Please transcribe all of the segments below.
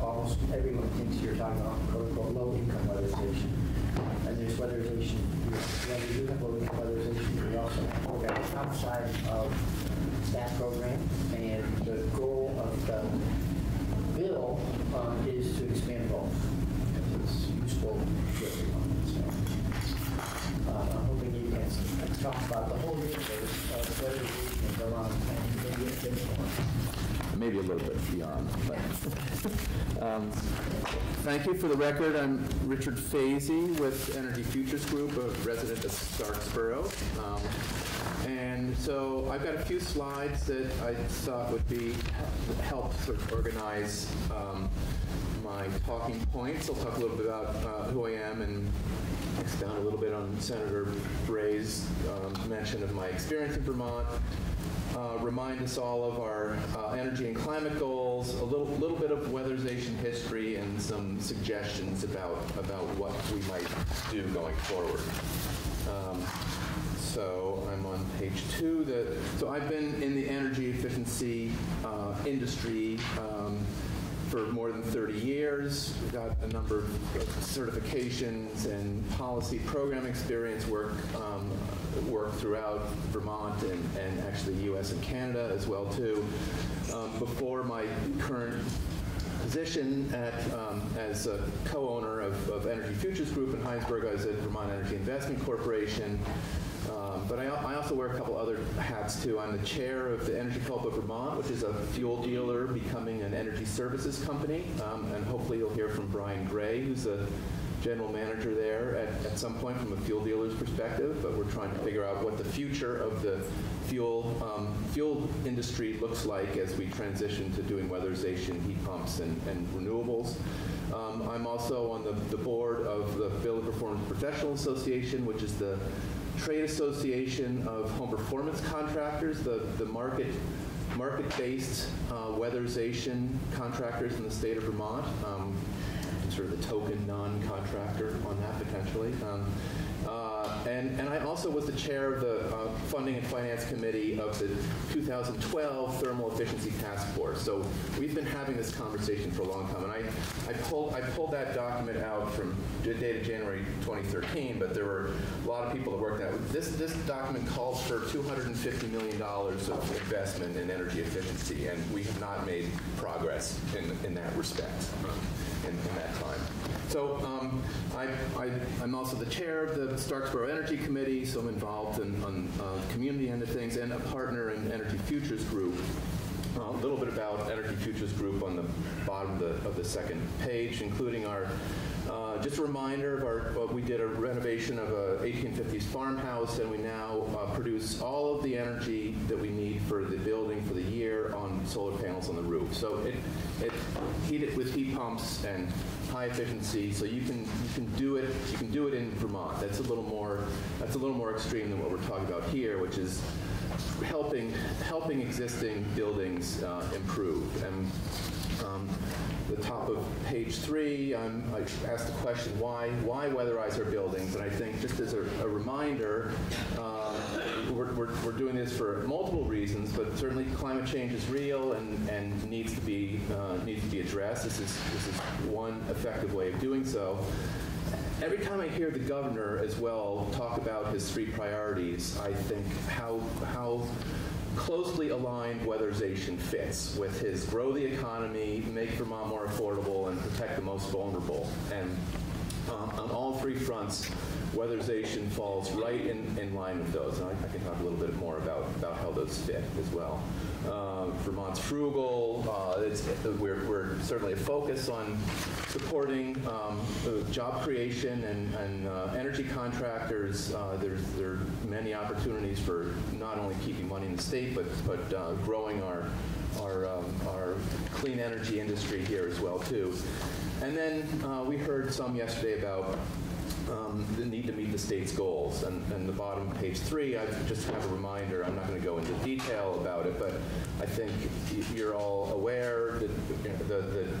almost everyone thinks you're talking about quote unquote low-income weatherization. And there's weatherization, we do have low-income weatherization, we also have programs outside of that program. And the goal of the bill um, is to expand both, because it's useful to everyone, so. Uh, I'm hoping you can talk about the whole universe of weatherization in Vermont and maybe a bit more. maybe a little bit beyond. But um, Thank you. For the record, I'm Richard Faesy with Energy Futures Group, a resident of Starksboro. Um, And so I've got a few slides that I thought would be, help sort of organize um, my talking points. I'll talk a little bit about uh, who I am and expound a little bit on Senator Bray's um, mention of my experience in Vermont, uh, remind us all of our uh, energy and climate goals, a little, little bit of weatherization history, and some suggestions about, about what we might do going forward. Um, so I'm on page two. That, so I've been in the energy efficiency uh, industry um, for more than 30 years. We've got a number of certifications and policy program experience work, um, work throughout Vermont and, and actually U.S. and Canada as well too. Um, before my current position at, um, as a co-owner of, of Energy Futures Group in Hinesburg, I was at Vermont Energy Investment Corporation. Um, but I, I also wear a couple other hats too. I'm the chair of the Energy Co-op of Vermont, which is a fuel dealer becoming an energy services company. Um, and hopefully you'll hear from Brian Gray, who's a general manager there at, at some point from a fuel dealer's perspective. But we're trying to figure out what the future of the fuel um, fuel industry looks like as we transition to doing weatherization, heat pumps, and, and renewables. Um, I'm also on the, the board of the Building Performance Professional Association, which is the trade association of home performance contractors, the, the market market-based uh, weatherization contractors in the state of Vermont. Um, sort of the token non-contractor on that potentially. Um, uh, and, and I also was the chair of the uh, Funding and Finance Committee of the 2012 Thermal Efficiency Task Force. So we've been having this conversation for a long time. And I, I, pulled, I pulled that document out from dated January 2013, but there were a lot of people that worked that. This, this document calls for $250 million of investment in energy efficiency, and we have not made progress in, in that respect in, in that time. So um, I, I'm also the chair of the Starksboro Energy Committee, so I'm involved in on uh, community end of things and a partner in Energy Futures Group. Uh, a little bit about Energy Futures Group on the bottom of the, of the second page, including our, just a reminder of our, uh, we did a renovation of a 1850s farmhouse, and we now uh, produce all of the energy that we need for the building for the year on solar panels on the roof. So it, it heat it with heat pumps and high efficiency, so you can you can do it you can do it in Vermont. That's a little more that's a little more extreme than what we're talking about here, which is helping helping existing buildings uh, improve. And um, the top of page three, um, I asked the question why why weatherize our buildings, and I think just as a, a reminder. Uh, we're, we're, we're doing this for multiple reasons, but certainly climate change is real and, and needs to be uh, needs to be addressed. This is this is one effective way of doing so. Every time I hear the governor as well talk about his three priorities, I think how how closely aligned weatherization fits with his grow the economy, make Vermont more affordable, and protect the most vulnerable. And um, on all three fronts, weatherization falls right in, in line with those. And I, I can talk a little bit more about, about how those fit as well. Uh, Vermont's frugal. Uh, we're, we're certainly a focus on supporting um, job creation and, and uh, energy contractors. Uh, there's, there are many opportunities for not only keeping money in the state, but, but uh, growing our, our, um, our clean energy industry here as well, too. And then uh, we heard some yesterday about um, the need to meet the state's goals. And, and the bottom of page three, I just have a reminder. I'm not going to go into detail about it, but I think you're all aware that the,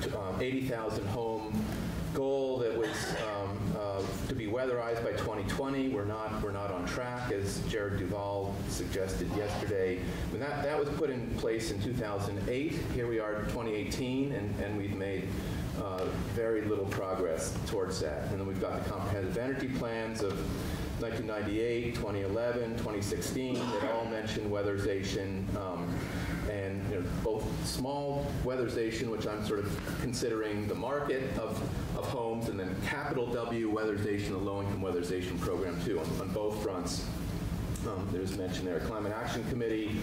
the um, 80,000 home goal that was um, uh, to be weatherized by 2020. We're not, we're not on track, as Jared Duval suggested yesterday. When that, that was put in place in 2008. Here we are in 2018, and, and we've made uh, very little progress towards that. And then we've got the comprehensive energy plans of 1998, 2011, 2016 that all mention weatherization. Um, and you know, both small weatherization, which I'm sort of considering the market of, of homes, and then capital W weatherization, the low-income weatherization program too, on, on both fronts. Um, there's mention there. Climate Action Committee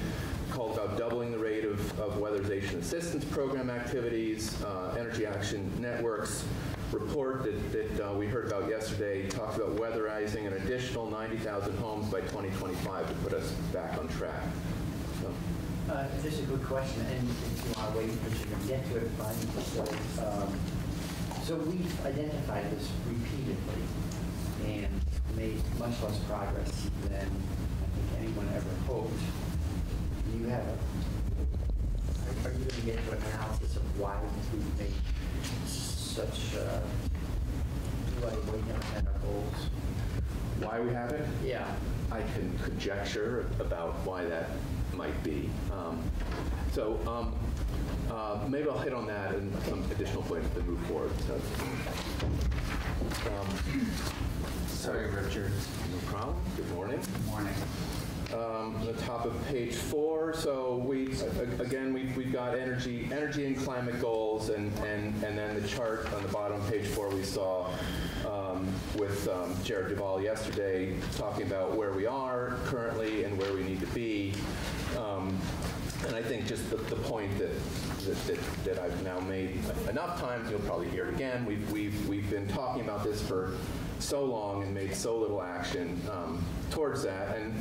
called about doubling the rate of, of weatherization assistance program activities. Uh, Energy Action Networks report that, that uh, we heard about yesterday talks about weatherizing an additional 90,000 homes by 2025 to put us back on track. So, Uh, This is a good question, and if you want to wait for you to get to it, fine. So, um, so we've identified this repeatedly and made much less progress than I think anyone ever hoped. You have a, are are you going to get to an analysis of why we've made such, uh, like, way down at our goals? why we have it? Yeah. I can conjecture about why that might be. Um, So um, uh, maybe I'll hit on that and some additional points to move forward. So, um, Sorry, Richard. No problem. Good morning. Morning. Um, the top of page four. So we again we've, we've got energy energy and climate goals, and and and then the chart on the bottom page four we saw um, with um, Jared Duval yesterday talking about where we are currently and where we need to be. Um, and I think just the, the point that, that, that, that I've now made enough times, you'll probably hear it again. We've, we've, we've been talking about this for so long and made so little action um, towards that. And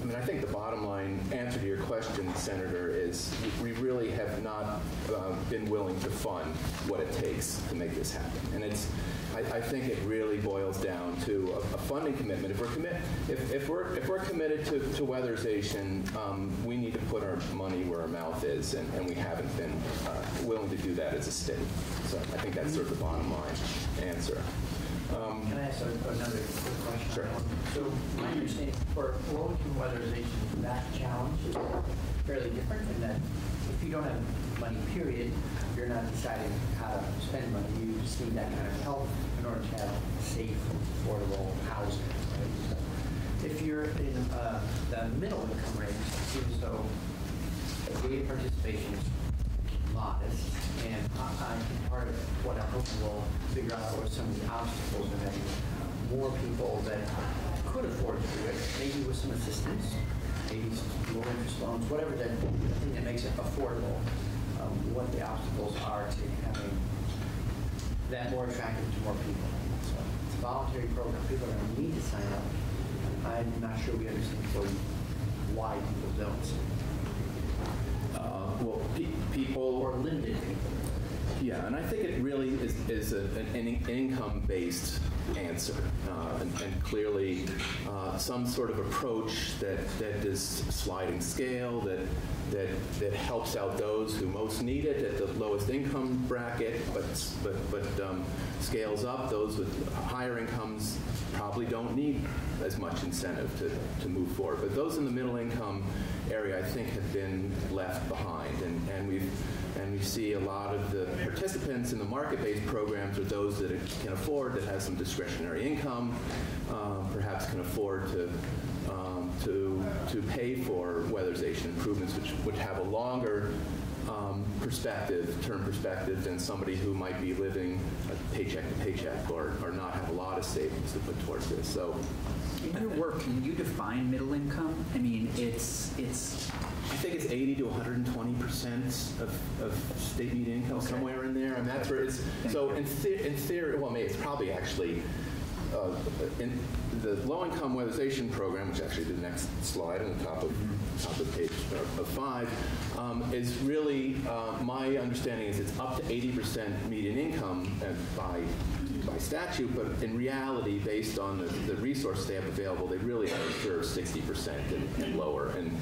I mean, I think the bottom line answer to your question, Senator, is we really have not uh, been willing to fund what it takes to make this happen. And it's, I, I think it really boils down to a, a funding commitment. If we're commit, if, if we're if we're committed to, to weatherization, um, we need to put our money where our mouth is, and, and we haven't been uh, willing to do that as a state. So I think that's sort of the bottom line answer. Um, Can I ask another quick question? Sure. So my understanding for low-income weatherization, that challenge is fairly different in that if you don't have money, period, you're not deciding how to spend money. You just need that kind of help in order to have safe, affordable housing. right? So If you're in uh, the middle income range, it seems though of participation is modest, and I I think part of what I'm hoping we'll figure out are some of the obstacles of having more people that could afford to do it, maybe with some assistance, maybe some low interest loans, whatever that, thing that makes it affordable, um, what the obstacles are to having that more attractive to more people. So it's a voluntary program, people are going to need to sign up. I'm not sure we understand fully why people don't, uh, well, people or limited people. Yeah, and I think it really is, is a, an, in- income-based answer, uh, and, and clearly uh, some sort of approach that, that is sliding scale, that, that, that helps out those who most need it at the lowest income bracket, but, but, but um, scales up those with higher incomes probably don't need as much incentive to, to move forward. But those in the middle income area, I think, have been left behind, and, and we've we see a lot of the participants in the market-based programs are those that can afford, that have some discretionary income, um, perhaps can afford to, um, to, to pay for weatherization improvements, which would have a longer um, perspective, term perspective, than somebody who might be living paycheck to paycheck or, or not have a lot of savings to put towards this. So In your work, can you define middle income? I mean, it's, it's, think it's 80 to 120 percent of, of state median income, Okay. somewhere in there, and that's where it's. Thank so you. in, the, in theory, well, maybe it's probably actually uh, in the low-income weatherization program, which actually the next slide on the top of top of page uh, of five, um, is really uh, my understanding is it's up to 80 percent median income uh, by by statute, but in reality, based on the, the resources they have available, they really only serve 60% and, and lower. And,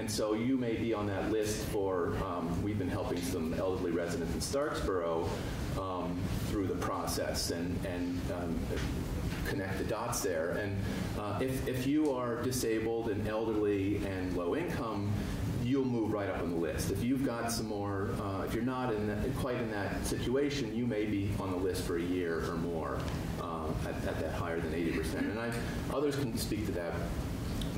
and so you may be on that list for, um, we've been helping some elderly residents in Starksboro um, through the process and, and um, connect the dots there. And uh, if, if you are disabled and elderly and low income, you'll move right up on the list. If you've got some more, uh, if you're not in that, quite in that situation, you may be on the list for a year or more uh, at, at that higher than 80%. And I, others can speak to that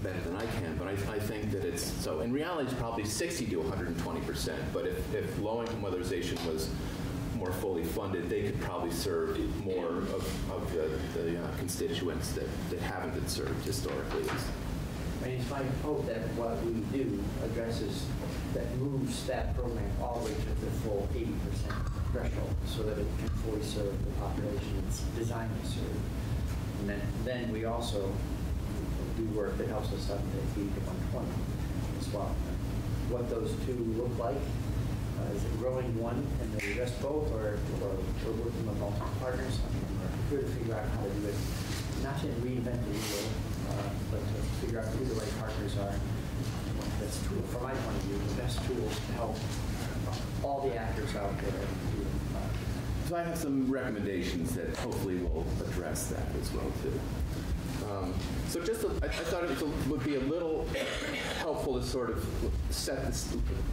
better than I can, but I, I think that it's, so in reality, it's probably 60 to 120%. But if, if low-income weatherization was more fully funded, they could probably serve more of, of the, the uh, constituents that, that haven't been served historically. I mean, it's my hope that what we do addresses, that moves that program all the way to the full 80% threshold so that it can fully serve the population it's designed to serve. And then, then we also do work that helps us up to 80 to 120 as well. What those two look like, uh, is it growing one and then address both, or, or we're working with multiple partners? I mean, we're here to figure out how to do it, not to reinvent the wheel, uh, but to figure out who the right partners are. That's tool, from my point of view, the best tools to help all the actors out there. So I have some recommendations that hopefully will address that as well, too. Um, So just, a- I I thought it a- would be a little helpful to sort of set the,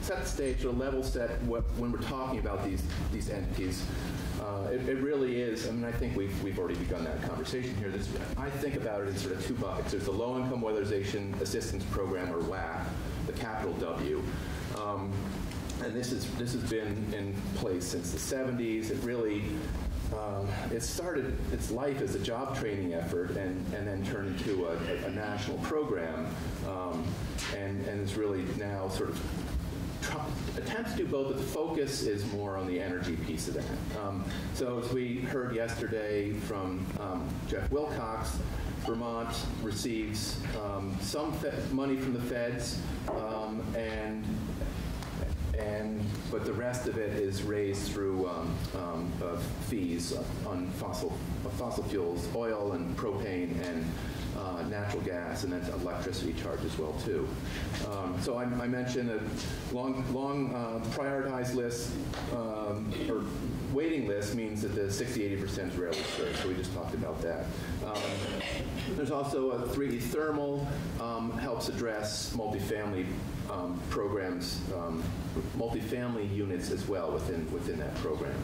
set the stage or level set what- when we're talking about these, these entities. Uh, It it really is, I mean, I think we've, we've already begun that conversation here. This, I think about it in sort of two buckets. There's the Low-Income Weatherization Assistance Program, or WAP, the capital W. Um, and this is this has been in place since the 70s. It really um, it started its life as a job training effort and, and then turned into a, a, national program, um, and and it's really now sort of attempts to do both, but the focus is more on the energy piece of that. Um, so as we heard yesterday from um, Jeff Wilcox, Vermont receives um, some money from the feds um, and and but the rest of it is raised through um, um, uh, fees on fossil uh, fossil fuels, oil and propane and uh, natural gas, and then electricity charge as well too. Um, so I, I mentioned a long long uh, prioritized list um, or waiting list means that the 60 80% is rarely served. So we just talked about that. Um, there's also a 3E Thermal um, helps address multifamily um, programs, um, multifamily units as well within within that program.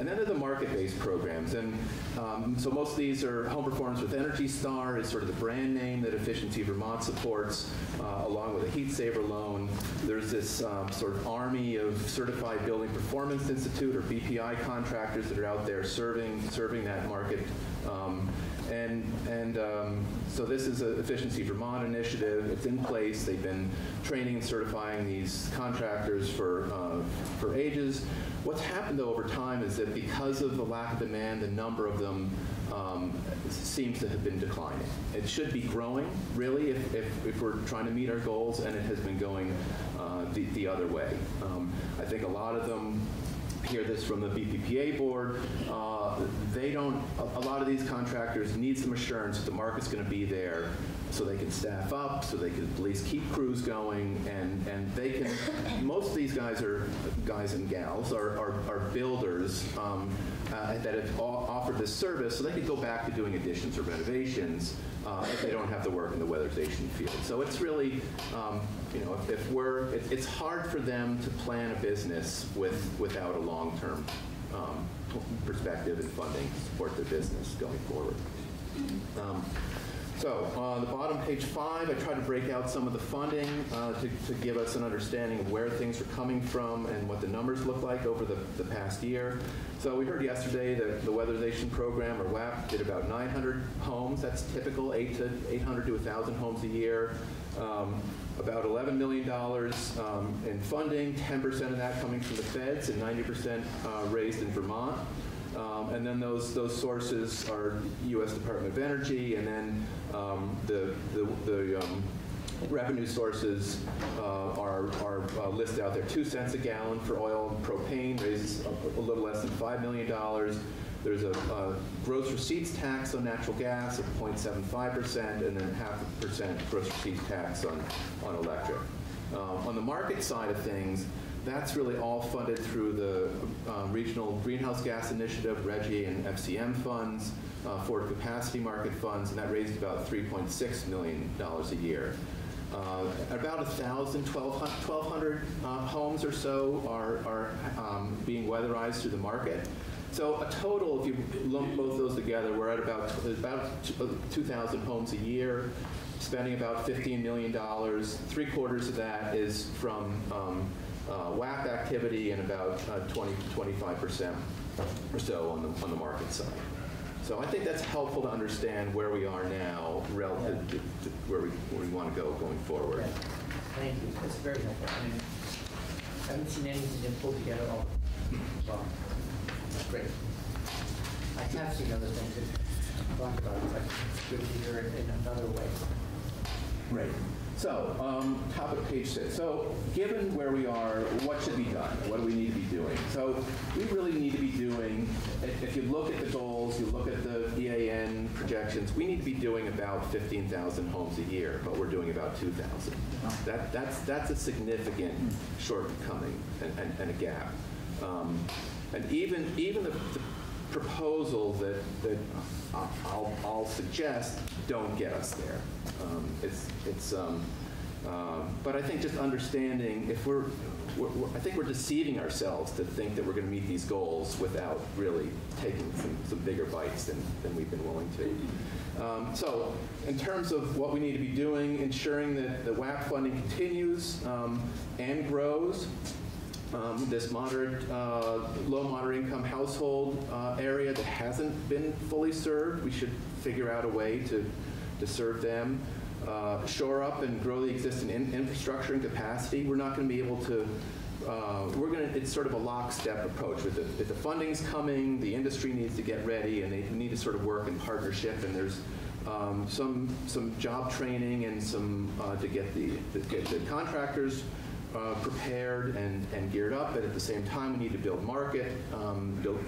And then there are the market-based programs. And um, so most of these are home performance with Energy Star is sort of the brand name that Efficiency Vermont supports, uh, along with a heat saver loan. There's this um, sort of army of Certified Building Performance Institute or BPI contractors that are out there serving serving that market. Um, and and um, so this is an Efficiency Vermont initiative. It's in place. They've been training and certifying these contractors for uh, for ages. What's happened though over time is that because of the lack of demand, the number of them um, seems to have been declining. It should be growing, really, if, if, if we're trying to meet our goals, and it has been going uh, the, the other way. Um, I think a lot of them hear this from the BPPA board. Uh, they don't, a, a lot of these contractors need some assurance that the market's going to be there so they can staff up, so they can at least keep crews going, and, and they can, most of these guys are, guys and gals, are, are, are builders um, uh, that have offered this service, so they could go back to doing additions or renovations uh, if they don't have to work in the weatherization field. So it's really, um, you know, if, if we're, it, it's hard for them to plan a business with, without a long-term um, perspective and funding to support their business going forward. Um, so, on the bottom, page five, I tried to break out some of the funding uh, to, to give us an understanding of where things are coming from and what the numbers look like over the, the past year. So we heard yesterday that the weatherization program, or WAP, did about 900 homes. That's typical, eight to 800 to 1,000 homes a year. Um, about $11 million um, in funding, 10% of that coming from the feds and 90% uh, raised in Vermont. Um, and then those those sources are U.S. Department of Energy, and then um, the the, the um, revenue sources uh, are are uh, listed out there. Two cents a gallon for oil and propane raises a, a little less than five million dollars. there's a, a gross receipts tax on natural gas of 0.75%, and then half a percent gross receipts tax on, on electric. Um, On the market side of things, that's really all funded through the um, Regional Greenhouse Gas Initiative, RGGI and FCM funds, uh, Forward Capacity Market funds, and that raised about $3.6 million a year. Uh, About 1,000, 1,200 uh, homes or so are, are um, being weatherized through the market. So a total, if you lump both those together, we're at about, about 2,000 homes a year, spending about $15 million. Three quarters of that is from um, uh, WAP activity and about uh, 20, 25% or so on the, on the market side. So I think that's helpful to understand where we are now relative to to where we, where we want to go going forward. Yeah. Thank you, that's very helpful. I mean, I haven't seen anything that pulled together all, well, great. I have seen other things that talk about, it, but it's good to hear it in another way. Right. So, um, page six. So, given where we are, what should be done? What do we need to be doing? So, we really need to be doing, if if you look at the goals, you look at the EAN projections, we need to be doing about 15,000 homes a year, but we're doing about 2,000. That, that's, that's a significant shortcoming and, and, and a gap. Um, and even, even the, the proposals that, that I'll, I'll suggest don't get us there. Um, It's, it's, um, uh, but I think just understanding if we're, we're, we're- I think we're deceiving ourselves to think that we're going to meet these goals without really taking some, some bigger bites than, than we've been willing to. Um, So in terms of what we need to be doing, ensuring that the WAP funding continues um, and grows, um, this moderate, uh, low moderate income household uh, area that hasn't been fully served. We should figure out a way to, to serve them. Uh, shore up and grow the existing in- infrastructure and capacity. We're not going to be able to. Uh, we're going to. It's sort of a lockstep approach. With the, if the funding's coming, the industry needs to get ready, and they need to sort of work in partnership. And there's um, some some job training and some uh, to get the to get the contractors uh, prepared and, and geared up, but at the same time, we need to build market, um, build,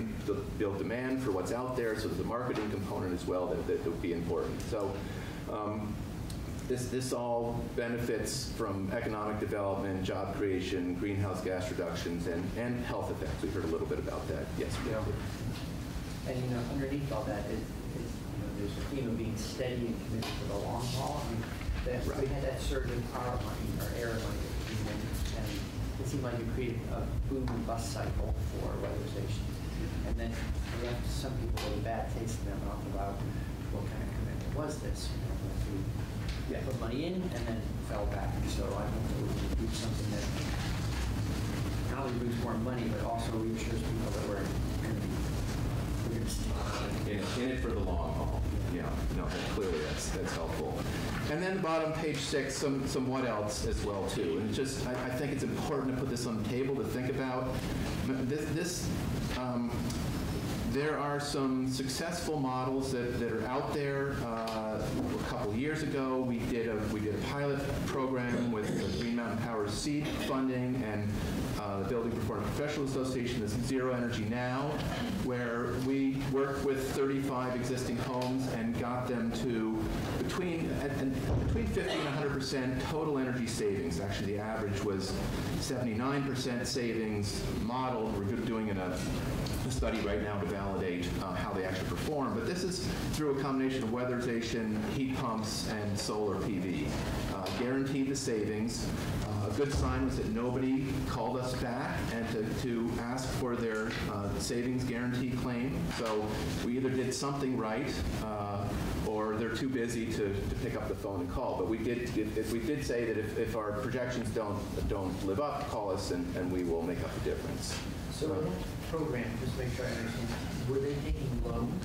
build- demand for what's out there, so there's a marketing component as well that, that would be important. So um, this, this all benefits from economic development, job creation, greenhouse gas reductions, and, and health effects. We heard a little bit about that yesterday. And, you know, underneath all that is, is, you know, there's a theme of being steady and committed to the long haul. I mean, that, we had that surge in power money, or ARRA money, that came in, and it seemed like it created a boom and bust cycle for weatherization. And then we have some people with a bad taste in their mouth about what kind of commitment was this? You know, if we Yeah. put money in and then fell back. So I don't know, we do something that not only brings more money, but also reassures people that we're going to be, we're going to stay. in in it for the long haul. Yeah, no, clearly that's, that's helpful. And then bottom page six, some, some what else as well too. And just, I, I think it's important to put this on the table to think about. This, this um, there are some successful models that, that are out there. Uh, a couple years ago, we did a we did a pilot program with the Green Mountain Power seed funding and uh, the Building Performance Professional Association, this Zero Energy Now, where we worked with 35 existing homes and got them to between and, and between 50 and 100 percent total energy savings. Actually, the average was 79 percent savings modeled. We're doing it a a study right now to validate uh, how they actually perform. But this is through a combination of weatherization, heat pumps, and solar PV. Uh, guaranteed the savings. Uh, a good sign was that nobody called us back and to, to ask for their uh, savings guarantee claim. So we either did something right too busy to, to pick up the phone and call. But we did, if, if we did say that if, if our projections don't, don't live up, call us and, and we will make up the difference. So that program, just make sure I understand, were they taking loans?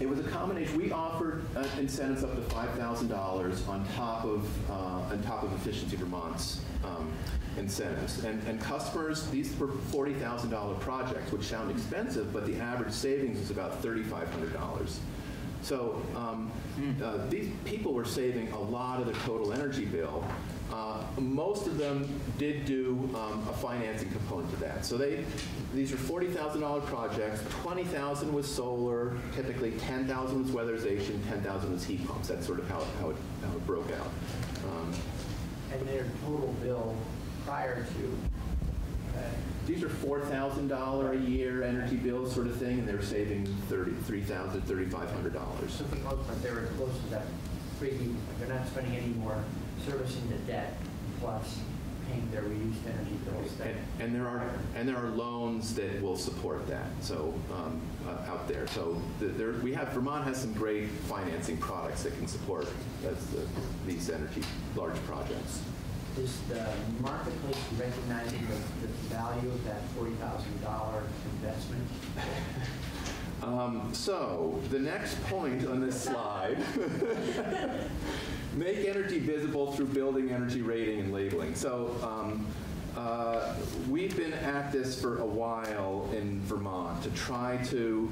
It was a combination. We offered uh, incentives up to five thousand dollars on top of uh, on top of Efficiency Vermont's um, incentives. And, and customers, these were forty thousand dollar projects, which sound expensive, but the average savings is about thirty five hundred dollars. So um, uh, these people were saving a lot of their total energy bill. Uh, Most of them did do um, a financing component to that. So they, these are $40,000 projects, 20,000 was solar, typically 10,000 was weatherization, 10,000 was heat pumps. That's sort of how it, how it, how it broke out. Um, And their total bill prior to, uh, These are $4,000 a year energy bills sort of thing, and they're saving $30 $3,000, $3,500. so for the most they were close to that breakeven. They're not spending any more servicing the debt plus paying their reduced energy bills. And, and there are, and there are loans that will support that, so, um, uh, out there. So the- there, we have, Vermont has some great financing products that can support as the, these energy, large projects. Is the marketplace recognizing the, the value of that forty thousand dollar investment? Um, So, the next point on this slide, make energy visible through building energy rating and labeling. So, um, uh, we've been at this for a while in Vermont to try to,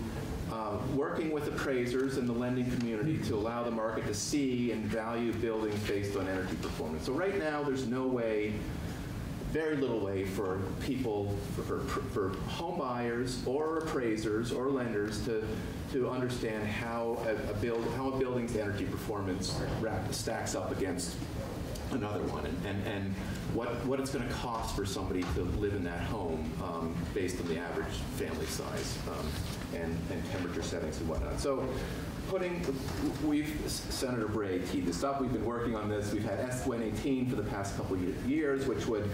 uh, working with appraisers and the lending community to allow the market to see and value buildings based on energy performance. So right now, there's no way very little way for people, for, for, for home buyers or appraisers or lenders to, to understand how a, a build, how a building's energy performance stacks up against another one, and, and, and what, what it's going to cost for somebody to live in that home um, based on the average family size um, and, and temperature settings and whatnot. So putting, we've, Senator Bray teed this up, we've been working on this, we've had S-118 for the past couple of years, which would,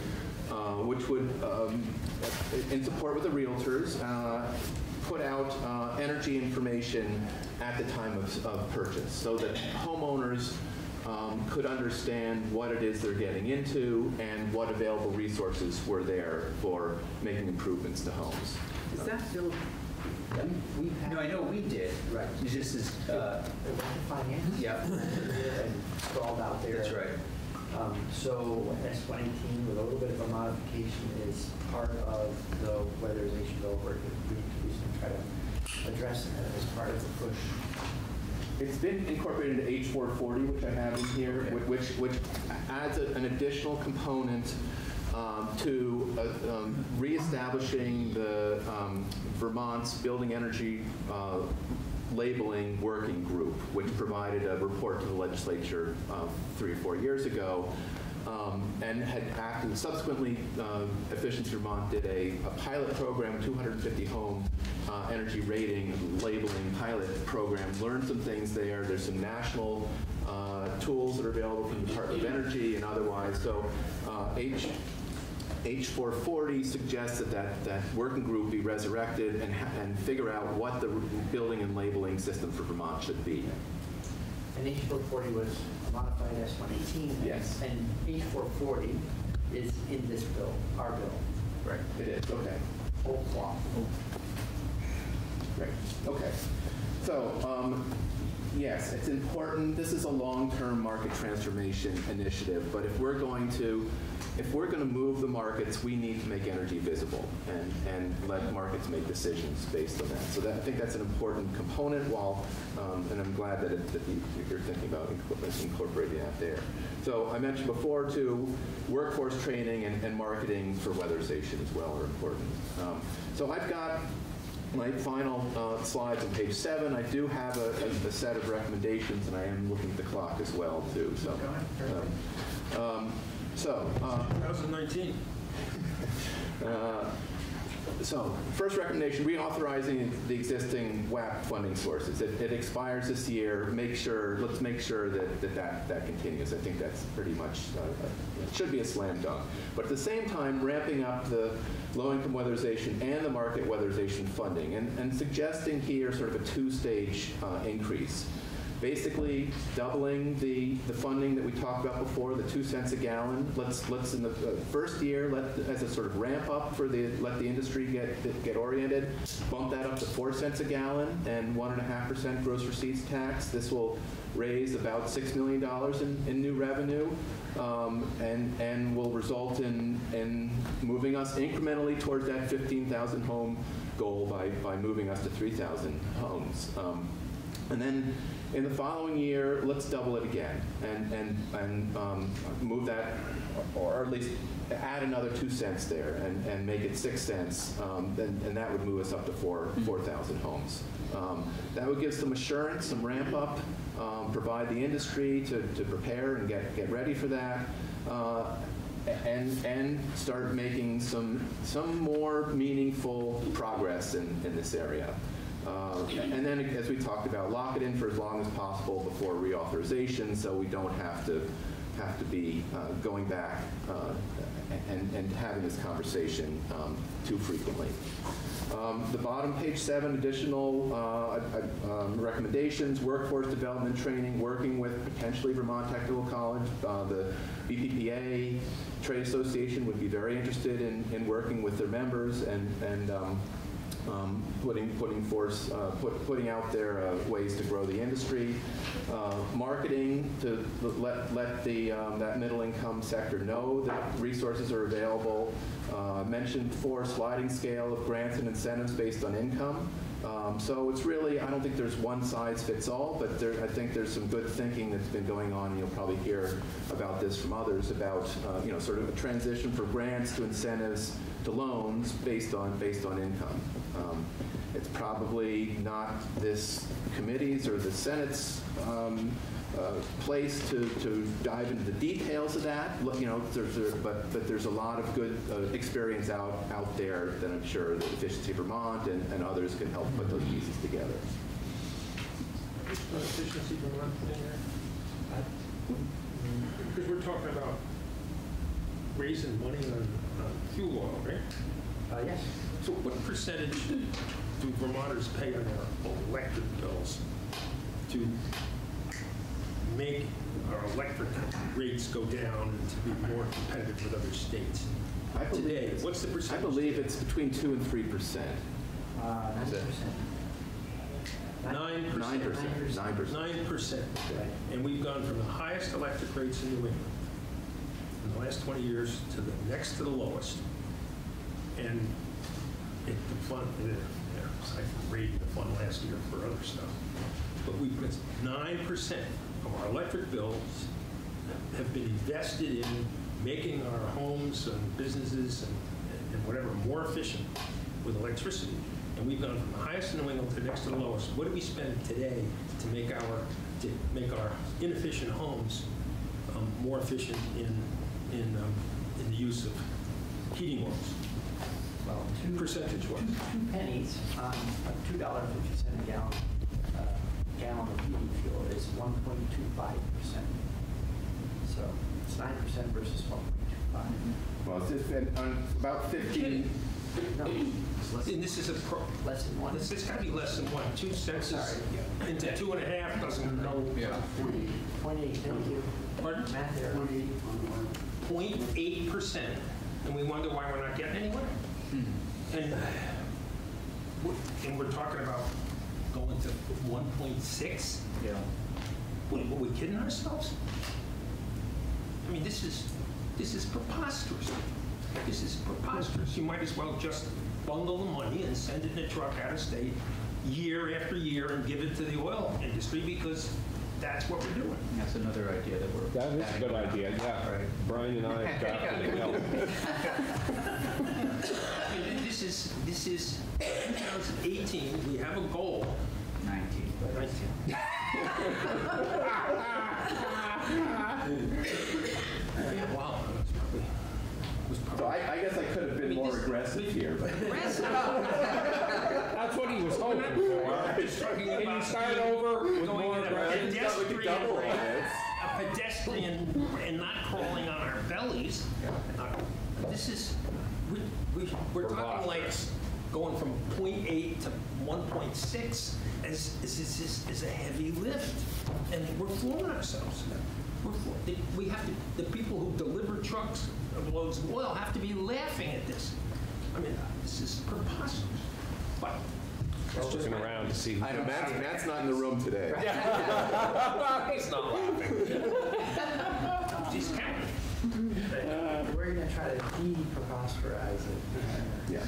uh, which would, um, in support with the realtors, uh, put out uh, energy information at the time of, of purchase, so that homeowners um, could understand what it is they're getting into and what available resources were there for making improvements to homes. Is that bill, We- We've had. no, I know we did. Right. It's just as, uh, They went to finance. Yeah. And sprawled out there. that's right. Um, So S-118 with a little bit of a modification is part of the weatherization bill where we we should try to address that as part of the push. It's been incorporated into H440, which I have in here, Okay. whi- which, which adds a- an additional component um, to uh, um, reestablishing the um, Vermont's Building Energy uh, Labeling Working Group, which provided a report to the legislature uh, three or four years ago, um, and had acted, subsequently, uh, Efficiency Vermont did a a pilot program, 250 home uh, energy rating labeling pilot program, learned some things there. There's some national uh, tools that are available from the Department of Energy and otherwise. So uh, H, H440 suggests that, that that working group be resurrected and, and figure out what the building and labeling system for Vermont should be. And H-440 was modified S-118. Yes. And H-440 is in this bill, our bill. Right. It is, okay. Whole cloth. Great, okay. So, um, yes, it's important, this is a long-term market transformation initiative, but if we're going to, if we're going to move the markets, we need to make energy visible and, and let markets make decisions based on that. So that, I think that's an important component while, um, and I'm glad that, it, that you- you're thinking about incorporating that there. So I mentioned before too, workforce training and, and marketing for weatherization as well are important. Um, so I've got my final uh, slides on page seven, I do have a, a- a set of recommendations, and I am looking at the clock as well, too, so. um, um, So, uh, 2019. uh, So, first recommendation, reauthorizing the existing WAP funding sources. It it expires this year, make sure, let's make sure that that, that that continues. I think that's pretty much, uh, it should be a slam dunk. But at the same time, ramping up the low-income weatherization and the market weatherization funding, and and suggesting here sort of a two-stage uh, increase basically doubling the, the funding that we talked about before, the two cents a gallon. Let's, let's in the uh, first year, let, as a sort of ramp up for the, let the industry get, get oriented, bump that up to four cents a gallon and one and a half percent gross receipts tax. This will raise about $6 million in, in new revenue um, and, and will result in, in moving us incrementally towards that 15,000 home goal by, by moving us to 3,000 homes. Um, And then in the following year, let's double it again and, and, and um, move that, or at least add another two cents there and, and make it six cents. Um, then, and that would move us up to four, 4,000 homes. Um, that would give some assurance, some ramp up, um, provide the industry to, to prepare and get, get ready for that. Uh, and, and start making some, some more meaningful progress in, in this area. Uh, And then, as we talked about, lock it in for as long as possible before reauthorization, so we don't have to, have to be uh, going back uh, and, and having this conversation um, too frequently. Um, The bottom, page seven, additional uh, uh, um, recommendations, workforce development training, working with potentially Vermont Technical College. Uh, The BPPA Trade Association would be very interested in, in working with their members and, and um, um, putting, putting force, uh, put, putting out there uh, ways to grow the industry, uh, marketing to let, let the, um, that middle income sector know that resources are available. Uh, mentioned before, sliding scale of grants and incentives based on income. Um, so it's really, I don't think there's one size fits all, but there, I think there's some good thinking that's been going on. And you'll probably hear about this from others about, uh, you know, sort of a transition from grants to incentives to loans based on, based on income. Um, It's probably not this committee's or the Senate's um, uh, place to, to dive into the details of that, you know, there's, there- but, but there's a lot of good uh, experience out, out there that I'm sure that Efficiency Vermont and, and others can help put those pieces together. Efficiency Vermont? Because we're talking about raising money on, on fuel oil, right? Uh, Yes. So what percentage do Vermonters pay on their electric bills to make our electric rates go down and to be more competitive with other states? I believe Today, it's- what's the percentage? I percentage? believe it's between 2 and 3 percent. Uh, Is it? 90%. Nine 9 percent. percent, 9 percent. Nine percent. Right. And we've gone from the highest electric rates in New England in the last 20 years to the next to the lowest. And it, the fund, yeah, yeah, I rated the fund last year for other stuff. But we, put 9% of our electric bills have been invested in making our homes and businesses and and whatever more efficient with electricity. And we've gone from the highest in New England to the next to the lowest. What do we spend today to make our, to make our inefficient homes um, more efficient in, in, um, in the use of heating oils, Well, two, percentage-wise? two pennies on a two dollar fifty cent a gallon, gallon of heating fuel is one point two five percent. So it's nine percent versus one point two five. Well, it's just been on about 15, No, it's less, And this is a, pro- less than one. this has gotta be less than what, two cents is Sorry. into two and a half doesn't go. Yeah. Point eight, thank you. Pardon? Math there. 0.8 percent, and we wonder why we're not getting anywhere? Hmm. And, we're- and we're talking about going to 1.6? Yeah. What, were we kidding ourselves? I mean, this is, this is preposterous. This is preposterous. You might as well just bundle the money and send it in a truck out of state year after year and give it to the oil industry because that's what we're doing. That's another idea that we're. That is a good idea, yeah. right. Brian and I have drafted it. I mean, this is, this is 2018, we have a goal. 19. Yeah, wow. that's probably- so I, I guess I could have been more aggressive here, but. That's what he was hoping for. Just talking Can you start over with going more in a aggressive? pedestrian double a pedestrian and not crawling on our bellies. Uh, This is, we, we, we're talking like going from .8 to 1.6 as, is, is, is, is a heavy lift. And we're fooling ourselves. We're, fool- the- we have to, the people who deliver trucks of loads of oil have to be laughing at this. I mean, uh, this is preposterous. But that's just Looking around to see. I know, Matt's, Matt's not in the room today. He's not laughing. She's counting. We're gonna try to de-preposterize it. Yeah.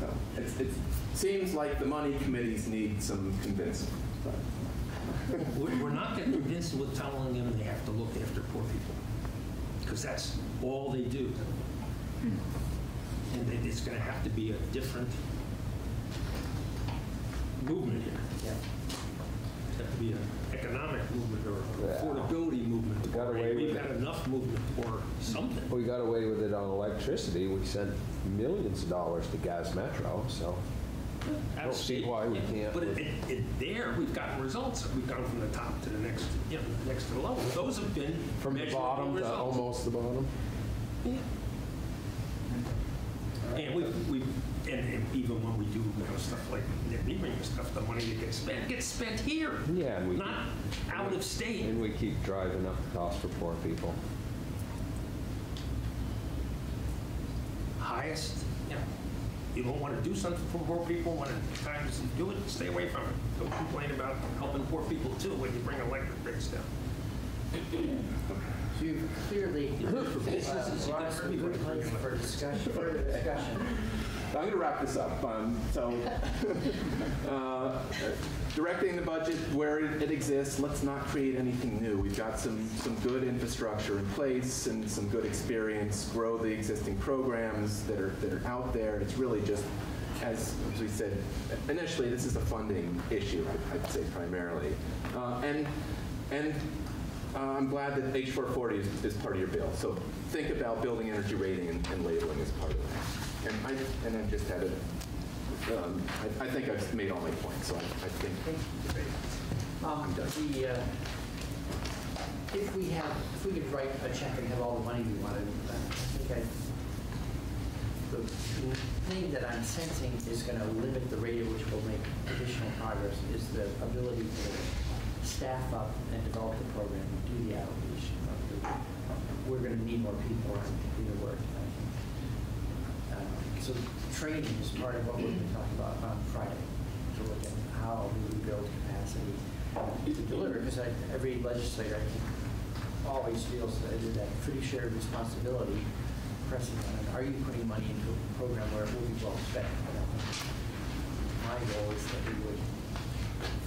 So, It's, it seems like the money committees need some convincing. We're we're not getting convinced with telling them they have to look after poor people, because that's all they do. And it's going to have to be a different movement here. Yeah. It's have to be an economic movement or affordability movement. We got away We've it. had enough movement or something. We got away with it on electricity. We sent millions of dollars to Gaz Metro, so I don't see why we can't. But it, it- it, there, we've gotten results. We've gone from the top to the next, you know, next to the level. Those have been From the measurable bottom to results. almost the bottom. And we, we, and and even when we do, you know, stuff like net metering stuff, the money that gets spent, gets spent here. Yeah, and we Not out of state. And we keep driving up the cost for poor people. Highest, you know, you don't want to do something for poor people, when it's time to do it, stay away from it. Don't complain about helping poor people too when you bring electric rates down. So you clearly, this is a lot of good place for discussion, further discussion. I'm going to wrap this up. Um, So, uh, directing the budget where it exists, let's not create anything new. We've got some, some good infrastructure in place and some good experience, grow the existing programs that are, that are out there. It's really just, as as we said, initially, this is a funding issue, I'd- I'd say primarily. Uh, And, and uh, I'm glad that H440 is, is part of your bill. So think about building energy rating and, and labeling as part of that. And I, and I just had a, um, I, I think I've made all my points, so I, I think, Um, the, uh, if we have, if we could write a check and have all the money we wanted, I think I, the thing that I'm sensing is going to limit the rate at which we'll make additional progress is the ability to staff up and develop the program, and do the allocation. We're going to need more people around to do the work. I think. So training is part of what we're going to talk about on Friday, to look at how we build capacity to deliver, because every legislator, I think, always feels that is that fiduciary responsibility pressing on, it. are you putting money into a program where it will be well spent? My goal is that we would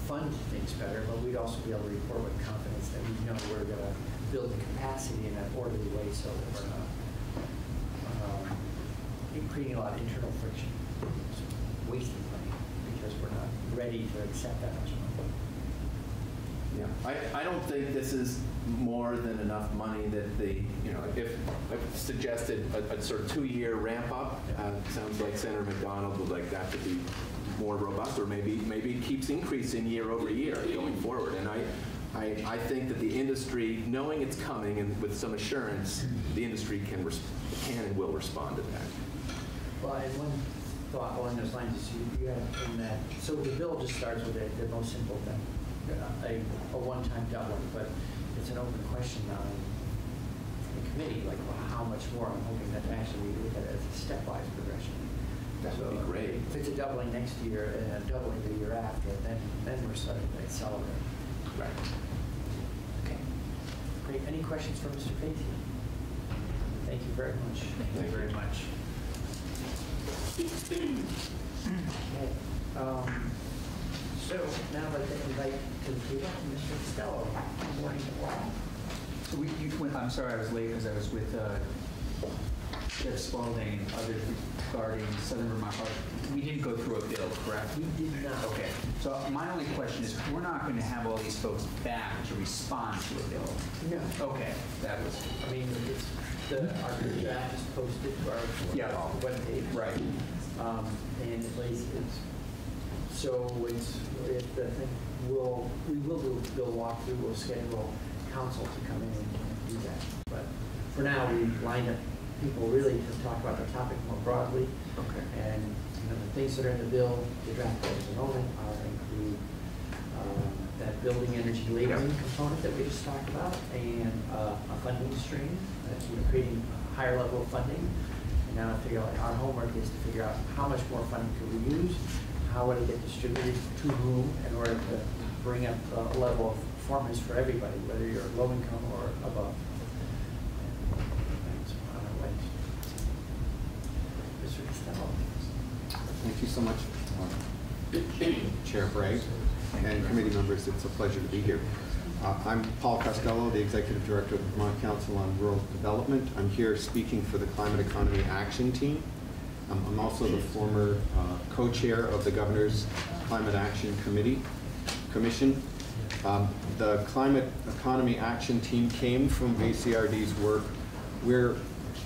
fund things better, but we'd also be able to report with confidence that we know we're going to build the capacity in an orderly way so that we're not creating a lot of internal friction, wasting money because we're not ready to accept that much money. yeah. I, I don't think this is more than enough money that the, you know, if, suggested a, a sort of two-year ramp up. Uh, Sounds like Senator MacDonald would like that to be more robust, or maybe, maybe it keeps increasing year over year going forward. And I, I, I think that the industry, knowing it's coming and with some assurance, the industry can, can and will respond to that. Well, and one thought along those lines is you, you have in that, so the bill just starts with the, the most simple thing, a, a one-time doubling, but it's an open question now in the committee, like, well, how much more? I'm hoping that actually we look at it as a stepwise progression. That would be So, great. If it's a doubling next year and a doubling the year after, then, then we're starting to accelerate. Right. Okay. Great. Any questions for Mr. Faesy? Thank you very much. Thank you very much. Okay, um, So now I'd like to invite to the table Mr. Costello. Good morning. We, you, when- I'm sorry I was late because I was with uh, Jeff Spalding and others regarding Southern Vermont Park. We didn't go through a bill, correct? We did not. Okay, so my only question is, we're not going to have all these folks back to respond to a bill. No. Okay, that was, I mean, it's, the, our draft is posted to our Yeah. webpage. right. Um, And at least it's, so it's, if the thing, we'll, we will do a bill walkthrough, we'll schedule counsel to come in and do that. But for now, we lined up people really to talk about the topic more broadly. Okay. And, you know, the things that are in the bill, the draft at the moment are include um, that building energy labeling component that we just talked about and uh, a funding stream, that we're creating a higher level of funding. And now to figure out, our homework is to figure out how much more funding can we use, how would it get distributed to whom in order to bring up a level of performance for everybody, whether you're low income or above. Way. Mr. Thank you so much, uh, Chair Bray. and committee members. It's a pleasure to be here. Uh, I'm Paul Costello, the Executive Director of the Vermont Council on Rural Development. I'm here speaking for the Climate Economy Action Team. Um, I'm also the former uh, co-chair of the Governor's Climate Action Committee, Commission. Um, The Climate Economy Action Team came from VCRD's work. We're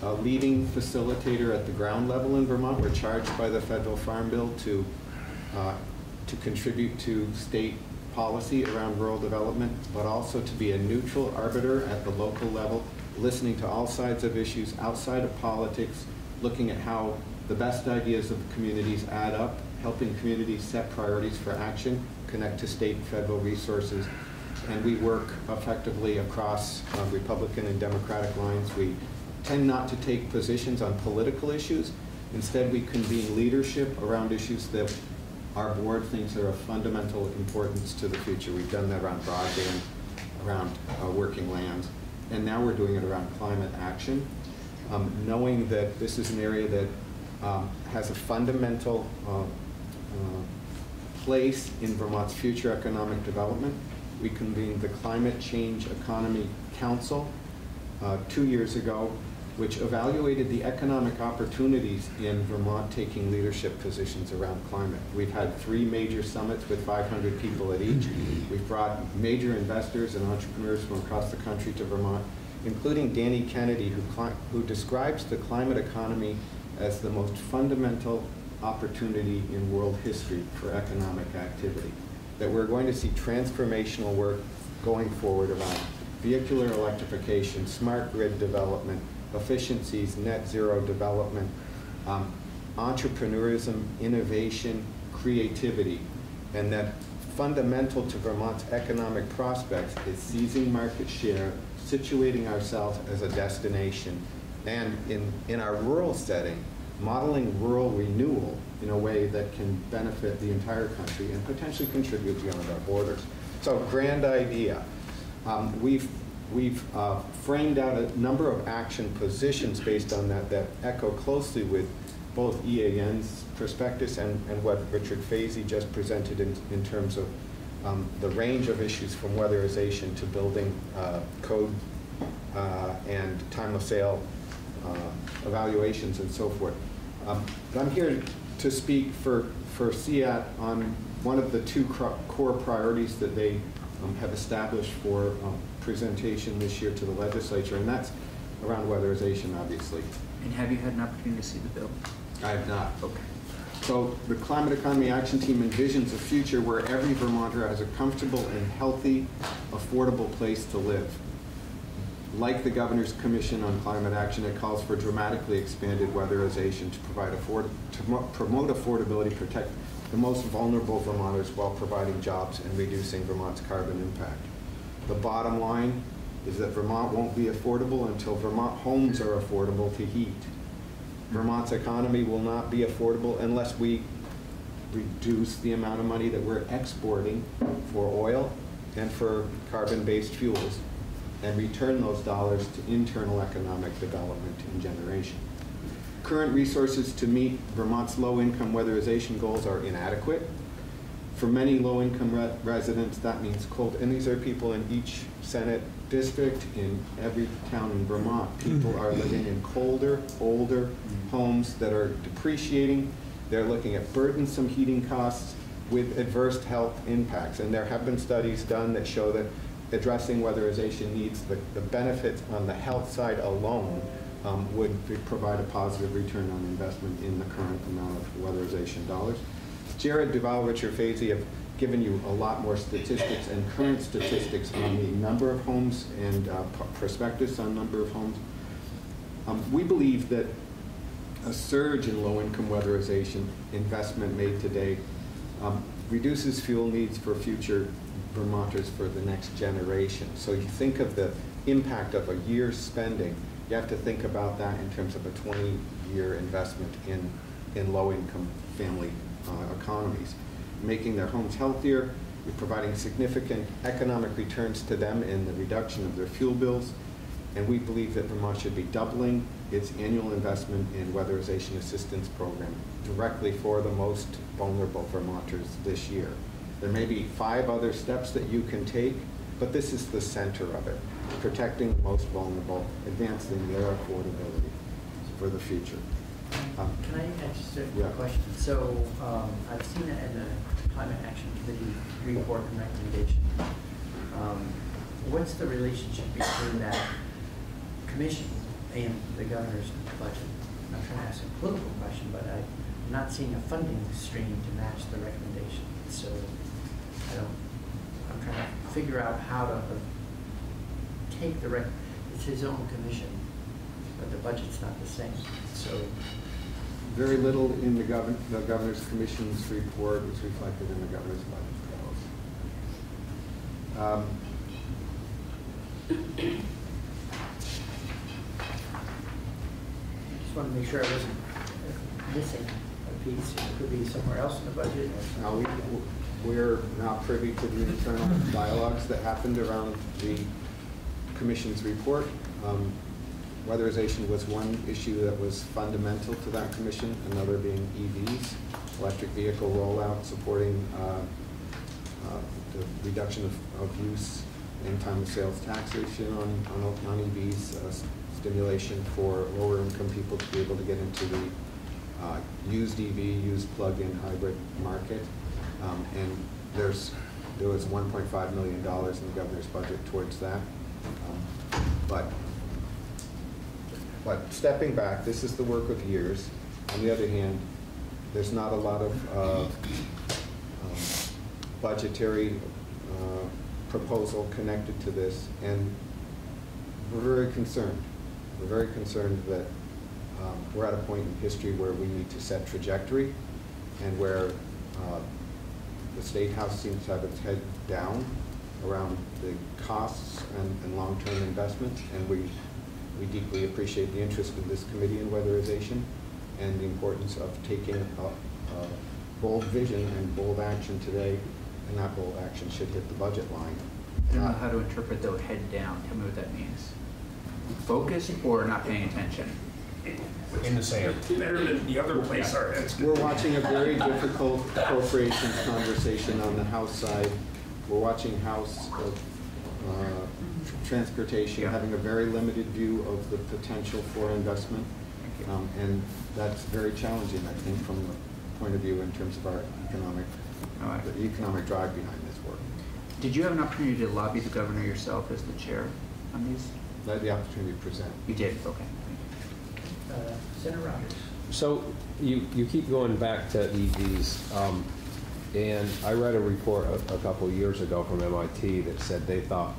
a leading facilitator at the ground level in Vermont. We're charged by the federal farm bill to, uh, to contribute to state policy around rural development, but also to be a neutral arbiter at the local level, listening to all sides of issues outside of politics, looking at how the best ideas of communities add up, helping communities set priorities for action, connect to state and federal resources, and we work effectively across uh, Republican and Democratic lines. We tend not to take positions on political issues. Instead, we convene leadership around issues that our board thinks are of fundamental importance to the future. We've done that around broadband, around uh, working lands, and now we're doing it around climate action. Um, knowing that this is an area that um, has a fundamental uh, uh, place in Vermont's future economic development. We convened the Climate Change Economy Council uh, two years ago, which evaluated the economic opportunities in Vermont taking leadership positions around climate. We've had three major summits with 500 people at each. We've brought major investors and entrepreneurs from across the country to Vermont, including Danny Kennedy, who, who describes the climate economy as the most fundamental opportunity in world history for economic activity. That we're going to see transformational work going forward around vehicular electrification, smart grid development, efficiencies, net zero development, um, entrepreneurism, innovation, creativity, and that fundamental to Vermont's economic prospects is seizing market share, situating ourselves as a destination, and in, in our rural setting, modeling rural renewal in a way that can benefit the entire country and potentially contribute beyond our borders. So, grand idea. Um, we've we've uh, framed out a number of action positions based on that that echo closely with both EAN's prospectus and, and what Richard Faesy just presented in, in terms of um, the range of issues from weatherization to building uh, code uh, and time of sale uh, evaluations and so forth. Um, I'm here to speak for, for CIAT on one of the two core priorities that they um, have established for um, presentation this year to the legislature, and that's around weatherization, obviously. And have you had an opportunity to see the bill? I have not. Okay. So the Climate Economy Action Team envisions a future where every Vermonter has a comfortable and healthy, affordable place to live. Like the Governor's Commission on Climate Action, it calls for dramatically expanded weatherization to provide afford, to promote affordability, protect the most vulnerable Vermonters while providing jobs and reducing Vermont's carbon impact. The bottom line is that Vermont won't be affordable until Vermont homes are affordable to heat. Vermont's economy will not be affordable unless we reduce the amount of money that we're exporting for oil and for carbon-based fuels and return those dollars to internal economic development and generation. Current resources to meet Vermont's low-income weatherization goals are inadequate. For many low-income re- residents, that means cold, and these are people in each Senate district, in every town in Vermont. People are living in colder, older homes that are depreciating. They're looking at burdensome heating costs with adverse health impacts. And there have been studies done that show that addressing weatherization needs, the, the benefits on the health side alone um, would provide a positive return on investment in the current amount of weatherization dollars. Jared Duval, Richard Faesy have given you a lot more statistics and current statistics on the number of homes and uh, prospectus on number of homes. Um, We believe that a surge in low-income weatherization investment made today um, reduces fuel needs for future Vermonters for the next generation. So you think of the impact of a year's spending, you have to think about that in terms of a 20-year investment in, in low-income family uh, economies. Making their homes healthier, providing significant economic returns to them in the reduction of their fuel bills, and we believe that Vermont should be doubling its annual investment in weatherization assistance program directly for the most vulnerable Vermonters this year. There may be five other steps that you can take, but this is the center of it, protecting the most vulnerable, advancing their affordability for the future. Um, Can I ask a Yeah. question? So um, I've seen it in the Climate Action Committee report and recommendation. Um, What's the relationship between that commission and the governor's budget? I'm trying to ask a political question, but I'm not seeing a funding stream to match the recommendation. So I don't, I'm trying to figure out how to take the rec, it's his own commission, but the budget's not the same. So Very little in the govern, the governor's commission's report was reflected in the governor's budget. Um, Just want to make sure I wasn't missing a piece. It could be somewhere else in the budget. Now, we, we're not privy to the internal dialogues that happened around the commission's report. Um, Weatherization was one issue that was fundamental to that commission, another being EVs, electric vehicle rollout, supporting uh, uh, the reduction of, of use and time of sales taxation on, on, on EVs, uh, stimulation for lower income people to be able to get into the uh, used EV, used plug-in hybrid market. Um, And there's, there was $1.5 million in the governor's budget towards that. Um, But, but stepping back, this is the work of years. On the other hand, there's not a lot of uh, um, budgetary uh, proposal connected to this, and we're very concerned. We're very concerned that um, we're at a point in history where we need to set trajectory, and where uh, the State House seems to have its head down around the costs and, and long-term investment, and we, we deeply appreciate the interest of this committee in weatherization and the importance of taking a, a bold vision and bold action today, and that bold action should hit the budget line. I don't know how to interpret though head down. Tell me what that means. Focus or not paying attention? In the sand. Better than the other place our heads. We're watching a very difficult appropriations conversation on the House side. We're watching House uh, Transportation Yeah. having a very limited view of the potential for investment. Um, And that's very challenging, I think, from the point of view in terms of our economic, All right. the economic drive behind this work. Did you have an opportunity to lobby the governor yourself as the chair on these? I had the opportunity to present. You did, okay. Uh, Senator Rodgers. So you, you keep going back to EVs, um, and I read a report a, a couple of years ago from MIT that said they thought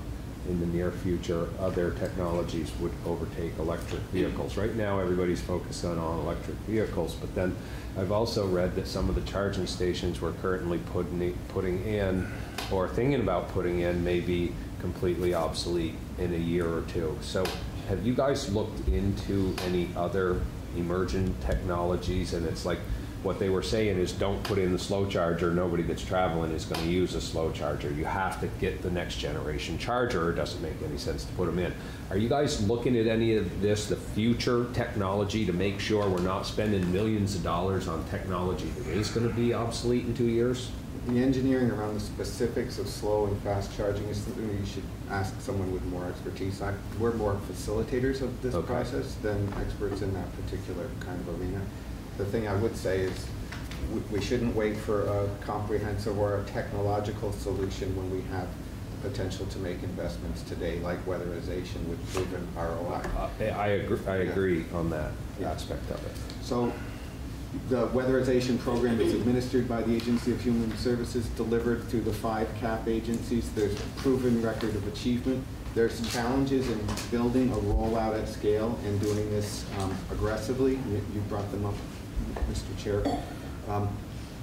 in the near future, other technologies would overtake electric vehicles. Right now, everybody's focused on all electric vehicles, but then I've also read that some of the charging stations we're currently putting, putting in or thinking about putting in may be completely obsolete in a year or two. So have you guys looked into any other emerging technologies? And it's like, what they were saying is don't put in the slow charger. Nobody that's traveling is going to use a slow charger. You have to get the next generation charger. It doesn't make any sense to put them in. Are you guys looking at any of this, the future technology, to make sure we're not spending millions of dollars on technology that is going to be obsolete in two years? The engineering around the specifics of slow and fast charging is something you should ask someone with more expertise. I- We're more facilitators of this Okay. process than experts in that particular kind of arena. The thing I would say is, we- we shouldn't wait for a comprehensive or a technological solution when we have the potential to make investments today, like weatherization with proven ROI. Uh, I agree, I Yeah. agree on that Yeah. aspect of it. So the weatherization program is administered by the Agency of Human Services, delivered through the five CAP agencies. There's a proven record of achievement. There's challenges in building a rollout at scale and doing this um, aggressively. You you brought them up, Mr. Chair. Um,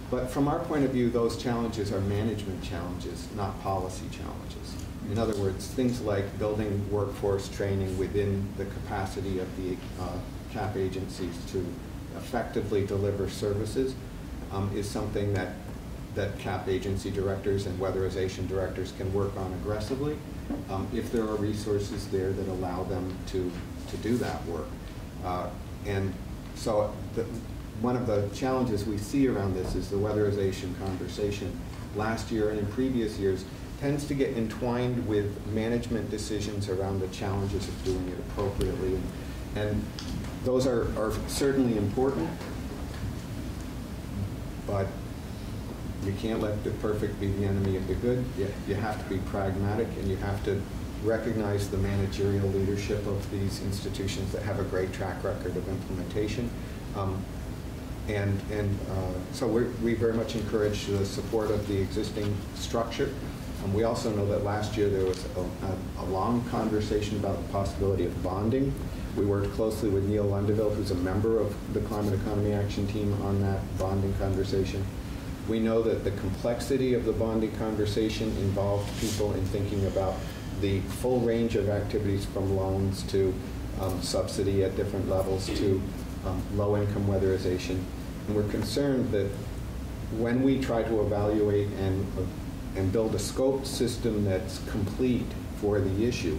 But from our point of view, those challenges are management challenges, not policy challenges. In other words, things like building workforce training within the capacity of the uh, CAP agencies to effectively deliver services um, is something that, that CAP agency directors and weatherization directors can work on aggressively um, if there are resources there that allow them to, to do that work. Uh, And so the, one of the challenges we see around this is the weatherization conversation last year and in previous years tends to get entwined with management decisions around the challenges of doing it appropriately. And those are, are certainly important, but you can't let the perfect be the enemy of the good. You, you have to be pragmatic and you have to recognize the managerial leadership of these institutions that have a great track record of implementation. Um, and and uh, so we very much encourage the support of the existing structure. We also know that last year there was a, a, a long conversation about the possibility of bonding. We worked closely with Neale Lunderville, who's a member of the Climate Economy Action Team, on that bonding conversation. We know that the complexity of the bonding conversation involved people in thinking about the full range of activities from loans to um, subsidy at different levels to um, low-income weatherization. And we're concerned that when we try to evaluate and, uh, and build a scoped system that's complete for the issue,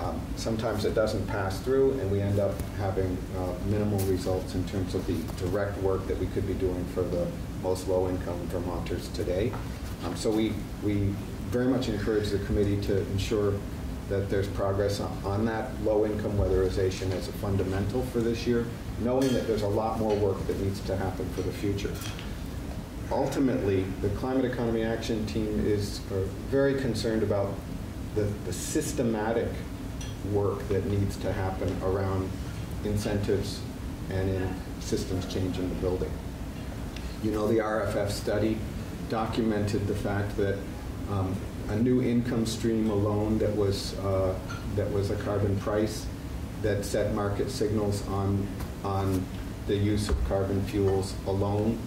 um, sometimes it doesn't pass through and we end up having uh, minimal results in terms of the direct work that we could be doing for the most low-income Vermonters today. Um, so we, we very much encourage the committee to ensure that there's progress on, on that low-income weatherization as a fundamental for this year, knowing that there's a lot more work that needs to happen for the future. Ultimately, the Climate Economy Action Team is very concerned about the, the systematic work that needs to happen around incentives and in systems change in the building. You know, the RFF study documented the fact that um, a new income stream alone that was uh, that was a carbon price that set market signals on on the use of carbon fuels alone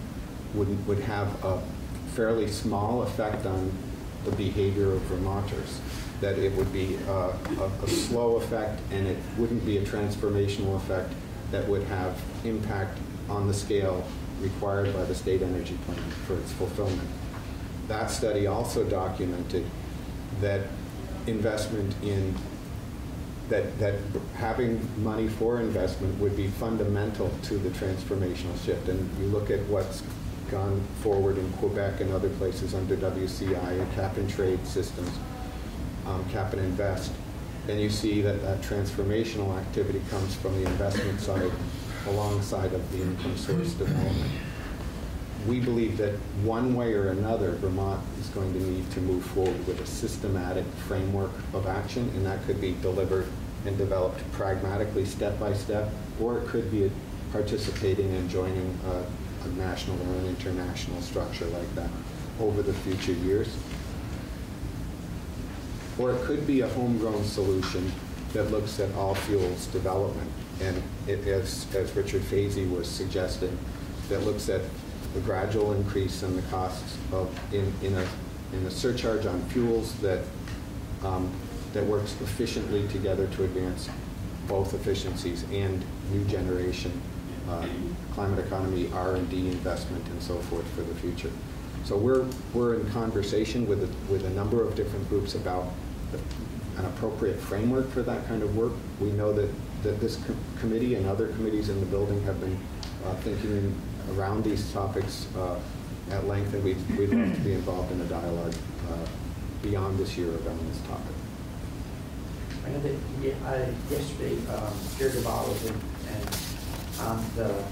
would would have a fairly small effect on the behavior of Vermonters. That it would be uh, a, a slow effect and it wouldn't be a transformational effect that would have impact on the scale required by the state energy plan for its fulfillment. That study also documented that investment in that, that having money for investment would be fundamental to the transformational shift. And you look at what's gone forward in Quebec and other places under WCI and cap and trade systems, um, cap and invest, and you see that that transformational activity comes from the investment side alongside of the income source development we believe that one way or another, Vermont is going to need to move forward with a systematic framework of action, and that could be delivered and developed pragmatically, step by step, or it could be participating and joining a, a national or an international structure like that over the future years. Or it could be a homegrown solution that looks at all fuels development, and it, as, as Richard Faesy was suggesting, that looks at the gradual increase in the costs of, in, in a, in a surcharge on fuels that, um, that works efficiently together to advance both efficiencies and new generation, uh, climate economy, R&D investment, and so forth for the future. So we're, we're in conversation with a, with a number of different groups about the, an appropriate framework for that kind of work. We know that, that this com committee and other committees in the building have been uh, thinking around these topics uh, at length, and we'd, we'd love to be involved in a dialogue uh, beyond this year around this topic. I know that yeah, I- yesterday, um, Chair Duval was in, and um, the,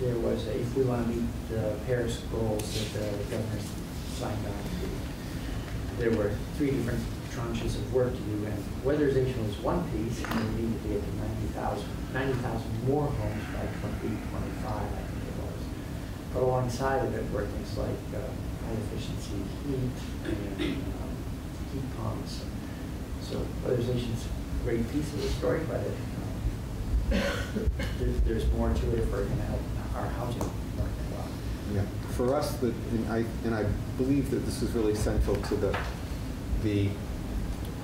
there was a, if we want to meet the Paris goals that the governor signed on to, there were three different tranches of work to do, and weatherization was one piece, and we needed to get to 90,000, 90,000 more homes by 2025, I think it was. But alongside of it were things like uh, high efficiency heat and um, heat pumps. So weatherization's a great piece of the story, but it, um, there's, there's more to it if we're going to help our housing market well. Yeah, for us, the, and I, and I believe that this is really central to the, the,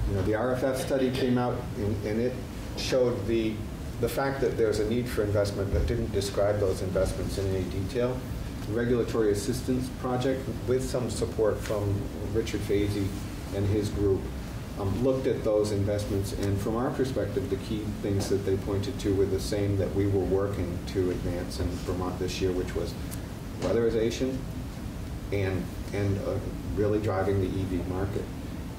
you know, the RFF study came out and, and it showed the, the fact that there's a need for investment, but didn't describe those investments in any detail. The Regulatory Assistance Project, with some support from Richard Faesy and his group, um, looked at those investments, and from our perspective, the key things that they pointed to were the same that we were working to advance in Vermont this year, which was weatherization and and uh, really driving the EV market.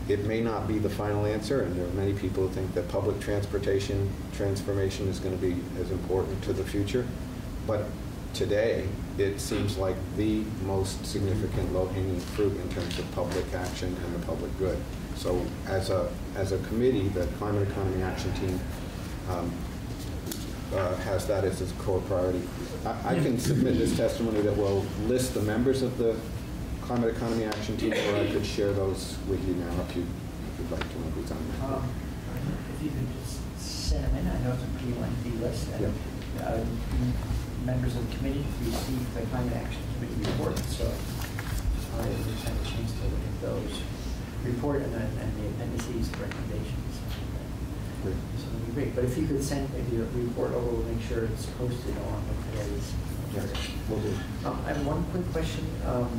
It may not be the final answer, and there are many people who think that public transportation transformation is going to be as important to the future. But today, it seems like the most significant low-hanging fruit in terms of public action and the public good. So as a, as a committee, the Climate Economy Action Team um, uh, has that as its core priority. I I can submit this testimony that will list the members of the Climate Economy Action Team, or I could share those with you now if you- if you'd like to know who's on there. Um, If you could just send them in, I know it's a pretty lengthy list. and, uh, Members of the committee received the climate action committee report, so uh, we've had a chance to look at those report and then- and the appendices, recommendations. Great. So that'd be great, but if you could send maybe your report over, we'll make sure it's posted on today's. Yes, will do. Um, I have one quick question. Um,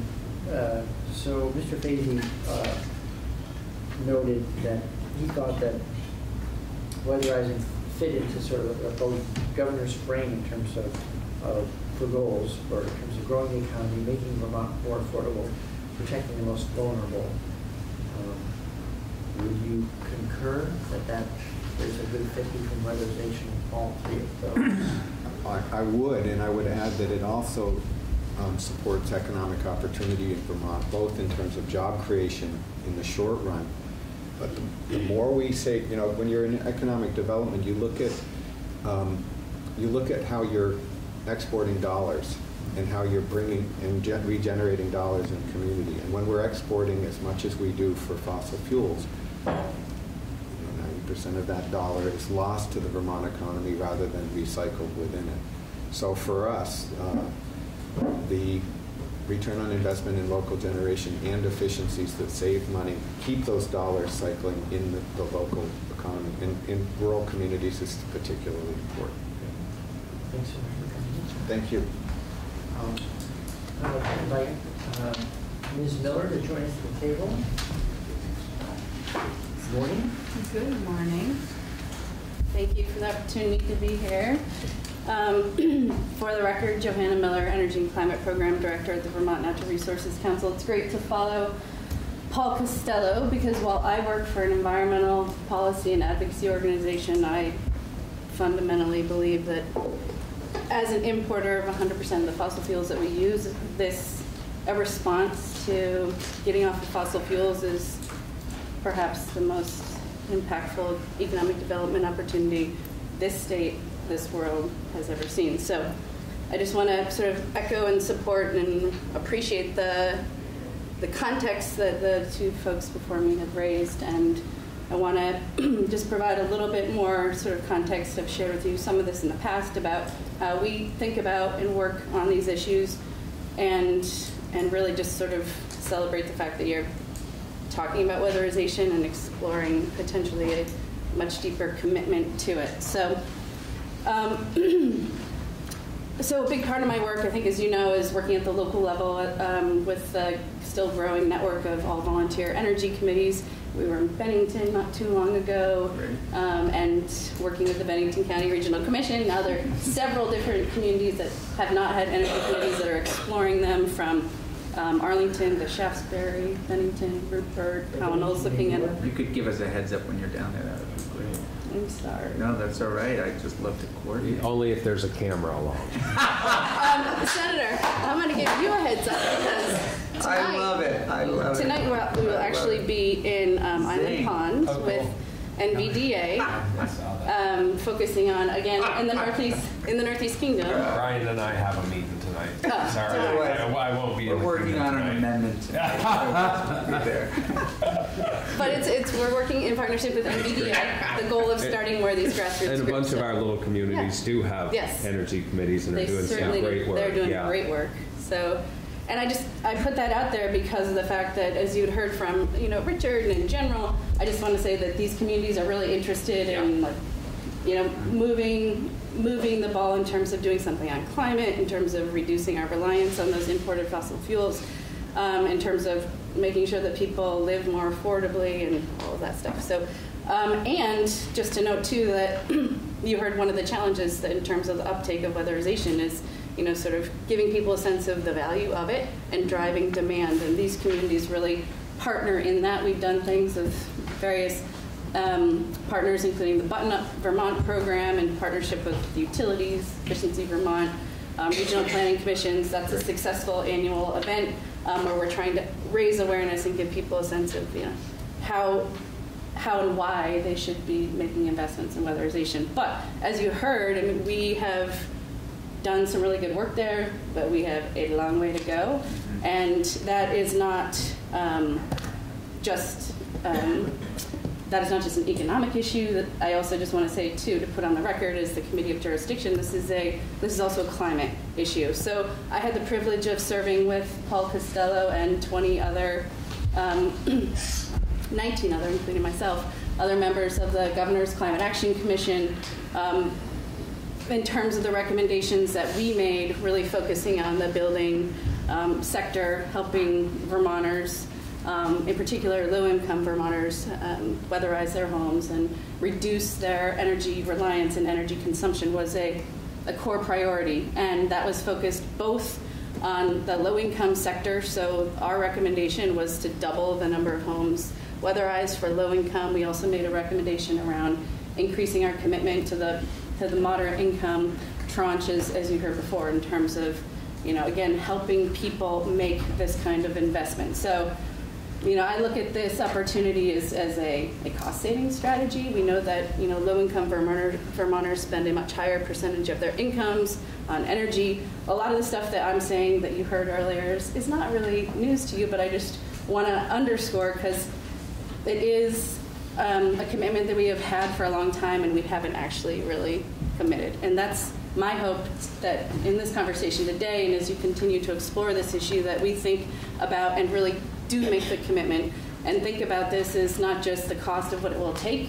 uh, So Mr. Faesy uh, noted that he thought that weatherizing fit into sort of a both governor's frame in terms of, of, for goals, or in terms of growing the economy, making Vermont more affordable, protecting the most vulnerable. Um, Would you concur that that there's a good fit between weatherization and all three of those? I I would, and I would add that it also um, supports economic opportunity in Vermont, both in terms of job creation in the short run. But the- more we say, you know, when you're in economic development, you look at, um, you look at how you're exporting dollars and how you're bringing and regenerating dollars in community. And when we're exporting as much as we do for fossil fuels, ninety percent of that dollar is lost to the Vermont economy rather than recycled within it. So for us, uh, the return on investment in local generation and efficiencies that save money, keep those dollars cycling in the, the local economy. In, in rural communities is particularly important. Thanks so for. Thank you. Um, I'd like to invite um, Ms. Miller to join us at the table. Good Morning. Good morning. Thank you for the opportunity to be here. Um, For the record, Johanna Miller, Energy and Climate Program Director at the Vermont Natural Resources Council. It's great to follow Paul Costello because while I work for an environmental policy and advocacy organization, I fundamentally believe that as an importer of 100% of the fossil fuels that we use, this, a response to getting off of fossil fuels is perhaps the most impactful economic development opportunity this state, this world has ever seen. So I just want to sort of echo and support and appreciate the, the context that the two folks before me have raised. And I want to just provide a little bit more sort of context. I've shared with you some of this in the past about how we think about and work on these issues and, and really just sort of celebrate the fact that you're talking about weatherization and exploring potentially a much deeper commitment to it. So, um, so a big part of my work, I think, as you know, is working at the local level um, with the still growing network of all volunteer energy committees. We were in Bennington not too long ago, um, and working with the Bennington County Regional Commission. Now there are several different communities that have not had energy committees that are exploring them from um, Arlington to Shaftsbury, Bennington, Rupert, Pownal's looking at. You could give us a heads up when you're down there, that would be great. I'm sorry. No, that's all right, I just love to coordinate. Only if there's a camera along. Um, Senator, I'm going to give you a heads up because tonight, I love it, I love it. tonight we're, will actually be in um, Island Zing. Pond Oh, cool. with NVDA, um, focusing on again in the northeast in the Northeast Kingdom. Brian and I have a meeting tonight. Sorry, Tell you what, I I won't be We're working kingdom on an amendment. tonight. There. But it's, it's we're working in partnership with NVDA. The goal of starting where these grassroots And a bunch of our little communities Yeah. do have Yes. energy committees and are doing some great work. they're doing yeah. great work. So, and I just I put that out there because of the fact that as you'd heard from you know Richard and in general, I just want to say that these communities are really interested in like you know moving moving the ball in terms of doing something on climate, in terms of reducing our reliance on those imported fossil fuels, um, in terms of making sure that people live more affordably and all of that stuff. So, um, and just to note too that you heard one of the challenges in terms of the uptake of weatherization is you know, sort of giving people a sense of the value of it and driving demand. And these communities really partner in that. We've done things with various um, partners, including the Button Up Vermont program in partnership with utilities, Efficiency Vermont, um, regional planning commissions. That's a successful annual event um, where we're trying to raise awareness and give people a sense of you know how how and why they should be making investments in weatherization. But as you heard, I mean, we have done some really good work there, but we have a long way to go, and that is not um, just. That is not just an economic issue. That I also just want to say too, to put on the record, as the committee of jurisdiction, this is a this is also a climate issue. So I had the privilege of serving with Paul Costello and 20 other, um, 19 other, including myself, other members of the Governor's Climate Action Commission. Um, in terms of the recommendations that we made, really focusing on the building um, sector, helping Vermonters um, in particular low-income Vermonters, um, weatherize their homes and reduce their energy reliance and energy consumption was a, a core priority. And that was focused both on the low-income sector. So our recommendation was to double the number of homes weatherized for low income. We also made a recommendation around increasing our commitment to the to the moderate income tranches, as you heard before, in terms of, you know, again, helping people make this kind of investment. So you know, I look at this opportunity as, as a, a cost saving strategy. We know that, you know, low income Vermonters, Vermonters spend a much higher percentage of their incomes on energy. A lot of the stuff that I'm saying that you heard earlier is, is not really news to you, but I just want to underscore because it is um, a commitment that we have had for a long time and we haven't actually really committed. And that's my hope that in this conversation today and as you continue to explore this issue that we think about and really do make the commitment and think about this as not just the cost of what it will take,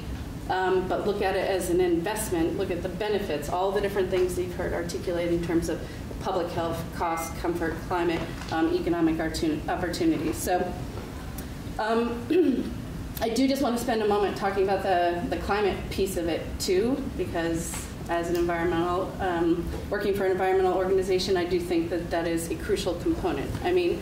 um, but look at it as an investment, look at the benefits, all the different things that you've heard articulated in terms of public health, cost, comfort, climate, um, economic opportunities. So um, I do just want to spend a moment talking about the, the climate piece of it too, because as an environmental, um, working for an environmental organization, I do think that that is a crucial component. I mean,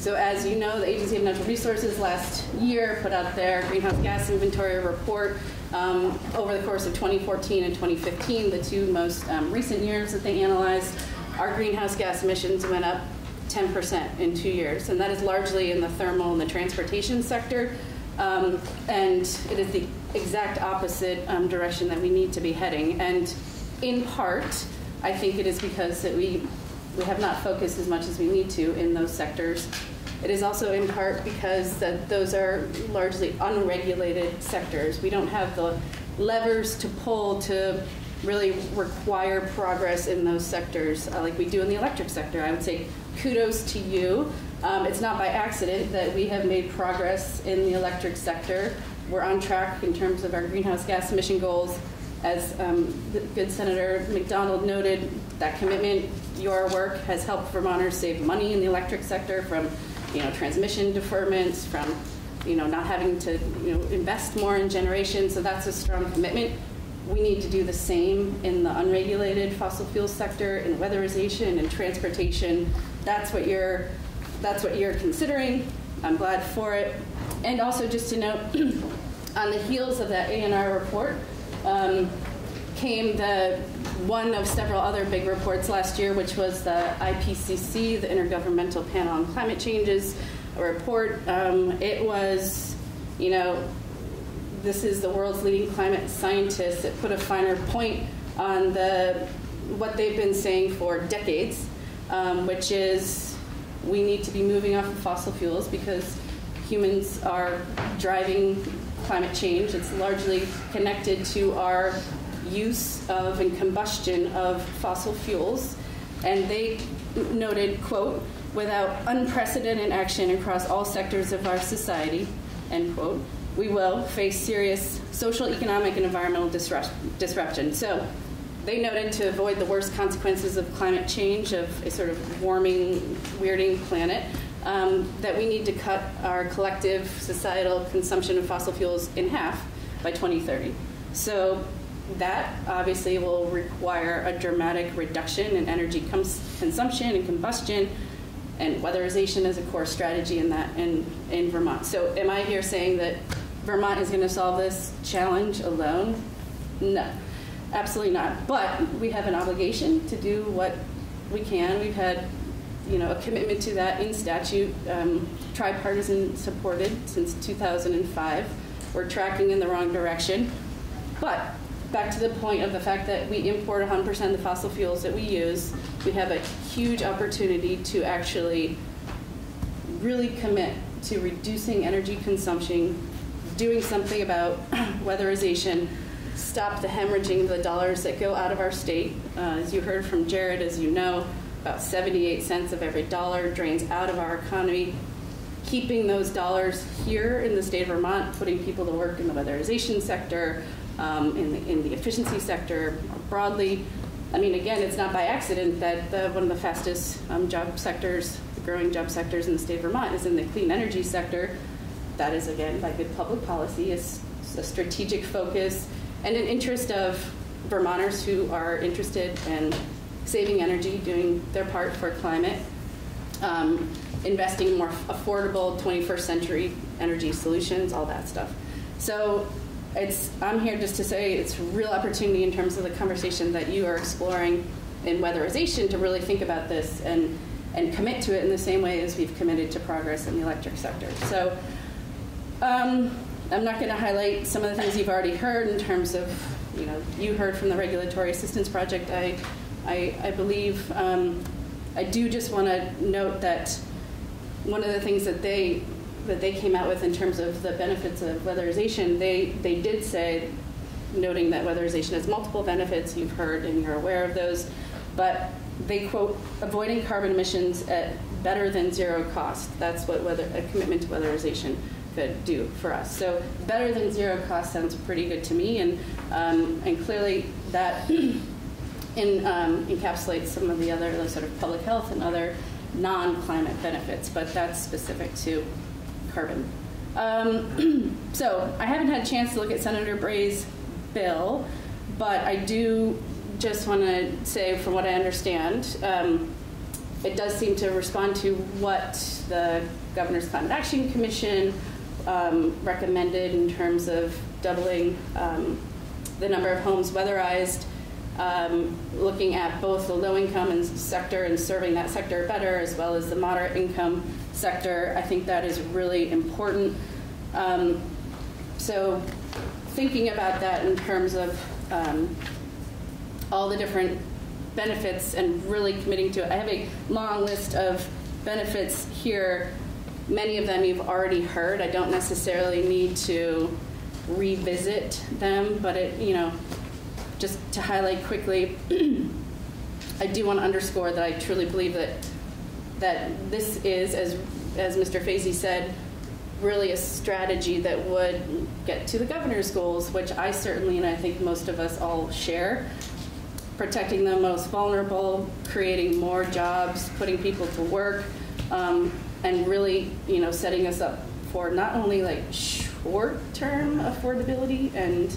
so as you know, the Agency of Natural Resources last year put out their greenhouse gas inventory report um, over the course of 2014 and 2015, the two most um, recent years that they analyzed. Our greenhouse gas emissions went up 10% in two years, and that is largely in the thermal and the transportation sector. Um, and it is the exact opposite um, direction that we need to be heading. And in part, I think it is because that we we have not focused as much as we need to in those sectors. It is also in part because that those are largely unregulated sectors. We don't have the levers to pull to really require progress in those sectors uh, like we do in the electric sector. I would say kudos to you. Um, it's not by accident that we have made progress in the electric sector. We're on track in terms of our greenhouse gas emission goals. As um, the good Senator MacDonald noted, that commitment, your work has helped Vermonters save money in the electric sector from you know, transmission deferments, from you know, not having to you know, invest more in generation. So that's a strong commitment. We need to do the same in the unregulated fossil fuel sector, in weatherization and transportation. That's what you're, that's what you're considering. I'm glad for it. And also just to note, on the heels of that ANR report, um, came the one of several other big reports last year, which was the IPCC, the Intergovernmental Panel on Climate Changes report. Um, it was, you know, this is the world's leading climate scientists that put a finer point on the what they've been saying for decades, um, which is we need to be moving off of fossil fuels because humans are driving climate change. It's largely connected to our use of and combustion of fossil fuels. And they noted, quote, without unprecedented action across all sectors of our society, end quote, we will face serious social, economic, and environmental disrupt- disruption. So they noted to avoid the worst consequences of climate change, of a sort of warming, weirding planet, um, that we need to cut our collective societal consumption of fossil fuels in half by 2030. So that obviously will require a dramatic reduction in energy cons- consumption and combustion, and weatherization is a core strategy in that in, in Vermont. So, am I here saying that Vermont is going to solve this challenge alone? No, absolutely not. But we have an obligation to do what we can. We've had, you know, a commitment to that in statute, um, tripartisan supported since 2005. We're tracking in the wrong direction. But back to the point of the fact that we import 100% of the fossil fuels that we use, we have a huge opportunity to actually really commit to reducing energy consumption, doing something about weatherization, stop the hemorrhaging of the dollars that go out of our state. Uh, as you heard from Jared, as you know, about 78 cents of every dollar drains out of our economy. Keeping those dollars here in the state of Vermont, putting people to work in the weatherization sector, um, in, the, in the efficiency sector broadly. I mean, again, it's not by accident that the, one of the fastest um, job sectors, the growing job sectors in the state of Vermont is in the clean energy sector. That is, again, by good public policy, is a strategic focus and an interest of Vermonters who are interested in saving energy, doing their part for climate, um, investing in more affordable 21st century energy solutions, all that stuff. So it's, I'm here just to say it's a real opportunity in terms of the conversation that you are exploring in weatherization to really think about this and, and commit to it in the same way as we've committed to progress in the electric sector. So um, I'm not going to highlight some of the things you've already heard in terms of, you know, you heard from the Regulatory Assistance Project. I, I, I believe um, I do just want to note that one of the things that they that they came out with in terms of the benefits of weatherization, they, they did say, noting that weatherization has multiple benefits, you've heard and you're aware of those, but they quote, avoiding carbon emissions at better than zero cost. That's what weather, a commitment to weatherization could do for us. So better than zero cost sounds pretty good to me, and, um, and clearly that in, um, encapsulates some of the other sort of public health and other non-climate benefits, but that's specific to carbon. Um, so I haven't had a chance to look at Senator Bray's bill, but I do just want to say, from what I understand, um, it does seem to respond to what the Governor's Climate Action Commission um, recommended in terms of doubling um, the number of homes weatherized, um, looking at both the low income sector and serving that sector better, as well as the moderate income sector. I think that is really important. Um, so, thinking about that in terms of um, all the different benefits and really committing to it. I have a long list of benefits here. Many of them you've already heard. I don't necessarily need to revisit them, but it, you know, just to highlight quickly, I do want to underscore that I truly believe that that this is, as, as Mr. Faesy said, really a strategy that would get to the governor's goals, which I certainly and I think most of us all share. Protecting the most vulnerable, creating more jobs, putting people to work, um, and really, you know, setting us up for not only like short-term affordability and,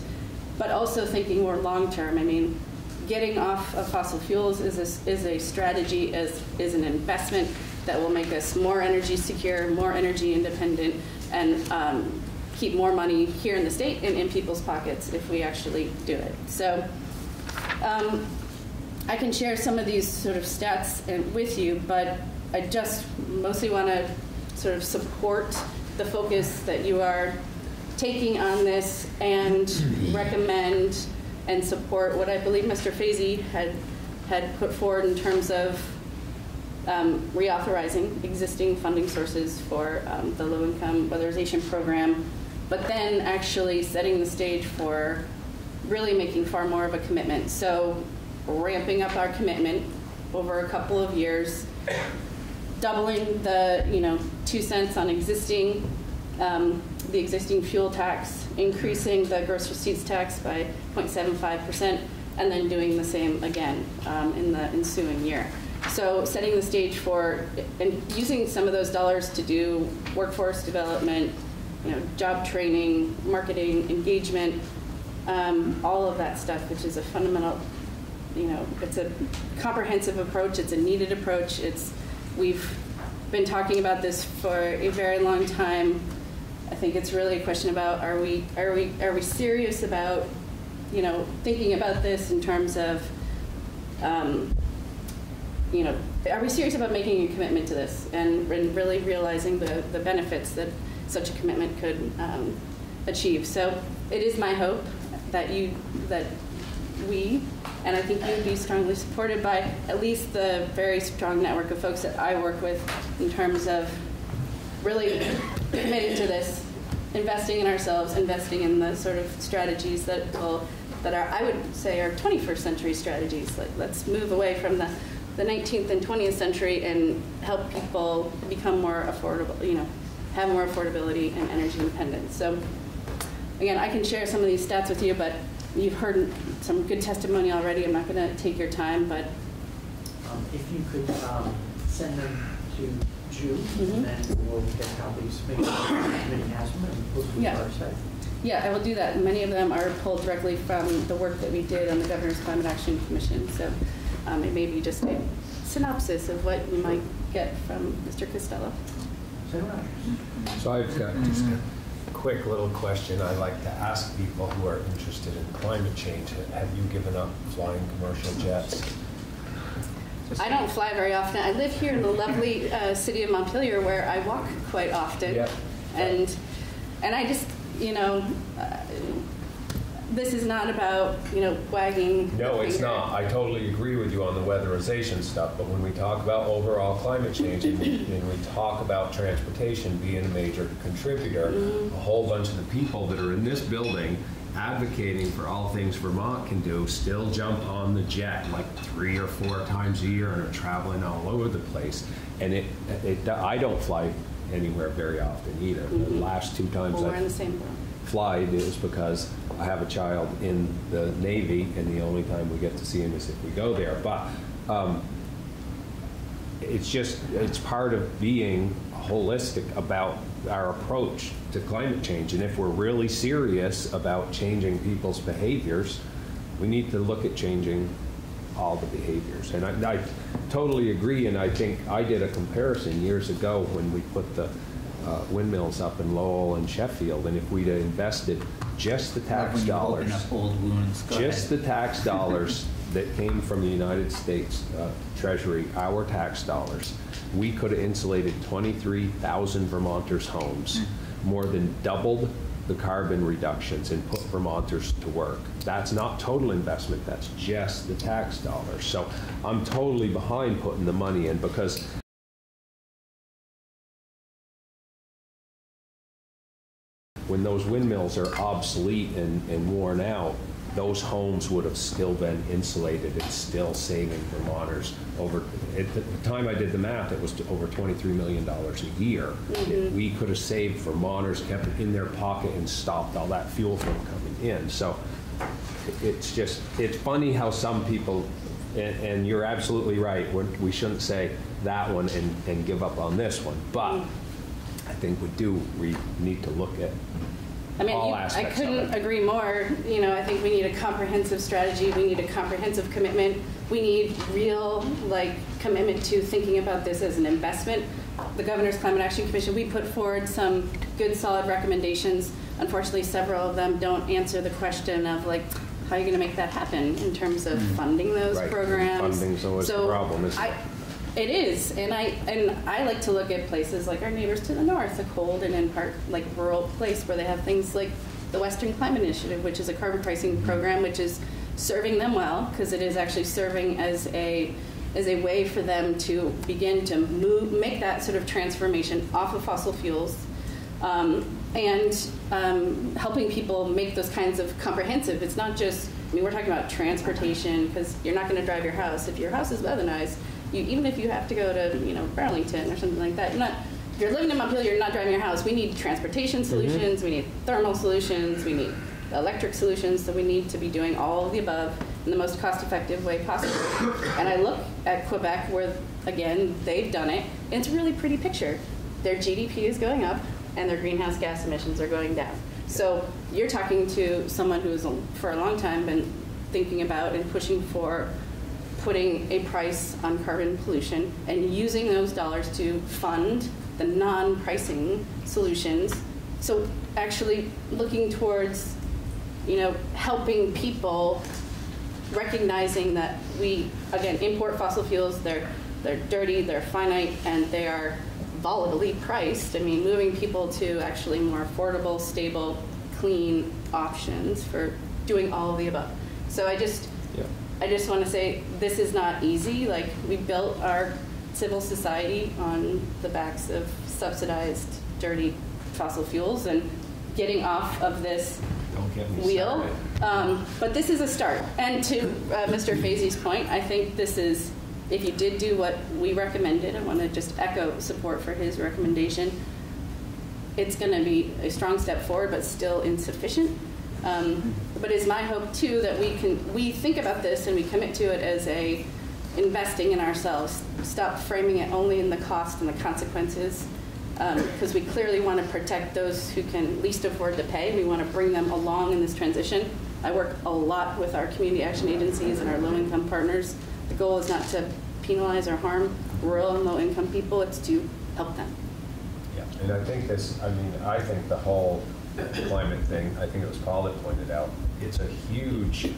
but also thinking more long-term. I mean, getting off of fossil fuels is a, is a strategy, is, is an investment that will make us more energy secure, more energy independent, and um, keep more money here in the state and in people's pockets if we actually do it. So um, I can share some of these sort of stats and, with you, but I just mostly want to sort of support the focus that you are taking on this and recommend and support what I believe Mr. Faesy had, had put forward in terms of um, reauthorizing existing funding sources for um, the low income weatherization program, but then actually setting the stage for really making far more of a commitment. So, ramping up our commitment over a couple of years, doubling the you know two cents on existing um, the existing fuel tax, increasing the gross receipts tax by 0.75 percent, and then doing the same again um, in the ensuing year. So setting the stage for and using some of those dollars to do workforce development, you know, job training, marketing, engagement, um, all of that stuff, which is a fundamental, you know, it's a comprehensive approach, it's a needed approach, it's, we've been talking about this for a very long time. I think it's really a question about, are we, are we, are we serious about, you know, thinking about this in terms of, um, you know, are we serious about making a commitment to this and, and really realizing the, the benefits that such a commitment could um, achieve? So it is my hope that you, that we, and I think you'd be strongly supported by at least the very strong network of folks that I work with in terms of really committing to this, investing in ourselves, investing in the sort of strategies that will, that are, I would say, are 21st century strategies. Like, let's move away from the, the 19th and 20th century and help people become more affordable, you know, have more affordability and energy independence. So, again, I can share some of these stats with you, but you've heard some good testimony already. I'm not going to take your time, but Um, If you could um, send them to Jude, and then we'll get copies, make sure the committee has them and post them Yeah. to our site. Yeah, I will do that. Many of them are pulled directly from the work that we did on the Governor's Climate Action Commission. So um, it may be just a synopsis of what you might get from Mr. Costello. Send them. So I've got just a quick little question I like to ask people who are interested in climate change. Have you given up flying commercial jets? I don't fly very often. I live here in the lovely uh, city of Montpelier where I walk quite often. And, and I just, you know, uh, this is not about, you know, wagging. No, it's not. I totally agree with you on the weatherization stuff, but when we talk about overall climate change and we- and we talk about transportation being a major contributor, a whole bunch of the people that are in this building advocating for all things Vermont can do still jump on the jet like three or four times a year and are traveling all over the place. And it, it, I don't fly anywhere very often either. The last two times Well, we're in I've the same boat. flight is because I have a child in the Navy, and the only time we get to see him is if we go there. But um, it's just, it's part of being holistic about our approach to climate change. And if we're really serious about changing people's behaviors, we need to look at changing all the behaviors. And I, I totally agree, and I think I did a comparison years ago when we put the uh, windmills up in Lowell and Sheffield, and if we'd invested just the tax dollars, Open up old wounds. Go just ahead. the tax dollars that came from the United States uh, Treasury, our tax dollars, we could have insulated 23,000 Vermonters' homes, more than doubled the carbon reductions and put Vermonters to work. That's not total investment, that's just the tax dollars. So I'm totally behind putting the money in because when those windmills are obsolete and, and worn out, those homes would have still been insulated and still saving Vermonters over, at the time I did the math, it was over $23 million a year. Mm-hmm. We could have saved Vermonters, kept it in their pocket and stopped all that fuel from coming in. So it's just, it's funny how some people, and, and you're absolutely right, we shouldn't say that one and, and give up on this one. But mm. I think we do, we need to look at I mean, you- I couldn't agree more. You know, I think we need a comprehensive strategy. We need a comprehensive commitment. We need real, like, commitment to thinking about this as an investment. The Governor's Climate Action Commission, we put forward some good, solid recommendations. Unfortunately, several of them don't answer the question of, like, how are you going to make that happen in terms of funding those Mm. Right. programs? Funding's always the So problem, isn't it? I- It is, and I and I like to look at places like our neighbors to the north, a cold and in part like rural place where they have things like the Western Climate Initiative, which is a carbon pricing program, which is serving them well because it is actually serving as a as a way for them to begin to move, make that sort of transformation off of fossil fuels, um, and um, helping people make those kinds of comprehensive. It's not just. I mean, we're talking about transportation because you're not going to drive your house if your house is weatherized. You, even if you have to go to you know Burlington or something like that, you're not. If you're living in Montpelier, you're not driving your house. We need transportation mm-hmm. solutions. We need thermal solutions. We need electric solutions. So we need to be doing all of the above in the most cost-effective way possible. and I look at Quebec, where again they've done it. And it's a really pretty picture. Their GDP is going up, and their greenhouse gas emissions are going down. So you're talking to someone who's for a long time been thinking about and pushing for putting a price on carbon pollution and using those dollars to fund the non-pricing solutions. So actually looking towards, you know, helping people recognizing that we, again, import fossil fuels, they're, they're dirty, they're finite, and they are volatilely priced. I mean, moving people to actually more affordable, stable, clean options for doing all of the above. So I just, Yeah. I just want to say, this is not easy. Like, we built our civil society on the backs of subsidized, dirty fossil fuels, and getting off of this Don't get me wheel. Um, but this is a start. And to uh, Mr. Faesy's point, I think this is, if you did do what we recommended, I want to just echo support for his recommendation. It's going to be a strong step forward, but still insufficient. Um, but it's my hope too that we can we think about this and we commit to it as a investing in ourselves. Stop framing it only in the cost and the consequences, because we clearly want to protect those who can least afford to pay. We want to bring them along in this transition. I work a lot with our community action agencies and our low-income partners. The goal is not to penalize or harm rural and low-income people; it's to help them. Yeah, and I think this, I mean, I think the whole climate thing, I think it was Paul that pointed out, it's a huge,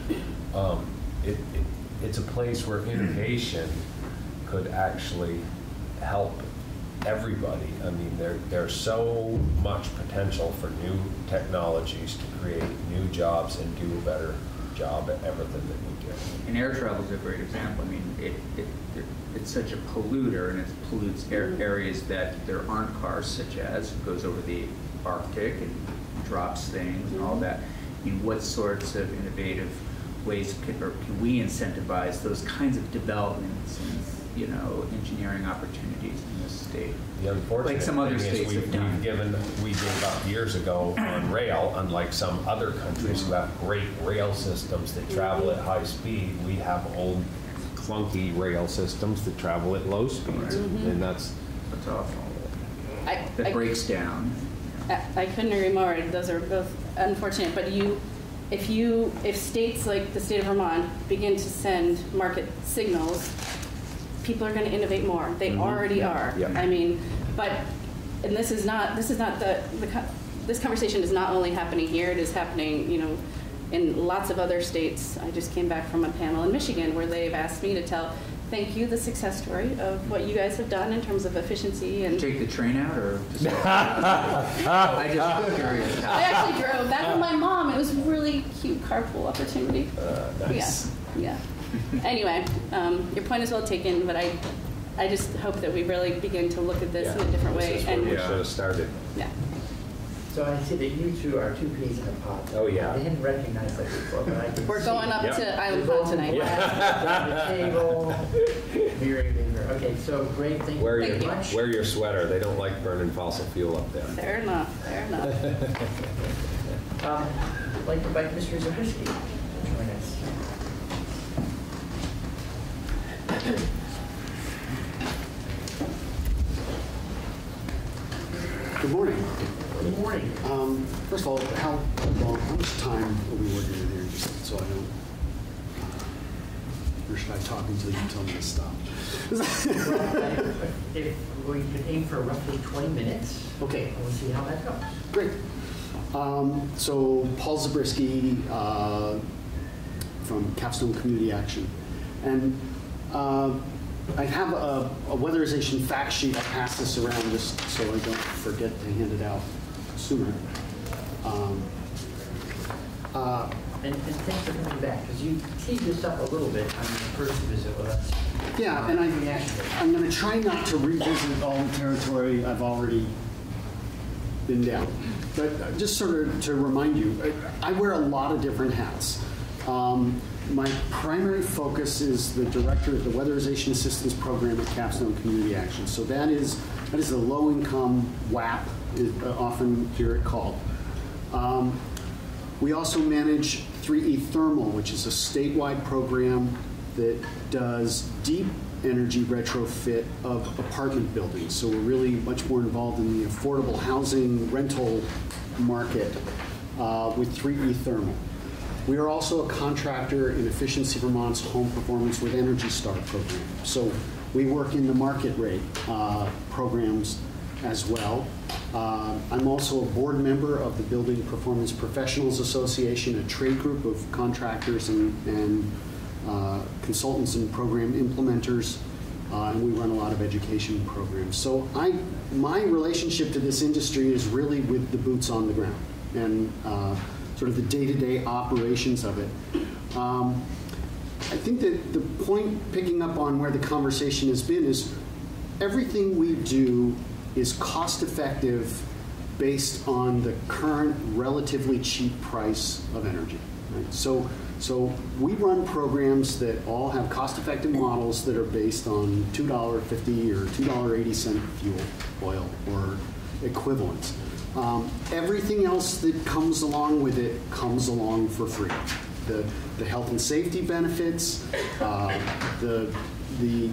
um, it, it, it's a place where innovation could actually help everybody. I mean, there, there's so much potential for new technologies to create new jobs and do a better job at everything that we do. And air travel is a great example. I mean, it, it, it- it's such a polluter and it pollutes areas that there aren't cars such as, it goes over the Arctic and drops things and all that. I mean, what sorts of innovative ways can, or can we incentivize those kinds of developments and, you know, engineering opportunities in this state? The unfortunate Like some other thing is states we've- have done. We've given, we gave up years ago on rail, unlike some other countries who have great rail systems that travel at high speed. We have old clunky rail systems that travel at low speeds, and that's, That's awful. I, That I- breaks down. I couldn't agree more. Those are both unfortunate, but you, if you, if states like the state of Vermont begin to send market signals, people are going to innovate more. They Mhm. already are. Yeah. I mean, but, and this is not, this is not the, the, this conversation is not only happening here, it is happening, you know, in lots of other states. I just came back from a panel in Michigan where they've asked me to tell, thank you, the success story of what you guys have done in terms of efficiency and. Take the train out or? just- I just curious. I actually drove back with my mom. It was a really cute carpool opportunity. nice. Yeah, yeah. Anyway, um, your point is well taken, but I, I just hope that we really begin to look at this in a different way. This is where we should have started. yeah, So I see that you two are two peas in a pod. Oh, yeah. I didn't recognize that before, but I can we're see going up Yep. to Island the Pond tonight. golden glass, the table, very bigger. Okay, so great, thank you Wear Thank very your, you. much. wear your sweater, they don't like burning fossil fuel up there. Fair enough. Fair enough. Um, I'd like to invite Mr. Zabriskie to join us. Good morning. Morning. Um, First of all, how long, how much time are we working in here, just so I don't, uh, or should I talk until you tell me to stop? If we could aim for roughly 20 minutes, Okay, and we'll see how that goes. great. Um, So Paul Zabriskie uh, from Capstone Community Action. And uh, I have a a weatherization fact sheet. I'll pass this around just so I don't forget to hand it out sooner. Um, uh, And and thanks for coming back, because you teed this up a little bit on your first visit with us. Yeah, and I, I'm going to try not to revisit all the territory I've already been down. But uh, just sort of to remind you, I I wear a lot of different hats. Um, My primary focus is the director of the Weatherization Assistance Program at Capstone Community Action. So that is, that is the low-income WAP, is uh, often hear it called. Um, we also manage 3E Thermal, which is a statewide program that does deep energy retrofit of apartment buildings. So we're really much more involved in the affordable housing rental market uh, with 3E Thermal. We are also a contractor in Efficiency Vermont's Home Performance with Energy Star program. So we work in the market rate uh, programs as well. Uh, I'm also a board member of the Building Performance Professionals Association, a trade group of contractors and, and uh, consultants and program implementers, uh, and we run a lot of education programs. So I, my relationship to this industry is really with the boots on the ground and uh, sort of the day-to-day operations of it. Um, I think that the point picking up on where the conversation has been is everything we do is cost effective based on the current relatively cheap price of energy. Right? So, so we run programs that all have cost effective models that are based on $2.50 or $2.80 fuel oil or equivalents. Um, everything else that comes along with it comes along for free. The, the health and safety benefits, uh, the, the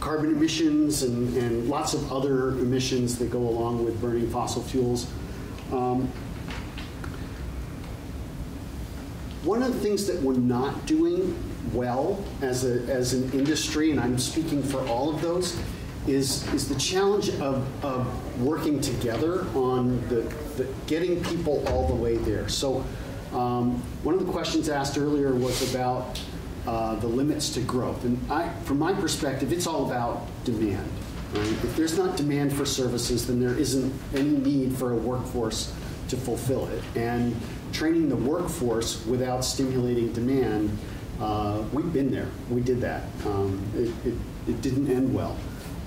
carbon emissions and, and lots of other emissions that go along with burning fossil fuels. Um, one of the things that we're not doing well as, a, as an industry, and I'm speaking for all of those, is, is the challenge of, of working together on the, the getting people all the way there. So um, one of the questions asked earlier was about uh, the limits to growth. And I, from my perspective, it's all about demand. Right? If there's not demand for services, then there isn't any need for a workforce to fulfill it. And training the workforce without stimulating demand, uh, we've been there. We did that. Um, it, it, it didn't end well.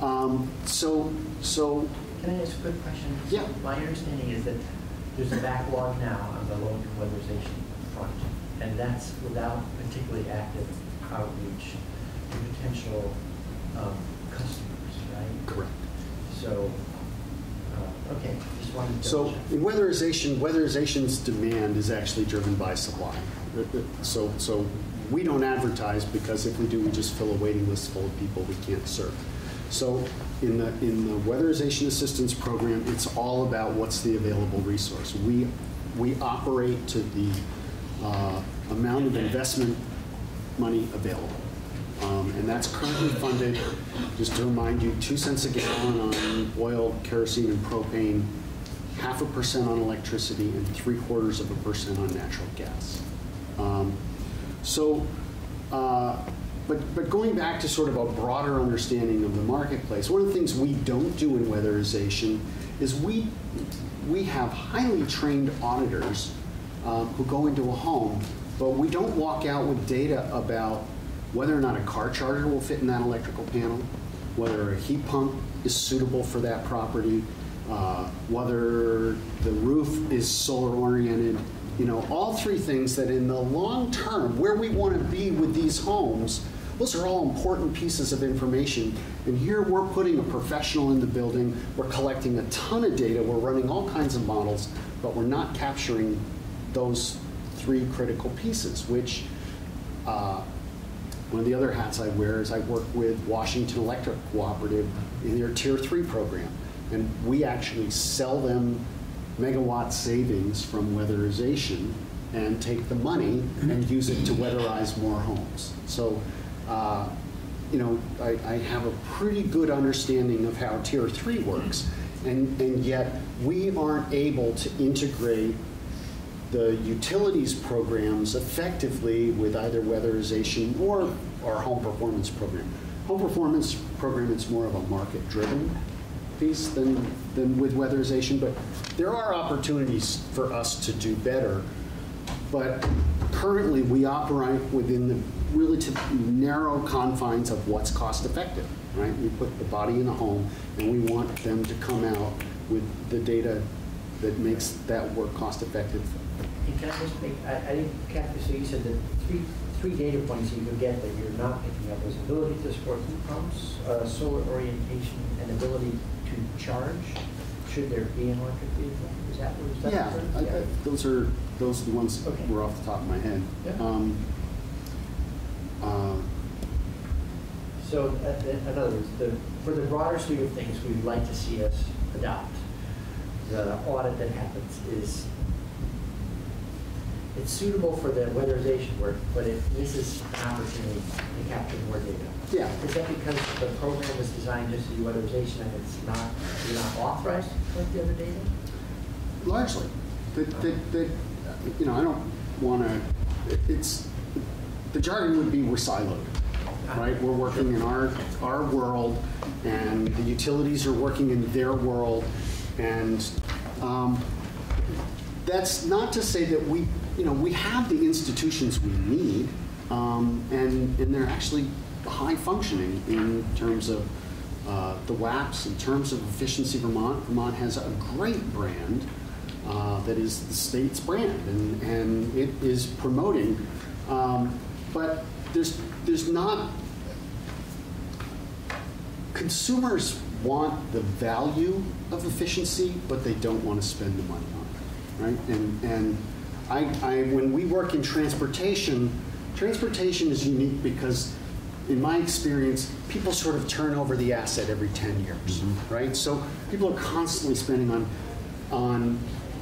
Um, so, so Can I ask a quick question? Yeah. My understanding is that there's a backlog now on the low-income weatherization front, and that's without particularly active outreach to potential um, customers, right? correct. So, uh, okay, just wanted to So double check. in weatherization's weatherization's demand is actually driven by supply. Uh, uh, So, so we don't advertise because if we do, we just fill a waiting list full of people we can't serve. So in the, in the weatherization assistance program, it's all about what's the available resource. We, we operate to the uh, amount of investment money available. Um, And that's currently funded, just to remind you, two cents a gallon on oil, kerosene, and propane, half a percent on electricity, and three quarters of a percent on natural gas. Um, So, uh, but, but going back to sort of a broader understanding of the marketplace, one of the things we don't do in weatherization is we, we have highly trained auditors um, who go into a home, but we don't walk out with data about whether or not a car charger will fit in that electrical panel, whether a heat pump is suitable for that property, uh, whether the roof is solar oriented, you know, all three things that in the long term, where we want to be with these homes, those are all important pieces of information. And here we're putting a professional in the building, we're collecting a ton of data, we're running all kinds of models, but we're not capturing those three critical pieces, which uh, one of the other hats I wear is I work with Washington Electric Cooperative in their Tier 3 program. And we actually sell them megawatt savings from weatherization and take the money and use it to weatherize more homes. So, uh, you know, I, I have a pretty good understanding of how Tier 3 works. And, and yet, we aren't able to integrate the utilities programs effectively with either weatherization or our home performance program. Home performance program is more of a market-driven piece than, than with weatherization, but there are opportunities for us to do better. But currently, we operate within the relatively narrow confines of what's cost-effective, right? We put the body in the home, and we want them to come out with the data that makes that work cost-effective And can I just make, I, I didn't so you said that three, three data points you could get that you're not picking up was ability to support heat pumps, uh, solar orientation, and ability to charge, should there be an electric vehicle? Is that, was that? Yeah, I- I- those are, those are the ones that Okay. were off the top of my head. Yeah. Um, uh, So, uh, in other words, the, for the broader suite of things we'd like to see us adopt, the audit that happens is it's suitable for the weatherization work, but it misses an opportunity to capture more data. Yeah. Is that because the program was designed just to do weatherization and it's not, you're not authorized to collect the other data? Largely. That, that, that, you know, I don't want to, it's, the jargon would be we're siloed, right? We're working in our, our world, and the utilities are working in their world, and um, that's not to say that we, you know, we have the institutions we need, um, and, and they're actually high functioning in terms of uh, the WAPs, in terms of Efficiency Vermont. Vermont has a great brand uh, that is the state's brand, and, and it is promoting. Um, but there's, there's not, consumers want the value of efficiency, but they don't want to spend the money on it, right? And, and I, I, when we work in transportation, transportation is unique because, in my experience, people sort of turn over the asset every 10 years, right? So people are constantly spending on, on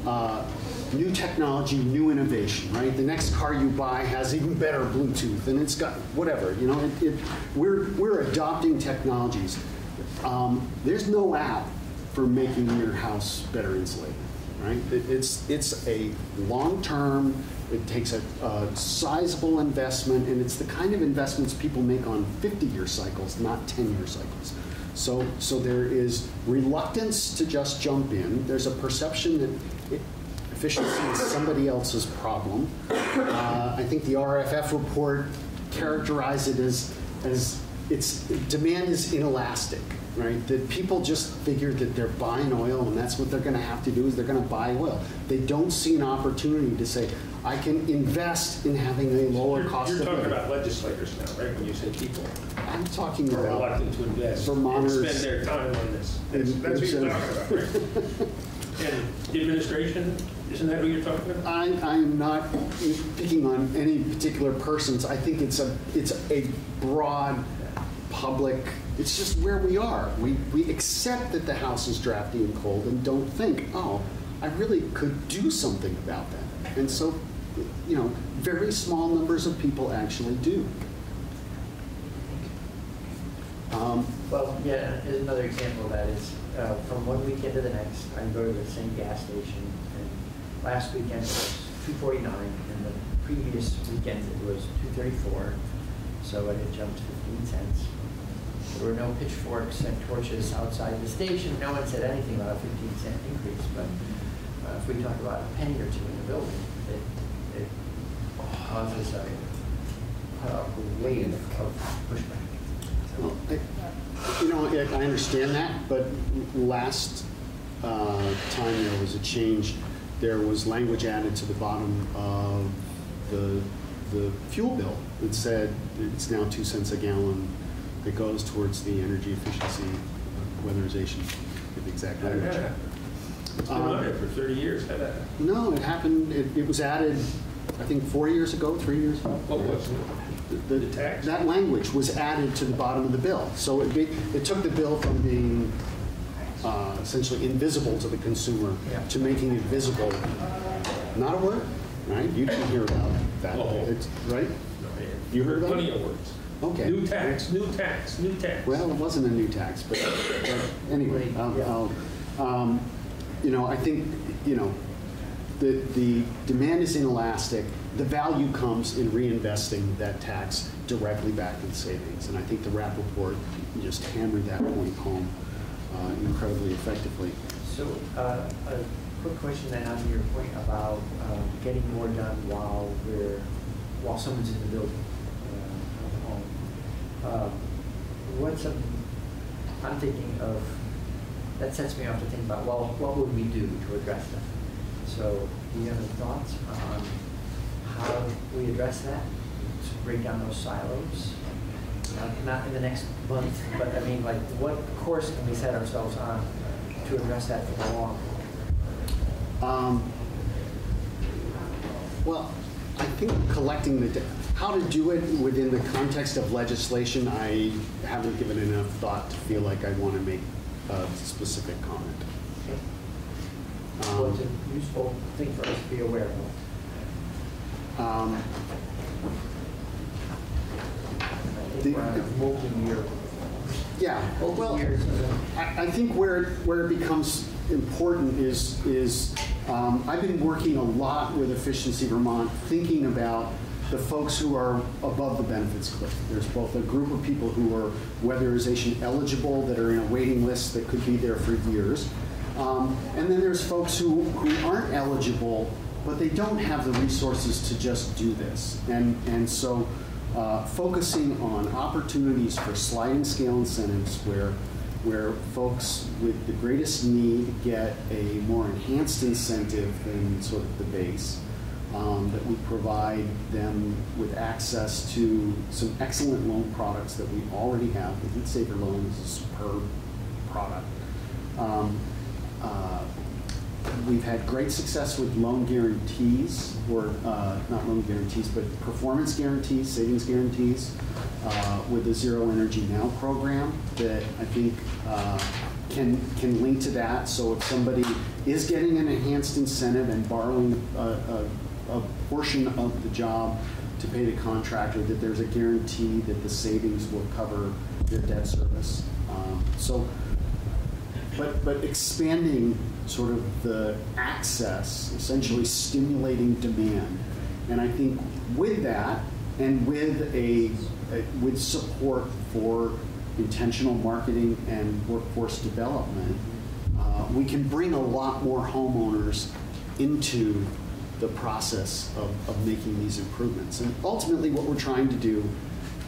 uh, new technology, new innovation, right? The next car you buy has even better Bluetooth, and it's got whatever, you know. It, it, we're, we're adopting technologies. Um, there's no app for making your house better insulated, right? It, it's, it's a long-term, it takes a, a sizable investment, and it's the kind of investments people make on 50-year cycles, not 10-year cycles. So, so there is reluctance to just jump in. There's a perception that it, efficiency is somebody else's problem. Uh, I think the RFF report characterized it as, as it's, demand is inelastic, right? That people just figure that they're buying oil and that's what they're going to have to do is they're going to buy oil. They don't see an opportunity to say, I can invest in having a lower You're- cost You're talking living. about legislators now, right, when you say people I'm talking about reluctant to invest Vermonters- spend their time on this. That's And- that's what you're talking about, right? And the administration, isn't that who you're talking about? I, I'm not picking on any particular persons. I think it's a, it's a broad public, it's just where we are. We, we accept that the house is drafty and cold and don't think, oh, I really could do something about that. And so, you know, very small numbers of people actually do. Um, Well, yeah, another example of that is, uh, from one weekend to the next, I go to the same gas station, and last weekend it was two forty-nine, and the previous weekend it was two thirty-four, so it had jumped fifteen cents. There were no pitchforks and torches outside the station, no one said anything about a fifteen cent increase, but uh, if we talk about a penny or two in the building, it, it causes a, a wave of pushback. Well, You know, I I understand that, but last uh, time there was a change, there was language added to the bottom of the, the fuel bill that said it's now two cents a gallon that goes towards the energy efficiency weatherization, the exact How did that language. happen? It's been on there for 30 years, how did that happen? No, it happened, it, it was added, I think, four years ago, three years ago. What was it? The- The tax? That language was added to the bottom of the bill. So it, be- it took the bill from being uh, essentially invisible to the consumer Yeah. to making it visible. Not a word, right? You didn't hear about that, Oh. It's- right? No, You heard about it? Plenty of words. Okay. New tax, new tax, new tax. Well, it wasn't a new tax, but, but anyway, I'll, I'll, um, you know, I think, you know, the, the demand is inelastic. The value comes in reinvesting that tax directly back in savings. And I think the RAP report just hammered that point home uh, incredibly effectively. So, uh, a quick question then on your point about um, getting more done while we're, while someone's in the building, uh, of the home. Um, What's something, I'm thinking of, that sets me off to think about, well, what would we do to address that? So, do you have any thoughts on how we address that, to break down those silos? Not- Not in the next month, but I mean, like, what course can we set ourselves on to address that for the long? Um, Well, I think collecting the, da- how to do it within the context of legislation, I haven't given enough thought to feel like I want to make a specific comment. Well, Um, it's a useful thing for us to be aware of. Um, I think we're on a multi-year, Yeah, well, I think where, it- where it becomes important is, is, um, I've been working a lot with Efficiency Vermont, thinking about the folks who are above the benefits cliff. There's both a group of people who are weatherization eligible, that are in a waiting list that could be there for years. Um, and then there's folks who, who aren't eligible, but they don't have the resources to just do this. And, and so, uh, focusing on opportunities for sliding scale incentives where, where folks with the greatest need get a more enhanced incentive than sort of the base. Um, that we provide them with access to some excellent loan products that we already have. The Heat Saver loan is a superb product. Um, uh, We've had great success with loan guarantees, or uh, not loan guarantees, but performance guarantees, savings guarantees, uh, with the Zero Energy Now program that I think uh, can, can link to that. So if somebody is getting an enhanced incentive and borrowing a, a, a portion of the job to pay the contractor, that there's a guarantee that the savings will cover their debt service. Um, So but, but expanding sort of the access, essentially stimulating demand. And I think with that, and with a, a- with support for intentional marketing and workforce development, uh, we can bring a lot more homeowners into the process of, of making these improvements. And ultimately, what we're trying to do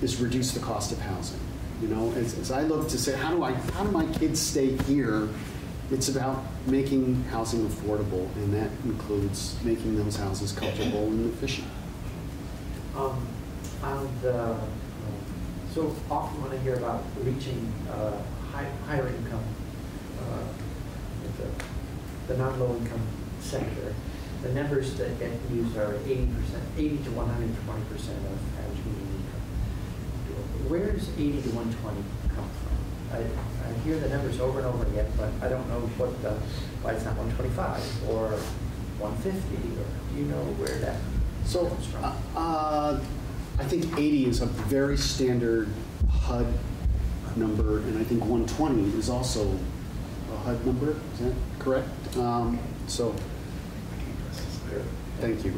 is reduce the cost of housing. You know, as, as I look to say, how do I, how do my kids stay here? It's about making housing affordable, and that includes making those houses comfortable and efficient. Um, the, um, so often when I hear about reaching uh, high- higher income, uh, the, the non-low income sector, the numbers that get used are eighty percent, eighty to one hundred and twenty percent of average median income. Where does eighty to one twenty come from? I, I hear the numbers over and over again, but I don't know what the, why it's not one twenty-five or one fifty, or do you know where that So, comes from? uh, I think 80 is a very standard HUD number, and I think 120 is also a HUD number, is that correct? Um, So, thank you,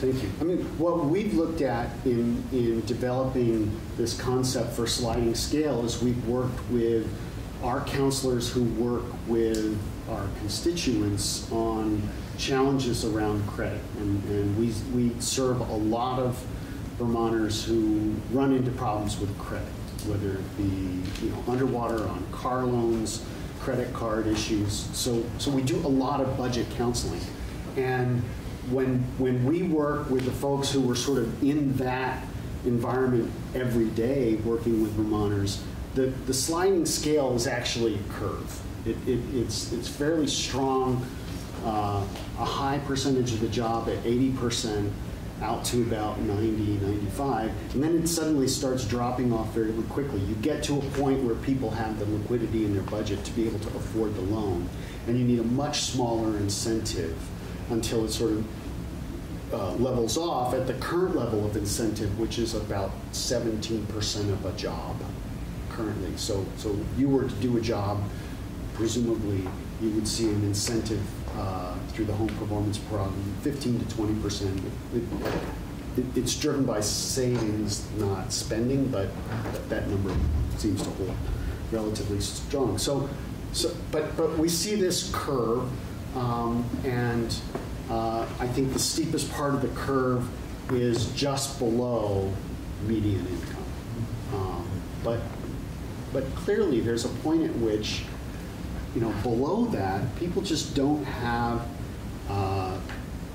thank you. I mean, what we've looked at in, in developing this concept for sliding scale is we've worked with our counselors who work with our constituents on challenges around credit. And, and we, we serve a lot of Vermonters who run into problems with credit, whether it be, you know, underwater on car loans, credit card issues. So, so we do a lot of budget counseling. And when, when we work with the folks who were sort of in that environment every day, working with Vermonters, the, the sliding scale is actually a curve. It, it, it's, it's fairly strong, uh, a high percentage of the job at 80%, out to about 90, 95, and then it suddenly starts dropping off very quickly. You get to a point where people have the liquidity in their budget to be able to afford the loan, and you need a much smaller incentive until it sort of uh, levels off at the current level of incentive, which is about 17% of a job currently. So, so you were to do a job, presumably you would see an incentive uh, through the home performance program, 15 to 20%. It- it- It's driven by savings, not spending, but that number seems to hold relatively strong. So, so, but, but we see this curve, um, and uh, I think the steepest part of the curve is just below median income. Um, But, but clearly, there's a point at which, you know, below that, people just don't have uh,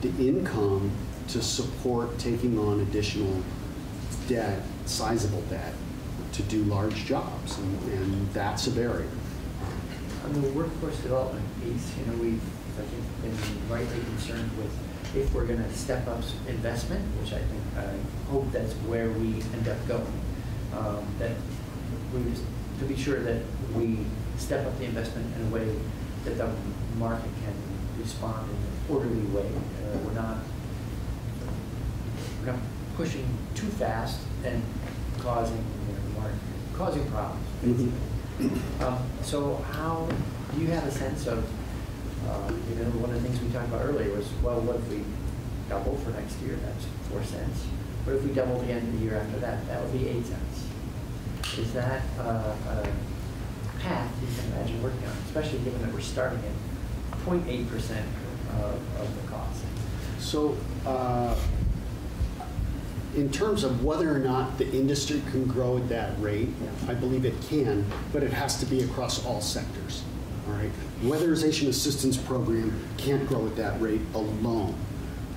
the income to support taking on additional debt, sizable debt, to do large jobs, and, and that's a barrier. On the workforce development piece, you know, we've, Rightly concerned with if we're going to step up investment, which I think, I hope that's where we end up going, um, that we, just- to be sure that we step up the investment in a way that the market can respond in an orderly way. Uh, We're not, we're become pushing too fast and causing, you know, more, causing problems. Mhm. Um, So how, do you have a sense of, uh, you know, one of the things we talked about earlier was, well, what if we double for next year? That's four cents. What if we double the end of the year after that? That would be eight cents. Is that uh, a path you can imagine working on, especially given that we're starting at 0.8% of of the cost? So, uh, in terms of whether or not the industry can grow at that rate, I believe it can, but it has to be across all sectors, all right? Weatherization assistance program can't grow at that rate alone.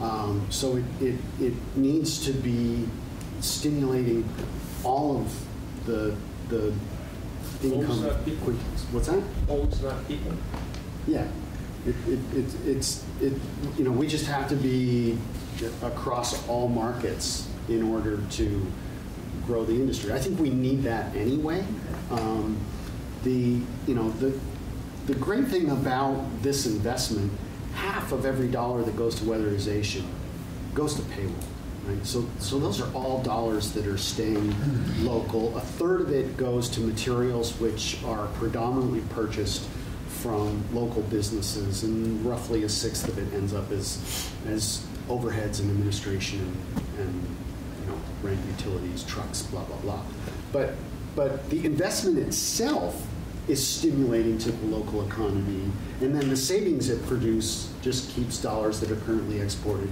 Um, So it, it, it needs to be stimulating all of the, the income. Homes, not people. What's that? Homes, not people. Yeah, it, it, it- it's, it, you know, we just have to be across all markets in order to grow the industry. I think we need that anyway. Um, The, you know, the, the great thing about this investment, half of every dollar that goes to weatherization goes to payroll, right? So, so those are all dollars that are staying local. A third of it goes to materials which are predominantly purchased from local businesses, and roughly a sixth of it ends up as, as overheads and administration and, and, you know, rent, utilities, trucks, blah, blah, blah. But, but the investment itself is stimulating to the local economy, and then the savings it produces just keeps dollars that are currently exported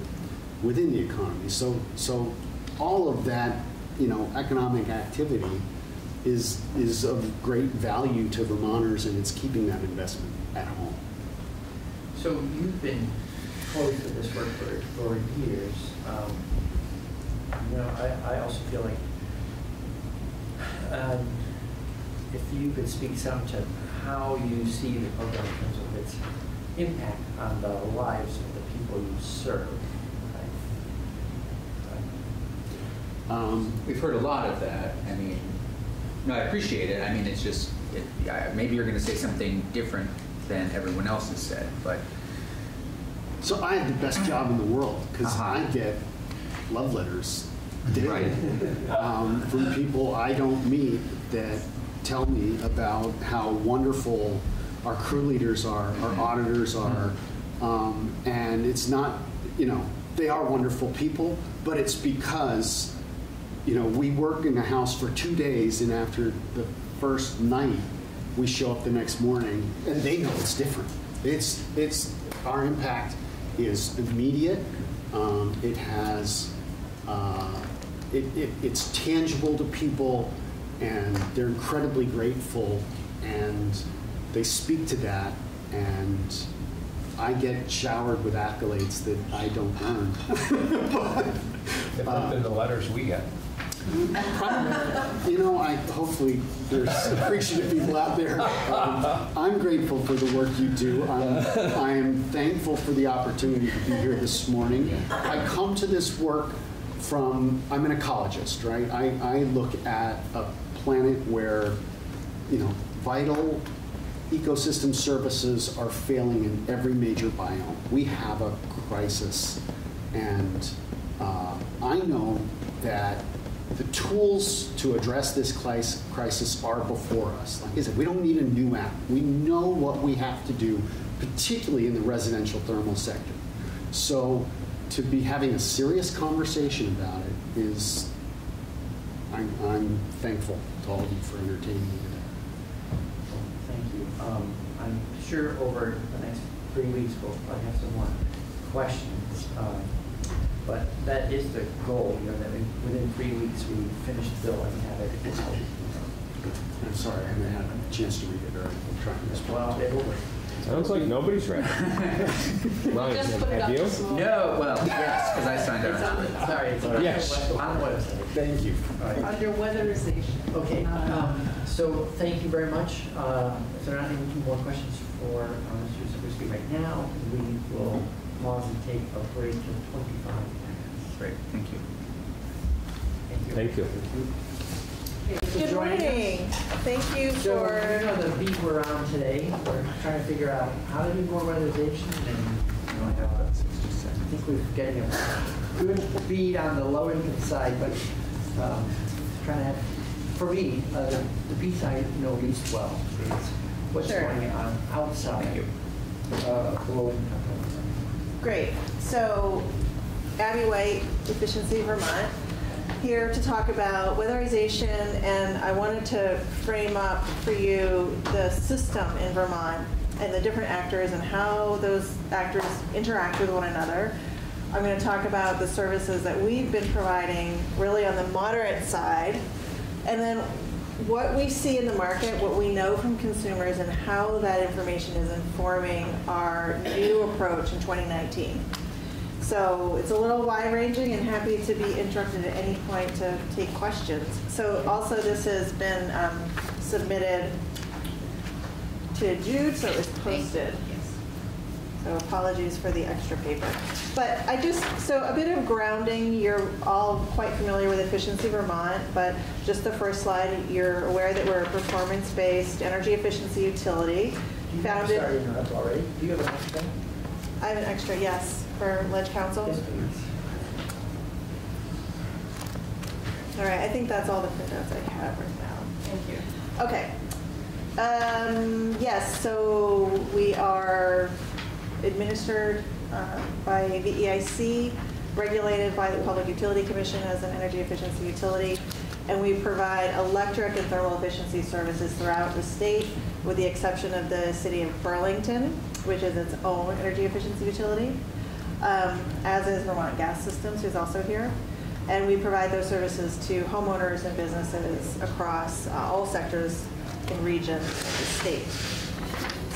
within the economy. So, so all of that, you know, economic activity is, is of great value to Vermonters, and it's keeping that investment at home. So you've been close to this work for, for years. Um, You know, I, I also feel like, um, if you could speak some to how you see the program in terms of its impact on the lives of the people you serve. right? Um, We've heard a lot of that. I mean, no, I appreciate it. I mean, it's just, it, yeah, maybe you're going to say something different than everyone else has said, but So I have the best job in the world because Uh-huh. I get love letters daily Right. um, from people I don't meet that tell me about how wonderful our crew leaders are, our auditors are, um, and it's not, you know, they are wonderful people, but it's because, you know, we work in the house for two days, and after the first night, we show up the next morning, and they know it's different. It's it's our impact is immediate. Um, it has uh, it, it, it's tangible to people, and they're incredibly grateful, and they speak to that, and I get showered with accolades that I don't earn. Different than the letters we get. You know, I, hopefully, there's appreciative people out there. Um, I'm grateful for the work you do. I'm, I am thankful for the opportunity to be here this morning. I come to this work from, I'm an ecologist, right? I, I look at a planet where, you know, vital ecosystem services are failing in every major biome. We have a crisis. And uh, I know that the tools to address this crisis are before us. Like I said, we don't need a new app. We know what we have to do, particularly in the residential thermal sector. So to be having a serious conversation about it is, I'm, I'm thankful to all of you for entertaining me today. Well, Thank you. Um, I'm sure over the next three weeks, we'll probably have some more questions. Um, But that is the goal, you know, that we- within three weeks, we finish the bill and have it. I'm sorry, I haven't had a chance to read it, or I'm trying to. Well, it will work. Sounds like nobody's ready. Ryan, Just put it up have you? this morning. no, well, yes, because I signed It's up. on, sorry, it's on the Yes. web- on the website. Thank you. All right. Under weatherization. Okay, um, so thank you very much. Uh, If there are not any more questions for uh, Mr. Zabriskie right now, we will pause and take a break of 25 minutes. Great, thank you. Thank you. Thank you. Good morning. Thank you So, you for, know the beat we're on today, we're trying to figure out how to do more weatherization and you only have about 60 seconds. I think we're getting a good beat on the low income side, but um, trying to have, for me, uh, the the piece I know least well is what's Sure. going on outside uh, the low income. Great. So Abby White, Efficiency Vermont, here to talk about weatherization, and I wanted to frame up for you the system in Vermont and the different actors and how those actors interact with one another. I'm going to talk about the services that we've been providing really on the moderate side, and then what we see in the market, what we know from consumers, and how that information is informing our new approach in 2019. So it's a little wide ranging and happy to be interrupted at any point to take questions. So also this has been um, submitted to Jude, so it's posted. So apologies for the extra paper. But I just, so a bit of grounding, you're all quite familiar with Efficiency Vermont, but just the first slide, you're aware that we're a performance-based energy efficiency utility. Do you- Founded, Sorry to interrupt already. Do you have an extra? I have an extra, yes, for Ledge Council. Yes. All right, I think that's all the footnotes I have right now. Thank you. Okay. Um, yes, so we are administered uh, by the EIC, regulated by the Public Utility Commission as an energy efficiency utility, and we provide electric and thermal efficiency services throughout the state, with the exception of the city of Burlington, which is its own energy efficiency utility, um, as is Vermont Gas Systems, who's also here. And we provide those services to homeowners and businesses across uh, all sectors and regions of the state.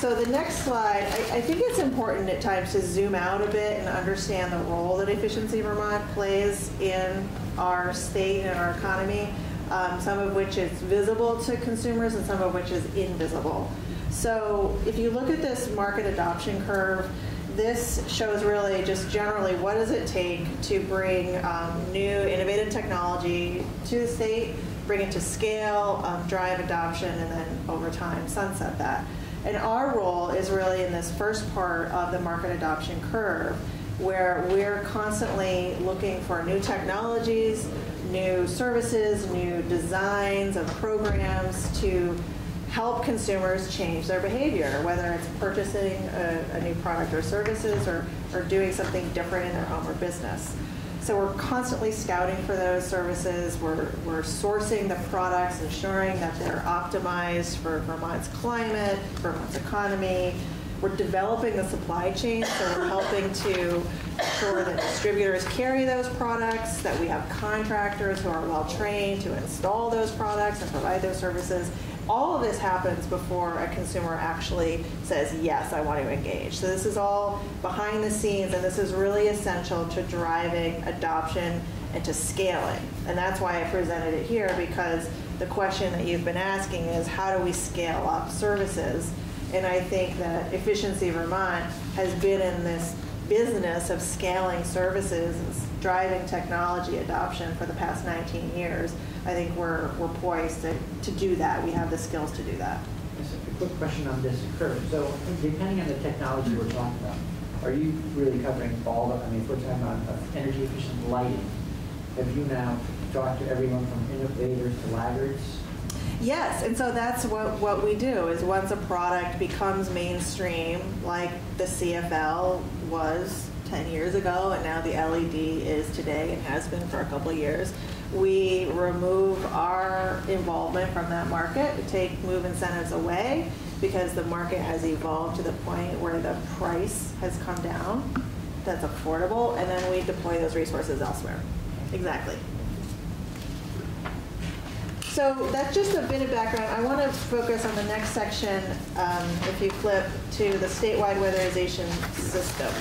So the next slide, I, I think it's important at times to zoom out a bit and understand the role that Efficiency Vermont plays in our state and our economy, um, some of which is visible to consumers and some of which is invisible. So if you look at this market adoption curve, this shows really just generally what does it take to bring um, new innovative technology to the state, bring it to scale, um, drive adoption, and then over time sunset that. And our role is really in this first part of the market adoption curve, where we're constantly looking for new technologies, new services, new designs of programs to help consumers change their behavior, whether it's purchasing a, a new product or services or, or doing something different in their home or business. So we're constantly scouting for those services. We're, we're sourcing the products, ensuring that they're optimized for Vermont's climate, Vermont's economy. We're developing the supply chain, so we're helping to ensure that distributors carry those products, that we have contractors who are well trained to install those products and provide those services. All of this happens before a consumer actually says, yes, I want to engage. So this is all behind the scenes, and this is really essential to driving adoption and to scaling. And that's why I presented it here, because the question that you've been asking is, how do we scale up services? And I think that Efficiency Vermont has been in this business of scaling services and driving technology adoption for the past 19 years. I think we're, we're poised to, to do that. We have the skills to do that. Just a quick question on this curve. So depending on the technology we're talking about, are you really covering all the, I mean, if we're talking about uh, energy efficient lighting, have you now talked to everyone from innovators to laggards? Yes, and so that's what, what we do, is once a product becomes mainstream, like the CFL was 10 years ago, and now the LED is today and has been for a couple of years, we remove our involvement from that market, take, move incentives away, because the market has evolved to the point where the price has come down, that's affordable, and then we deploy those resources elsewhere. Exactly. So that's just a bit of background. I want to focus on the next section, um, if you flip to the statewide weatherization system.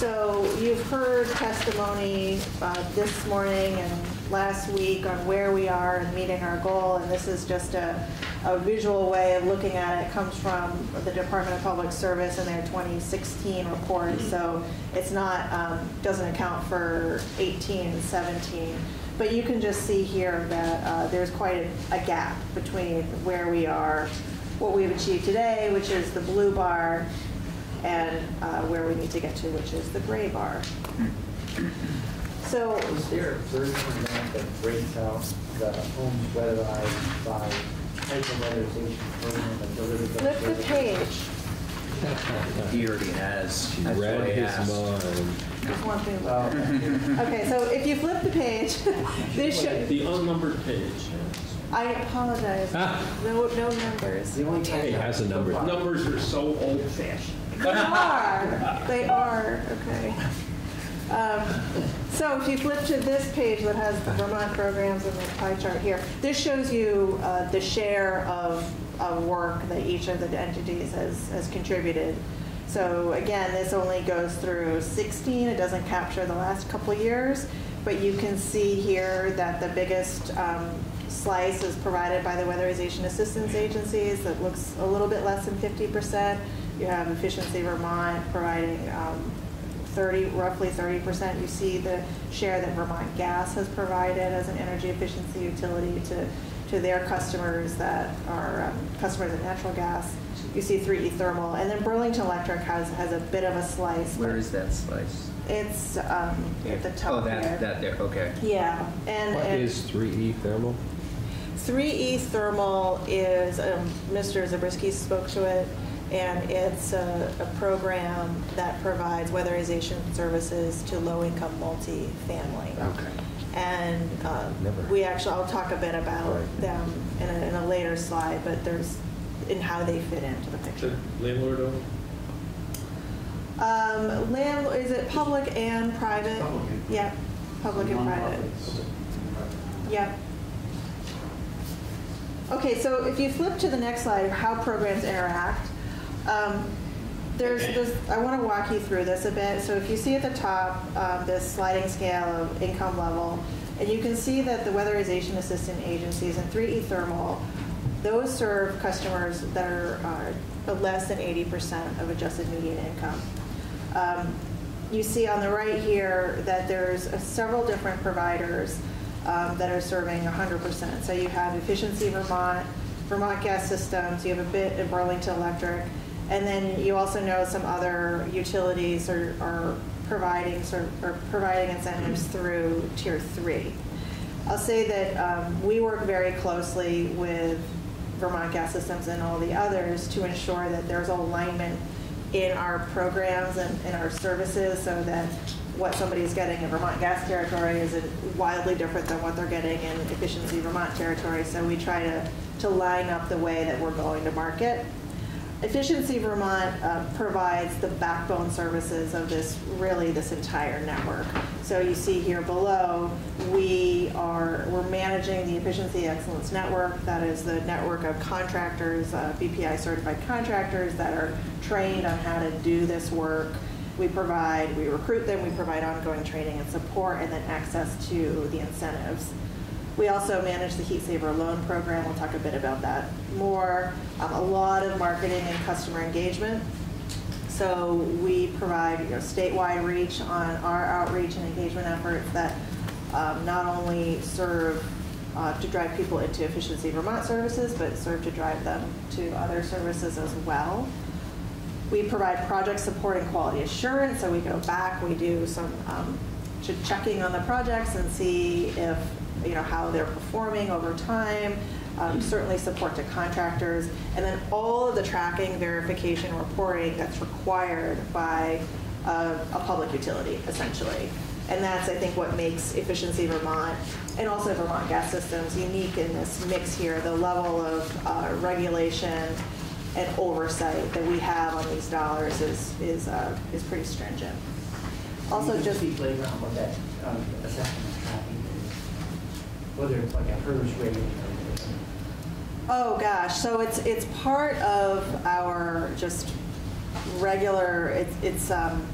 So you've heard testimony uh, this morning and last week on where we are and meeting our goal, and this is just a, a visual way of looking at it. It comes from the Department of Public Service in their 2016 report, so it's not, um, doesn't account for 18 and 17. But you can just see here that uh, there's quite a, a gap between where we are, what we've achieved today, which is the blue bar, and uh, where we need to get to, which is the gray bar. So, Is there a version of that that breaks out the homes weatherized by type of weatherization program that delivers those flip the services? page. He already has. She That's why read his asked. mind. Just one thing. Well, oh. Okay, so if you flip the page, this show, The unnumbered page. I apologize. Ah. No, no numbers. the only time. It has a number. Numbers are so old-fashioned. They are. They are. Okay. Um, so if you flip to this page that has the Vermont programs and the pie chart here, this shows you uh, the share of, of work that each of the entities has, has contributed. So again, this only goes through 16. It doesn't capture the last couple years, but you can see here that the biggest um, slice is provided by the weatherization assistance agencies. That looks a little bit less than 50%. You have Efficiency Vermont providing um, 30, roughly 30%. You see the share that Vermont Gas has provided as an energy efficiency utility to, to their customers that are um, customers of natural gas. You see 3E Thermal, and then Burlington Electric has, has a bit of a slice. Where is that slice? It's um, at the top Oh, here. that, that there, okay. Yeah, and, What and is 3E thermal? 3E Thermal is, um, Mr. Zabriskie spoke to it, and it's a, a program that provides weatherization services to low-income multifamily. Okay. And um, we actually, I'll talk a bit about Right. them in a, in a later slide, but there's, in how they fit into the The picture. landlord owned? Um, land, is it public and private? Public. Yeah, public and private. nonprofits. Yep. Okay, so if you flip to the next slide, of how programs interact, um, there's this, I want to walk you through this a bit. So if you see at the top, um, this sliding scale of income level, and you can see that the weatherization assistant agencies and 3E Thermal, those serve customers that are uh, less than 80% of adjusted median income. Um, You see on the right here that there's uh, several different providers um, that are serving 100%. So you have Efficiency Vermont, Vermont Gas Systems, you have a bit of Burlington Electric, and then you also know some other utilities are, are providing sort of, providing incentives through Tier 3. I'll say that um, we work very closely with Vermont Gas Systems and all the others to ensure that there's alignment in our programs and in our services so that what somebody is getting in Vermont gas territory isn't wildly different than what they're getting in efficiency Vermont territory. So we try to, to line up the way that we're going to market. Efficiency Vermont uh, provides the backbone services of this, really this entire network. So you see here below, we are, we're managing the Efficiency Excellence Network. That is the network of contractors, uh, BPI certified contractors that are trained on how to do this work. We provide, we recruit them, we provide ongoing training and support, and then access to the incentives. We also manage the Heat Saver Loan Program. We'll talk a bit about that more. Um, a lot of marketing and customer engagement. So we provide you know, statewide reach on our outreach and engagement efforts that um, not only serve uh, to drive people into Efficiency Vermont services, but serve to drive them to other services as well. We provide project support and quality assurance, so we go back, we do some um, checking on the projects and see if, you know, how they're performing over time, um, certainly support to contractors, and then all of the tracking, verification, reporting that's required by a, a public utility, essentially. And that's, I think, what makes Efficiency Vermont and also Vermont Gas Systems unique in this mix here, the level of uh, regulation and oversight that we have on these dollars is, is, uh, is pretty stringent. Also, just, on what that um, assessment of tracking is, whether it's like a HERS something. oh gosh, so it's, it's part of our just regular, it's, it's, um,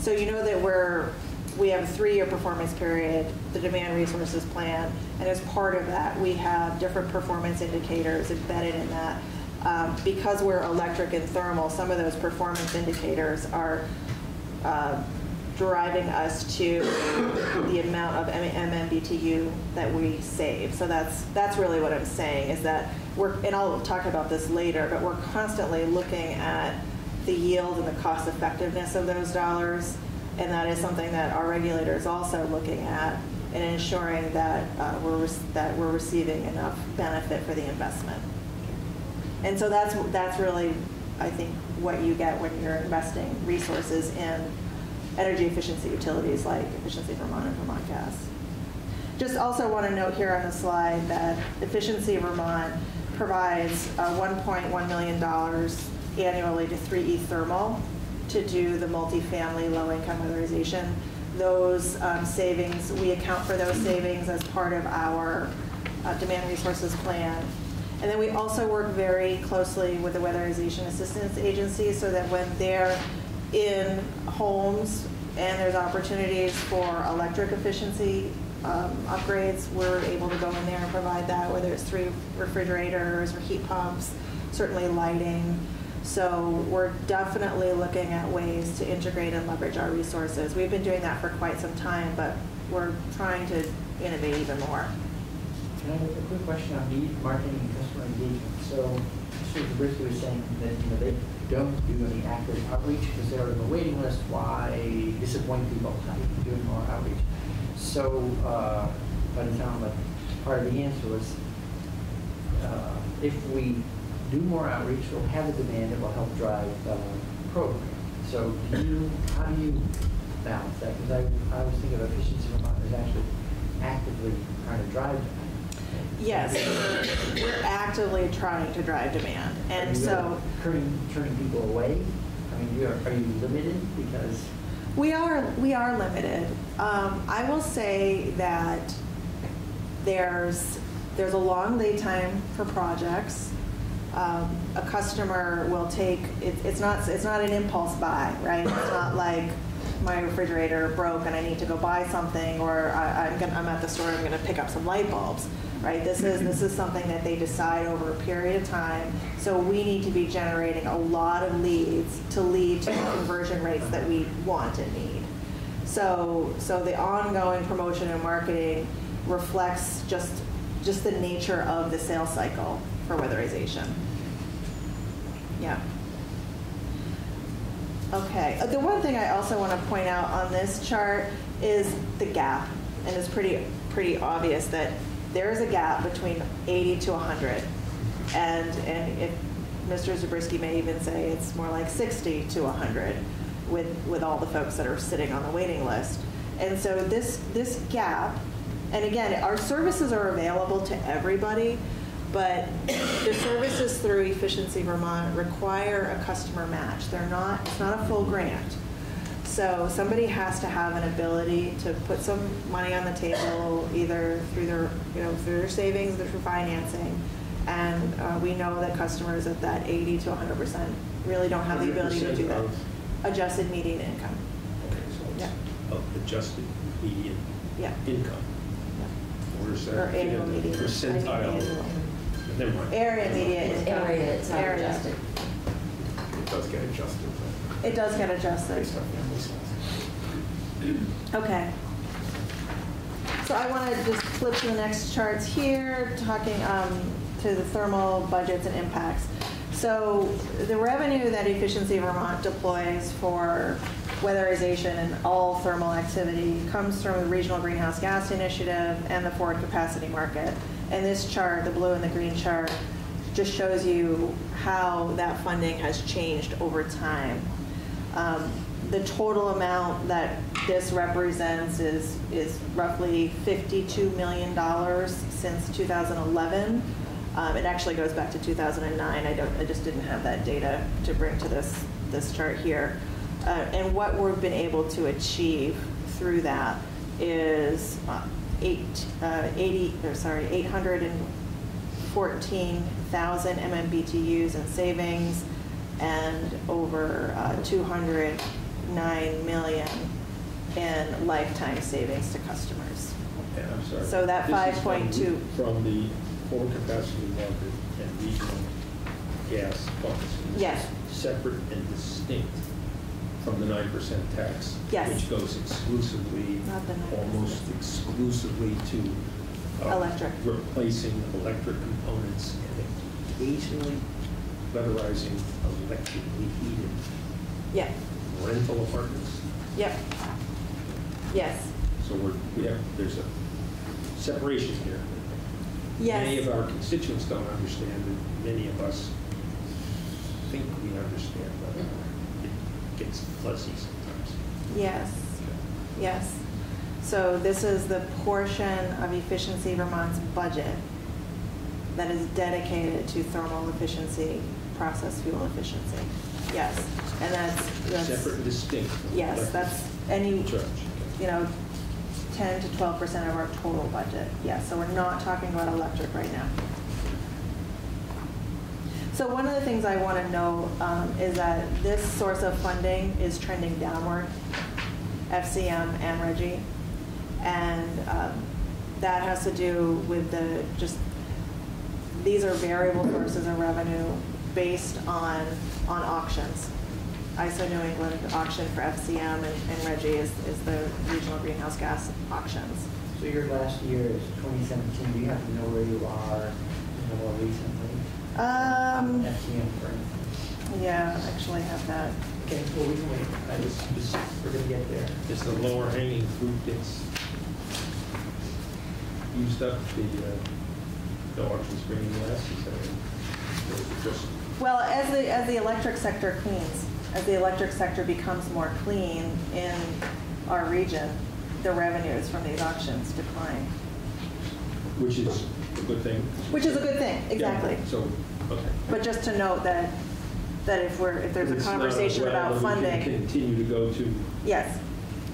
so you know that we're, we have a three-year performance period, the demand resources plan, and as part of that, we have different performance indicators embedded in that. Um, Because we're electric and thermal, some of those performance indicators are uh, driving us to the amount of MMBTU that we save. So that's, that's really what I'm saying, is that we're, and I'll talk about this later, but we're constantly looking at the yield and the cost effectiveness of those dollars. And that is something that our regulator is also looking at and ensuring that uh, we're, that we're receiving enough benefit for the investment. And so that's, that's really, I think, what you get when you're investing resources in energy efficiency utilities like Efficiency Vermont and Vermont Gas. Just also want to note here on the slide that Efficiency Vermont provides uh, $1.1 million annually to 3E Thermal to do the multifamily low-income weatherization. Those um, savings, we account for those savings as part of our uh, demand resources plan. And then we also work very closely with the Weatherization Assistance Agency so that when they're in homes and there's opportunities for electric efficiency um, upgrades, we're able to go in there and provide that, whether it's through refrigerators or heat pumps, certainly lighting. So we're definitely looking at ways to integrate and leverage our resources. We've been doing that for quite some time, but we're trying to innovate even more. Can I have a quick question on marketing and customer engagement? So Mr. Zabriskie was saying that, you know, they don't do any active outreach because they're on the waiting list. Why disappoint people? How do you more outreach? So, uh, but it sounded like part of the answer was, uh, if we do more outreach, we'll have a demand, it will help drive the program. So do you, how do you balance that? Because I, I was thinking of efficiency is actually actively trying to drive demand. Yes, we're- actively trying to drive demand. And Are you so Turning, turning people away? I mean, you are, are you limited because? we are, we are limited. Um, I will say that there's, there's a long lead time for projects. Um, A customer will take, it- it's not, it's not an impulse buy, right? It's not like my refrigerator broke and I need to go buy something, or I- I'm gonna, I'm at the store, I'm gonna pick up some light bulbs, right? This is, this is something that they decide over a period of time. So we need to be generating a lot of leads to lead to the conversion rates that we want and need. So, so the ongoing promotion and marketing reflects just, just the nature of the sales cycle for weatherization. Yeah. Okay, Uh, the one thing I also want to point out on this chart is the gap. And it's pretty, pretty obvious that there is a gap between 80 to 100. And, and if, Mr. Zabriskie may even say it's more like 60 to 100 with, with all the folks that are sitting on the waiting list. And so this, this gap, and again, our services are available to everybody, but the services through Efficiency Vermont require a customer match. They're not, it's not a full grant. So somebody has to have an ability to put some money on the table, either through their, you know, through their savings, or through financing. And uh, we know that customers at that 80 to 100% really don't have the ability to do that. Adjusted median income. Okay, so Yeah. it's of adjusted median Yeah. income. Where's that? Or annual median. I mean, Percentile. Never mind. Area median It's income. area, it's not Area. adjusted. It does get adjusted. It does get adjusted. Based on family size. Okay. So I want to just flip to the next charts here, talking um, to the thermal budgets and impacts. So the revenue that Efficiency Vermont deploys for weatherization and all thermal activity comes from the Regional Greenhouse Gas Initiative and the Forward Capacity Market. And this chart, the blue and the green chart, just shows you how that funding has changed over time. Um, The total amount that this represents is, is roughly $52 million since 2011. Um, It actually goes back to 2009. I don't, I just didn't have that data to bring to this, this chart here. Uh, And what we've been able to achieve through that is uh, eight, uh, 80, or sorry, 814,000 MMBTUs in savings and over uh, 209 million in lifetime savings to customers. Yeah, I'm sorry. So that This is from 5.2 From the forward capacity market and regional gas funds. This Yes. Separate and distinct from the nine percent tax. Yes. Which goes exclusively, Not the 9%. almost exclusively to. uh, Electric. Replacing electric components and occasionally, weatherizing electrically heated Yeah, rental apartments. yep. Yes, So we're, we have, there's a separation here. Many of our constituents don't understand, and many of us think we understand, but it gets fuzzy sometimes. yes, yes. So this is the portion of Efficiency Vermont's budget that is dedicated to thermal efficiency, process fuel efficiency. Yes, and that's, that's. Separate and distinct. Yes, that's any, Charge. you know, 10 to 12 percent of our total budget. Yes, so we're not talking about electric right now. So one of the things I want to know um, is that this source of funding is trending downward, FCM and RGGI. And um, that has to do with the, just, these are variable sources of revenue based on, on auctions. ISO New England auction for FCM and, and RGGI is, is the regional greenhouse gas auctions. So your last year is 2017, do you happen to know where you are, you know, more recently? Um, FCM, for instance. yeah, I actually have that. Okay, well, we can wait, I just, just- we're gonna get there. It's the lower hanging fruit gets used up, the, uh, the auction's bringing less, is that it? Or is it just, Well, as the, as the electric sector cleans, as the electric sector becomes more clean in our region, the revenues from these auctions decline, which is a good thing? which is a good thing, Yeah, exactly. So, okay. But just to note that, that if we're, if there's a conversation well about that we can funding, Continue to go to. yes,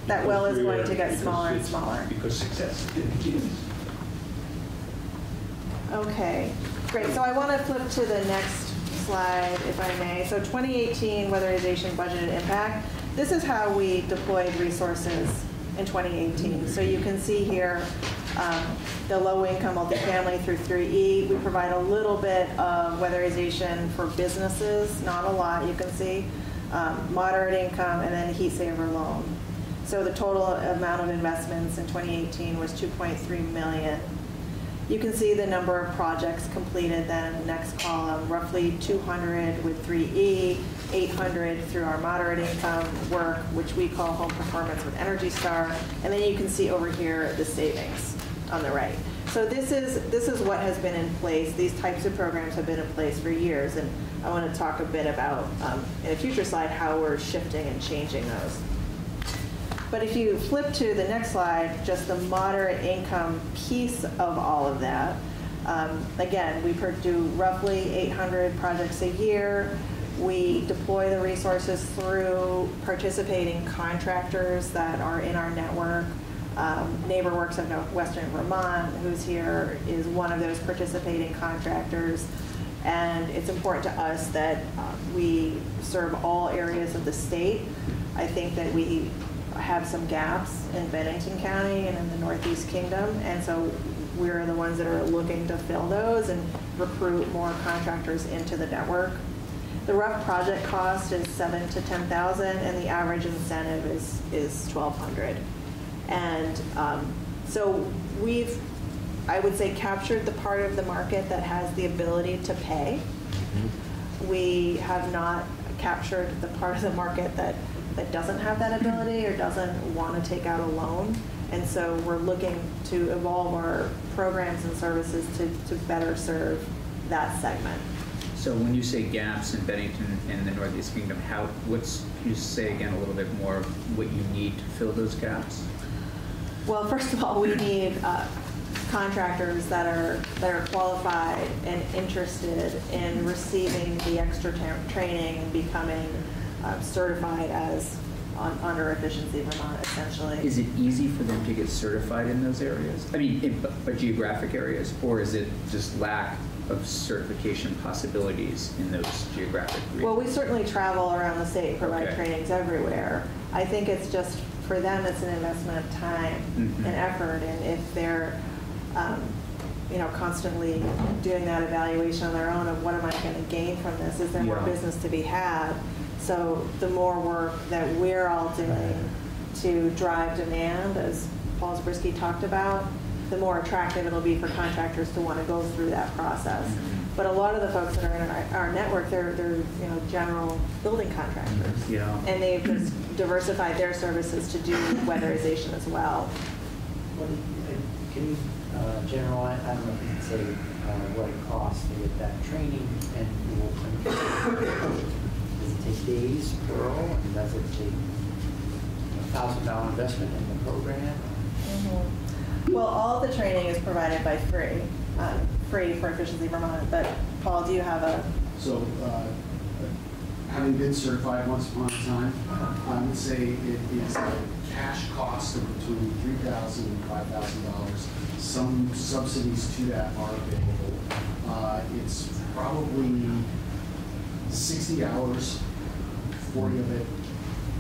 that well is going to get smaller and smaller. Because success continues. Okay, great. So I want to flip to the next slide, if I may. So 2018 weatherization budgeted impact. This is how we deployed resources in 2018. So you can see here um, the low-income multifamily through 3E. We provide a little bit of weatherization for businesses, not a lot, you can see. Um, Moderate income, and then heat saver loan. So the total amount of investments in 2018 was 2.3 million. You can see the number of projects completed then next column, roughly 200 with 3E, 800 through our moderate income work, which we call home performance with Energy Star, and then you can see over here the savings on the right. So this is, this is what has been in place. These types of programs have been in place for years, and I want to talk a bit about, um, in a future slide, how we're shifting and changing those. But if you flip to the next slide, just the moderate income piece of all of that, um, again, we do roughly 800 projects a year. We deploy the resources through participating contractors that are in our network. Um, NeighborWorks of Western Vermont, who's here, is one of those participating contractors. And it's important to us that uh, we serve all areas of the state. I think that we have some gaps in Bennington County and in the Northeast Kingdom, and so we're the ones that are looking to fill those and recruit more contractors into the network. The rough project cost is seven to ten thousand, and the average incentive is is twelve hundred. And um, so we've, I would say, captured the part of the market that has the ability to pay. We have not captured the part of the market that, that doesn't have that ability or doesn't want to take out a loan. And so we're looking to evolve our programs and services to, to better serve that segment. So when you say gaps in Bennington and the Northeast Kingdom, how, what's, can you say again a little bit more of what you need to fill those gaps? Well, first of all, we need uh, contractors that are, that are qualified and interested in receiving the extra training and becoming uh, certified as on, under Efficiency Vermont, essentially. Is it easy for them to get certified in those areas? I mean, in, but geographic areas, or is it just lack of certification possibilities in those geographic regions? Well, we certainly travel around the state, provide Okay. trainings everywhere. I think it's just, for them, it's an investment of time Mhm. and effort, and if they're, um, you know, constantly doing that evaluation on their own of what am I going to gain from this, is there more business to be had? So the more work that we're all doing to drive demand, as Paul Zabriskie talked about, the more attractive it'll be for contractors to want to go through that process. But a lot of the folks that are in our, our network, they're, they're, you know, general building contractors. Yeah. And they've just diversified their services to do weatherization as well. What do you- Can you, uh, general, I I don't know if you can say uh, what it costs to get that training and will- does it take days per? And does it take a thousand dollar investment in the program? Well, all the training is provided by free, um, free for Efficiency Vermont, but Paul, do you have a, So, uh, having been certified once upon a time, I would say it is a cash cost of between three thousand and five thousand dollars. Some subsidies to that are available. Uh, It's probably sixty hours, forty of it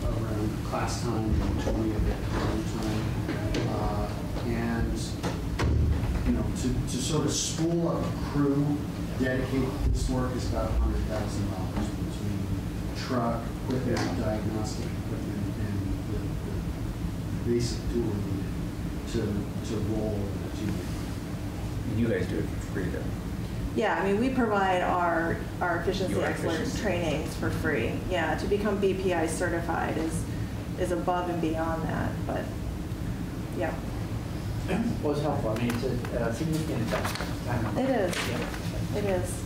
around class time, and twenty of it around time. Uh, And you know, to, to sort of spool up a crew dedicate this work is about a hundred thousand dollars between truck, equipment, diagnostic equipment, and the, the basic tool needed to, to roll the G. And you guys do it for free though. Yeah, I mean, we provide our, our efficiency Your excellence efficiency. trainings for free. Yeah, to become BPI certified is, is above and beyond that, but, yeah. Was helpful, I mean, it's a significant investment. It is. Yeah. It is.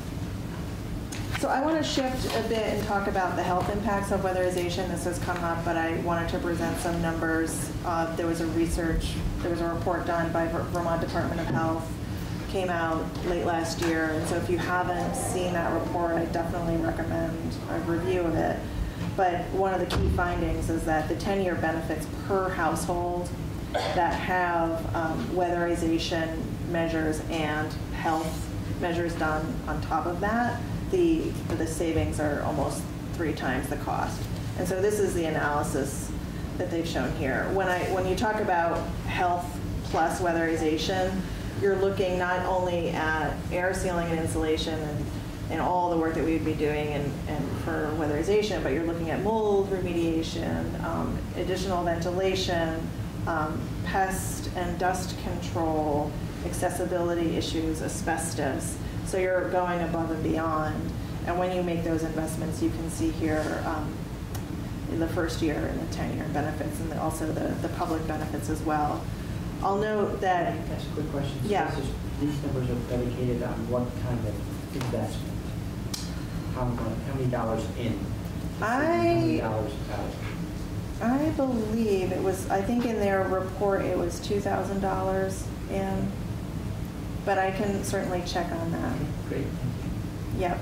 So I want to shift a bit and talk about the health impacts of weatherization. This has come up, but I wanted to present some numbers. Uh, There was a research, there was a report done by Ver- Vermont Department of Health, came out late last year. And so if you haven't seen that report, I definitely recommend a review of it. But one of the key findings is that the 10-year benefits per household that have um, weatherization measures and health measures done on top of that, the, the savings are almost three times the cost. And so this is the analysis that they've shown here. When I, when you talk about health plus weatherization, you're looking not only at air sealing and insulation and, and all the work that we would be doing and, and for weatherization, but you're looking at mold remediation, um, additional ventilation, um, pest and dust control, accessibility issues, asbestos. So you're going above and beyond. And when you make those investments, you can see here um, in the first year and the 10-year benefits and also the, the public benefits as well. I'll note Can that, I ask a quick question? So Yeah. is- These numbers are dedicated on what kind of investment? How how many dollars in? How many I, dollars out? I believe it was, I think in their report, it was $2,000 in, but I can certainly check on that. Okay, Great. Yep.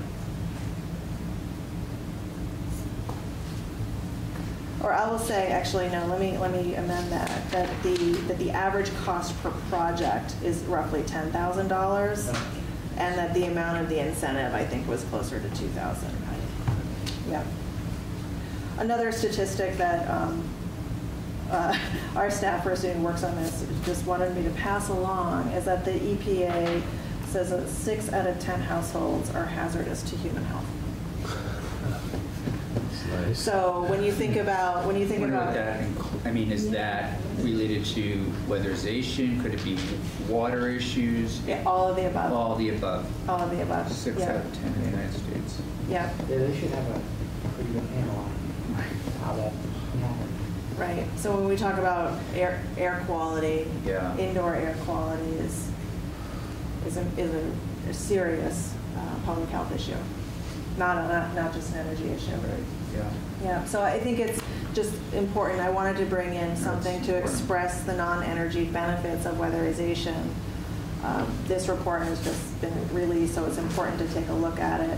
Or I will say, actually, no, let me, let me amend that, that the, that the average cost per project is roughly ten thousand dollars, and that the amount of the incentive, I think, was closer to two thousand. Yep. Another statistic that um, uh, our staff person who works on this just wanted me to pass along is that the EPA says that six out of 10 households are hazardous to human health. That's nice. So when you think about, when you think Wonder about, that, I mean, is that related to weatherization? Could it be water issues? yeah, all of the above, All of the above. all of the above. Six Yeah. out of 10 in the United States. Yeah, Yeah, they should have a pretty good handle on how that happened. right. So when we talk about air, air quality, Yeah. indoor air quality is, is a, is a- a serious uh, public health issue. Not, a- not, not just an energy issue. Yeah. Yeah, so I think it's just important, I wanted to bring in something to important. express the non-energy benefits of weatherization. Um, This report has just been released, so it's important to take a look at it.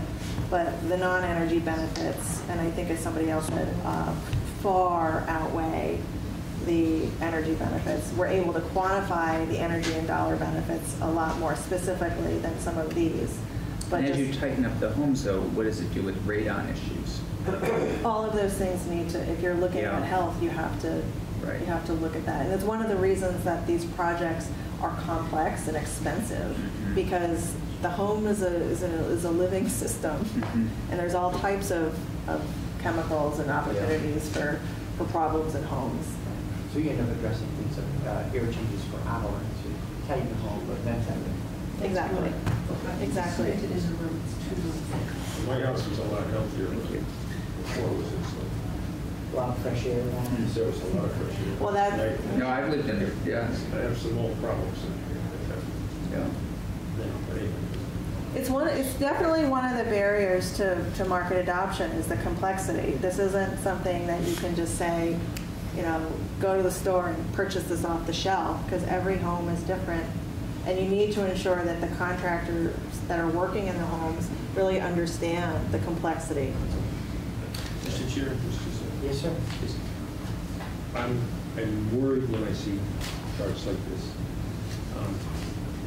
But the non-energy benefits, and I think as somebody else said, uh, far outweigh the energy benefits. We're able to quantify the energy and dollar benefits a lot more specifically than some of these. But And as you tighten up the homes though, what does it do with radon issues? All of those things need to, if you're looking Yeah. at health, you have to, Right. you have to look at that. And it's one of the reasons that these projects are complex and expensive, Mhm. because the home is a, is a, is a living system. Mhm. And there's all types of, of chemicals and opportunities for, for problems in homes. So you end up addressing things like uh, air changes for hours, to tighten the home, but vent everything. Exactly. Exactly. My house is a lot healthier before it was installed. A lot of fresh air. around. There was a lot of fresh air. Well, that- And No, I've lived in there, yeah, I have some old problems in here. yeah. Yeah, but anyway. It's one, it's definitely one of the barriers to, to market adoption is the complexity. This isn't something that you can just say, you know, go to the store and purchase this off the shelf, because every home is different. And you need to ensure that the contractors that are working in the homes really understand the complexity. Mr. Chair, Mr. Zinn. Yes, sir. I'm, I'm worried when I see charts like this. Um,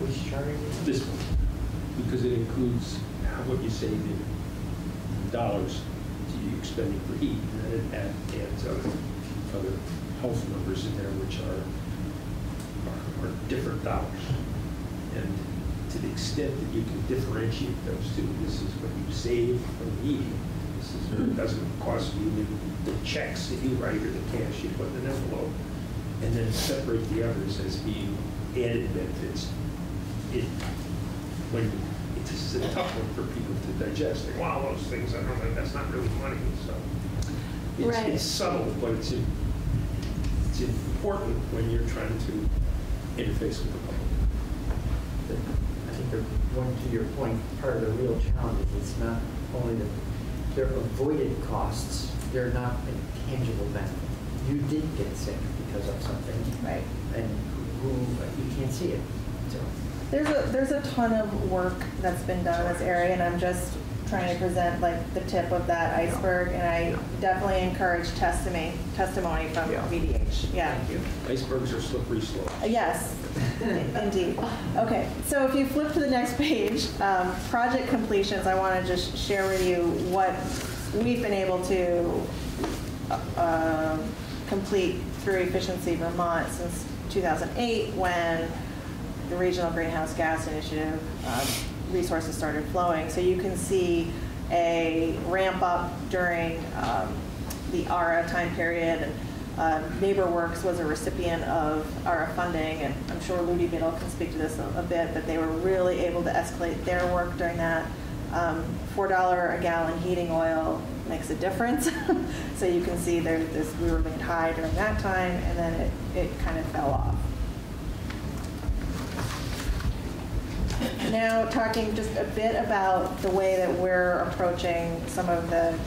Which chart are you? This one, because it includes how, what you save in dollars to you expending for heat, and then it add- adds other, other health numbers in there which are, are, are different dollars. And to the extent that you can differentiate those two, this is what you save from heating, this is what it doesn't cost you, the the checks that you write or the cash you put in an envelope, and then separate the others as being added benefits it, when, it just is a tough one for people to digest. Like, wow, those things, I don't know, that's not really money, so. It's, Right. it's subtle, but it's, im- it's important when you're trying to interface with the public. I think the one to your point, part of the real challenge is it's not only the, they're avoided costs, they're not a tangible benefit. You did get sick because of something. Right. And who, you can't see it, so. There's a, there's a ton of work that's been done in this area, and I'm just trying to present like the tip of that iceberg, and I definitely encourage testimony, testimony from Yeah. VDH, yeah. Thank you. Icebergs are slippery slopes. Yes, indeed. Okay, so if you flip to the next page, um, project completions, I want to just share with you what we've been able to uh, complete through Efficiency Vermont since 2008, when the Regional Greenhouse Gas Initiative um, resources started flowing. So you can see a ramp up during um, the ARRA time period. And uh, NeighborWorks was a recipient of ARRA funding, and I'm sure Ludi Biddle can speak to this a, a bit, but they were really able to escalate their work during that. Um, $4 a gallon heating oil makes a difference. so you can see there, this, we remained high during that time, and then it, it kind of fell off. Now, talking just a bit about the way that we're approaching some of the,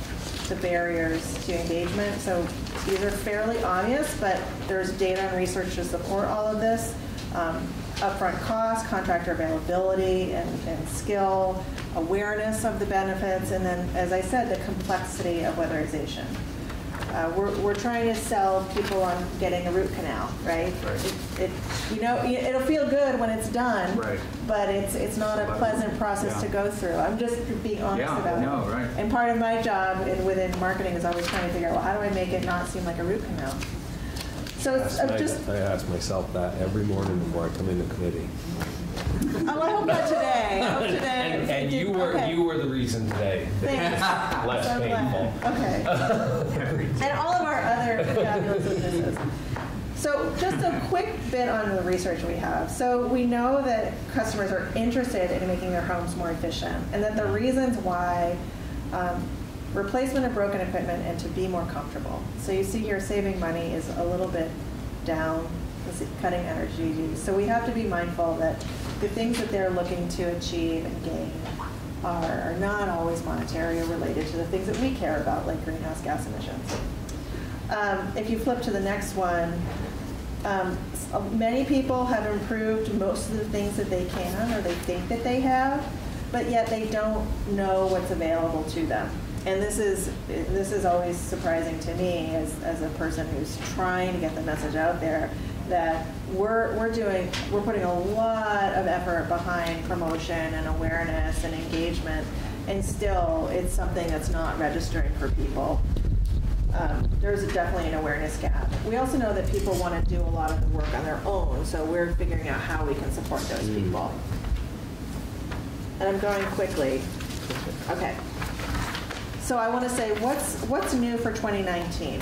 the barriers to engagement. So these are fairly obvious, but there's data and research to support all of this. Um, upfront cost, contractor availability and, and skill, awareness of the benefits, and then, as I said, the complexity of weatherization. Uh, we're, we're trying to sell people on getting a root canal, right? Right. It, it, you know, y- it'll feel good when it's done. Right. But it's, it's not a pleasant process to Yeah. go through. I'm just being honest Yeah, about it. no, right. And part of my job in, within marketing is always trying to figure out, well, how do I make it not seem like a root canal? So it's Last night, just, I ask myself that every morning before I come into committee. Oh, I hope not today. I hope today. And, and you were okay. you were the reason today. Thanks. Less So painful. Okay. And all of our other fabulous businesses. So just a quick bit on the research we have. So we know that customers are interested in making their homes more efficient, and that the reasons why um, replacement of broken equipment and to be more comfortable. So you see here, saving money is a little bit down, cutting energy use. So we have to be mindful that the things that they're looking to achieve and gain are, are not always monetary or related to the things that we care about, like greenhouse gas emissions. Um, if you flip to the next one, um, uh, many people have improved most of the things that they can or they think that they have, but yet they don't know what's available to them. And this is this is always surprising to me as, as a person who's trying to get the message out there that we're, we're doing we're putting a lot of effort behind promotion and awareness and engagement, and still it's something that's not registering for people um, there's definitely an awareness gap. We also know that people want to do a lot of the work on their own, so we're figuring out how we can support those people. And I'm going quickly. Okay. So I want to say, what's, what's new for 2019?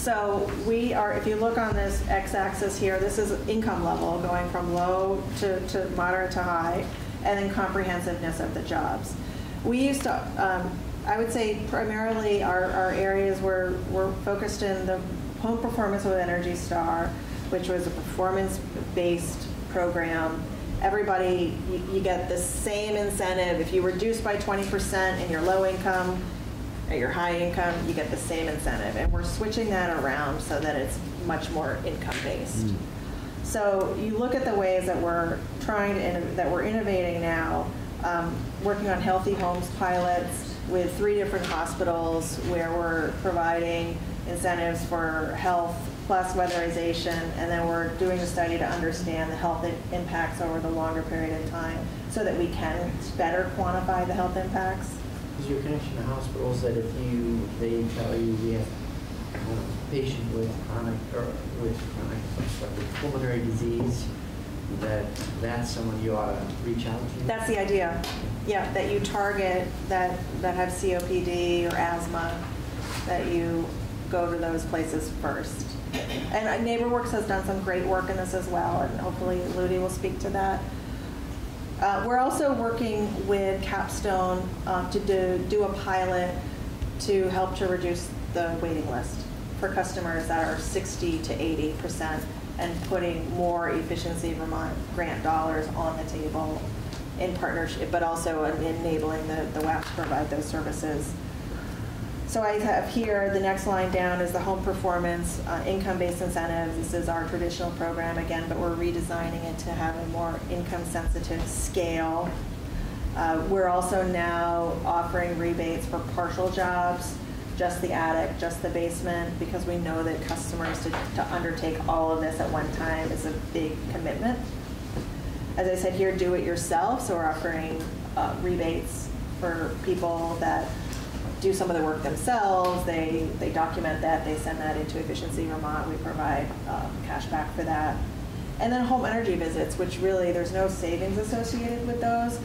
So we are, if you look on this x-axis here, this is income level going from low to, to moderate to high, and then comprehensiveness of the jobs. We used to, um, I would say primarily our, our areas were, were focused in the home performance with Energy Star, which was a performance-based program. Everybody, you, you get the same incentive. If you reduce by 20% in your low income, at your high income, you get the same incentive. And we're switching that around so that it's much more income-based. So you look at the ways that we're trying to, that we're innovating now, um, working on healthy homes pilots with three different hospitals where we're providing incentives for health plus weatherization, and then we're doing a study to understand the health impacts over the longer period of time so that we can better quantify the health impacts. Is your connection to hospitals that if you, they tell you we have a patient with chronic, or with chronic, sorry, pulmonary disease, that that's someone you ought to reach out to? That's the idea. Yeah, that you target that, that have COPD or asthma, that you go to those places first. And uh, NeighborWorks has done some great work in this as well, and hopefully Ludi will speak to that. Uh, We're also working with Capstone uh, to do, do a pilot to help to reduce the waiting list for customers that are 60 to 80 percent and putting more Efficiency Vermont grant dollars on the table in partnership, but also enabling the, the WAF to provide those services. So I have here, the next line down is the home performance, uh, income-based incentives. This is our traditional program again, but we're redesigning it to have a more income-sensitive scale. Uh, We're also now offering rebates for partial jobs, just the attic, just the basement, because we know that customers to, to undertake all of this at one time is a big commitment. As I said here, do it yourself, so we're offering uh, rebates for people that do some of the work themselves. They, they document that, they send that into Efficiency Vermont. We provide um, cash back for that. And then home energy visits, which really, there's no savings associated with those.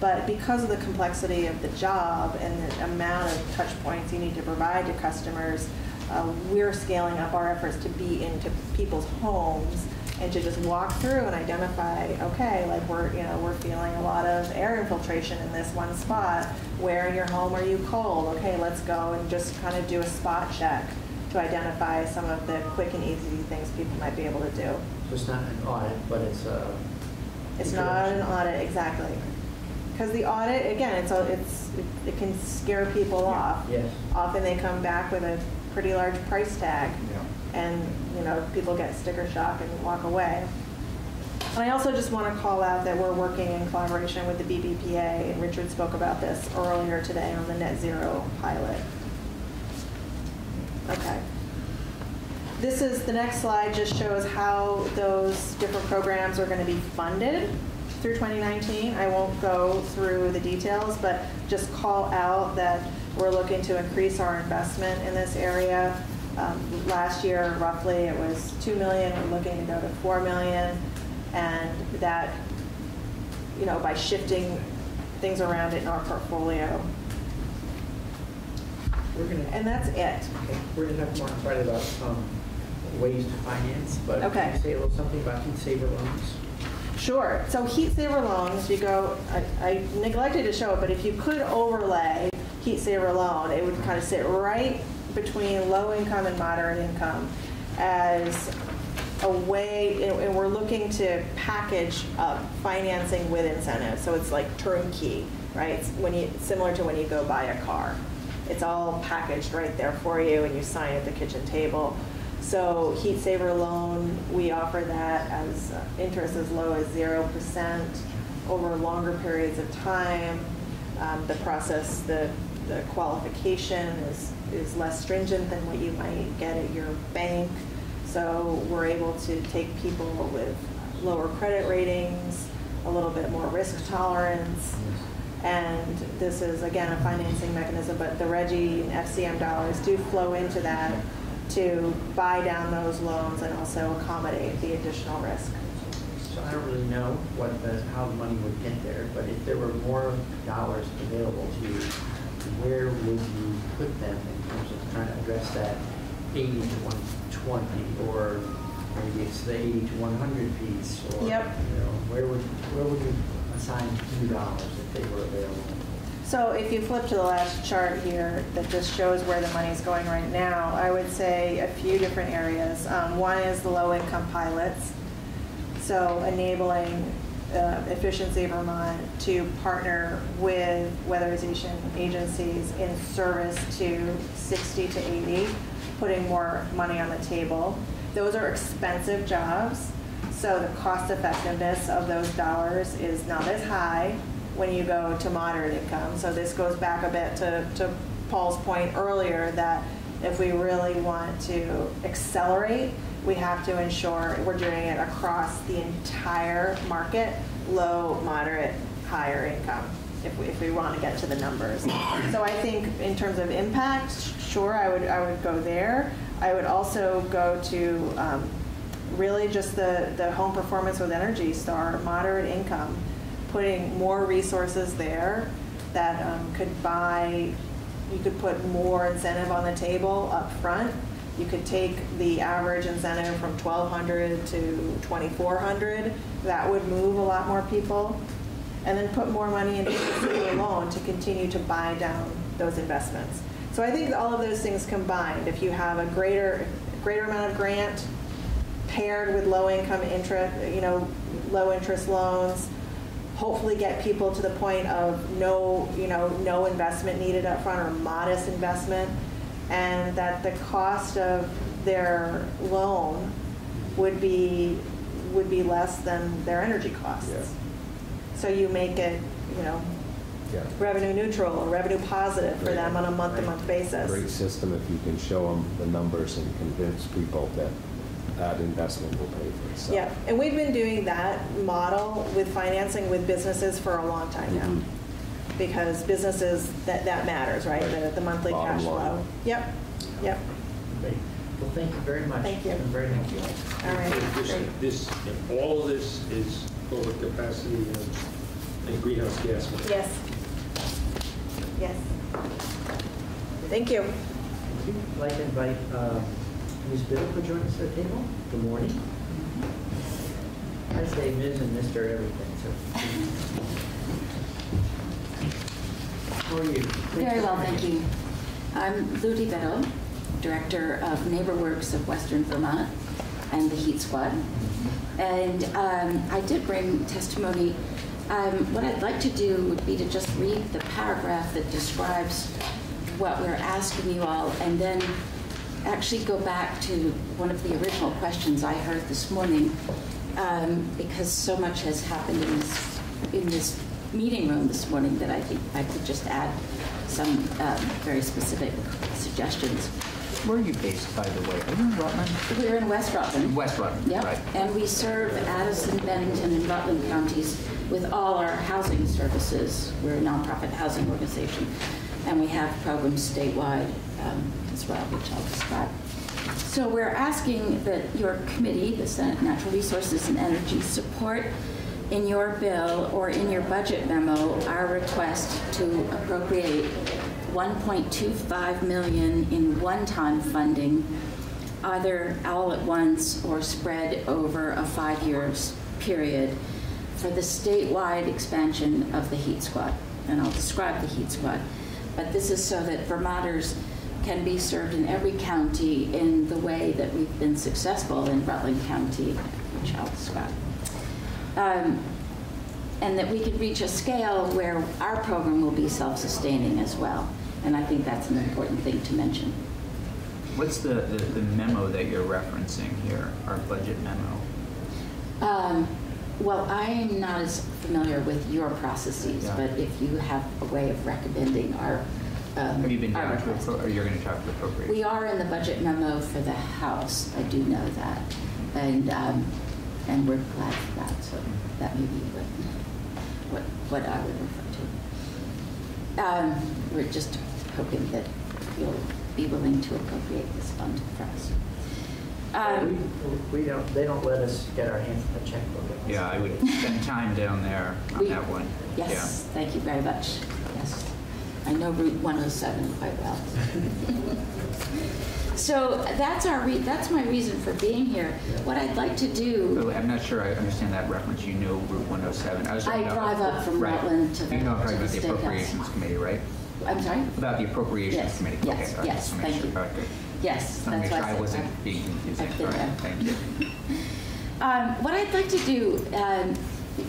But because of the complexity of the job and the amount of touch points you need to provide to customers, uh, we're scaling up our efforts to be into people's homes and to just walk through and identify, okay, like we're, you know, we're feeling a lot of air infiltration in this one spot. Where in your home are you cold? Okay, let's go and just kind of do a spot check to identify some of the quick and easy things people might be able to do. So it's not an audit, but it's a. It's not an audit, exactly. Because the audit, again, it's, a- it's, it can scare people off. Yes. Often they come back with a pretty large price tag. And, you know, people get sticker shock and walk away. And I also just want to call out that we're working in collaboration with the BBPA, and Richard spoke about this earlier today on the net zero pilot. Okay. This is, the next slide just shows how those different programs are going to be funded through 2019. I won't go through the details, but just call out that we're looking to increase our investment in this area. Um, Last year, roughly, it was 2 million, we're looking to go to 4 million. And that, you know, by shifting things around in our portfolio. We're gonna, And that's it. okay, we're gonna talk more on Friday about, um, ways to finance, but Okay. can you say a little something about heat saver loans? Sure. So heat saver loans, you go, I, I neglected to show it, but if you could overlay heat saver loan, it would kind of sit right between low income and moderate income as a way, and we're looking to package up financing with incentives. So it's like turnkey, right? When you, similar to when you go buy a car. It's all packaged right there for you and you sign at the kitchen table. So heat saver loan, we offer that as uh, interest as low as 0% over longer periods of time. Um, The process, the, the qualification is, is less stringent than what you might get at your bank. So we're able to take people with lower credit ratings, a little bit more risk tolerance. And this is, again, a financing mechanism, but the RGGI and FCM dollars do flow into that to buy down those loans and also accommodate the additional risk. So I don't really know what the, how the money would get there, but if there were more dollars available to you, where would you put them in terms of trying to address that 80 to 120, or maybe it's the 80 to 100 piece, or, you know, where would, where would you assign new dollars if they were available? So if you flip to the last chart here that just shows where the money is going right now, I would say a few different areas. Um, One is the low-income pilots. So enabling uh, Efficiency Vermont to partner with weatherization agencies in service to 60 to 80, putting more money on the table. Those are expensive jobs, so the cost effectiveness of those dollars is not as high when you go to moderate income. So this goes back a bit to, to Paul's point earlier that if we really want to accelerate, we have to ensure we're doing it across the entire market, low, moderate, higher income, if we, if we want to get to the numbers. So I think in terms of impact, sure, I would, I would go there. I would also go to um, really just the, the home performance with Energy Star, moderate income, putting more resources there that um, could buy, you could put more incentive on the table up front. You could take the average incentive from 1,200 to 2,400. That would move a lot more people. And then put more money into the loan to continue to buy down those investments. So I think all of those things combined, if you have a greater, greater amount of grant paired with low income interest, you know, low interest loans, hopefully get people to the point of no, you know, no investment needed up front or modest investment, and that the cost of their loan would be, would be less than their energy costs. Yeah. So you make it, you know, Yeah. revenue neutral or revenue positive for them on a month-to-month basis. Great system if you can show them the numbers and convince people that that investment will pay for itself. Yeah, and we've been doing that model with financing with businesses for a long time now. Mm-hmm. Because businesses, that, that matters, right? The, the monthly Bottom cash line. flow. Yep, yep. Great. Well, thank you very much. Thank you. It's been very Thank you. helpful. All right, This, great. this, all of this is over capacity and and greenhouse gas. Yes. Yes. Thank you. I'd like to invite uh, Ms. Biddle to join us at the table. Good morning. I say Ms. and Mr. everything, so. How are you? Very well, thank you. I'm Ludi Biddle, Director of NeighborWorks of Western Vermont and the Heat Squad. And um, I did bring testimony. Um, What I'd like to do would be to just read the paragraph that describes what we're asking you all, and then actually go back to one of the original questions I heard this morning, um, because so much has happened in this, in this meeting room this morning that I think I could just add some um, very specific suggestions. Where are you based, by the way? Are you in Rutland? We're in West Rutland. West Rutland, Yep, right. and we serve Addison, Bennington, and Rutland counties with all our housing services. We're a nonprofit housing organization, and we have programs statewide um, as well, which I'll describe. So we're asking that your committee, the Senate Natural Resources and Energy, support in your bill or in your budget memo our request to appropriate 1.25 million in one-time funding either all at once or spread over a five years period for the statewide expansion of the Heat Squad. And I'll describe the Heat Squad. But this is so that Vermonters can be served in every county in the way that we've been successful in Rutland County, which I'll describe. Um, and that we could reach a scale where our program will be self-sustaining as well. And I think that's an important thing to mention. What's the, the the memo that you're referencing here, our budget memo? Um, Well, I'm not as familiar with your processes, Yeah. but if you have a way of recommending our. um, Have you been down to, appro- or you're going to talk to appropriate? We are in the budget memo for the House, I do know that. And, um, and we're glad for that, so that may be what, what, what I would refer to. Um, We're just hoping that you'll be willing to appropriate this fund for us. Um, We we don't, they don't let us get our hands on the checkbook. Yeah, I would spend time down there on We- that one. Yes, thank you very much. Yes. I know Route 107 quite well. So that's our, re- that's my reason for being here. What I'd like to do, Oh, I'm not sure I understand that reference. You know Route 107. I was I drive up from Right. Rutland to the- You know I'm talking about the. Appropriations Committee, right? I'm sorry? About the Appropriations Yes, Committee. yes, Okay, right, yes, make thank sure. you. Right. Yes, to that's why I said wasn't that. being confusing. All right, thank you. Um, what I'd like to do, um,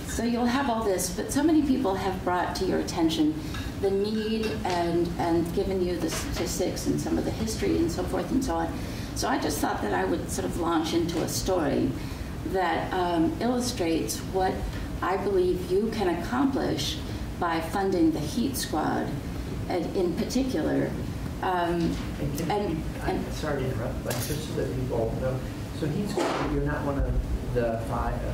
so you'll have all this, but so many people have brought to your attention the need and, and given you the statistics and some of the history and so forth and so on. So I just thought that I would sort of launch into a story that um, illustrates what I believe you can accomplish by funding the Heat Squad, and in particular. Um, And and, and sorry to interrupt, but just so that people know, so Heat Squad, you're not one of the five, uh,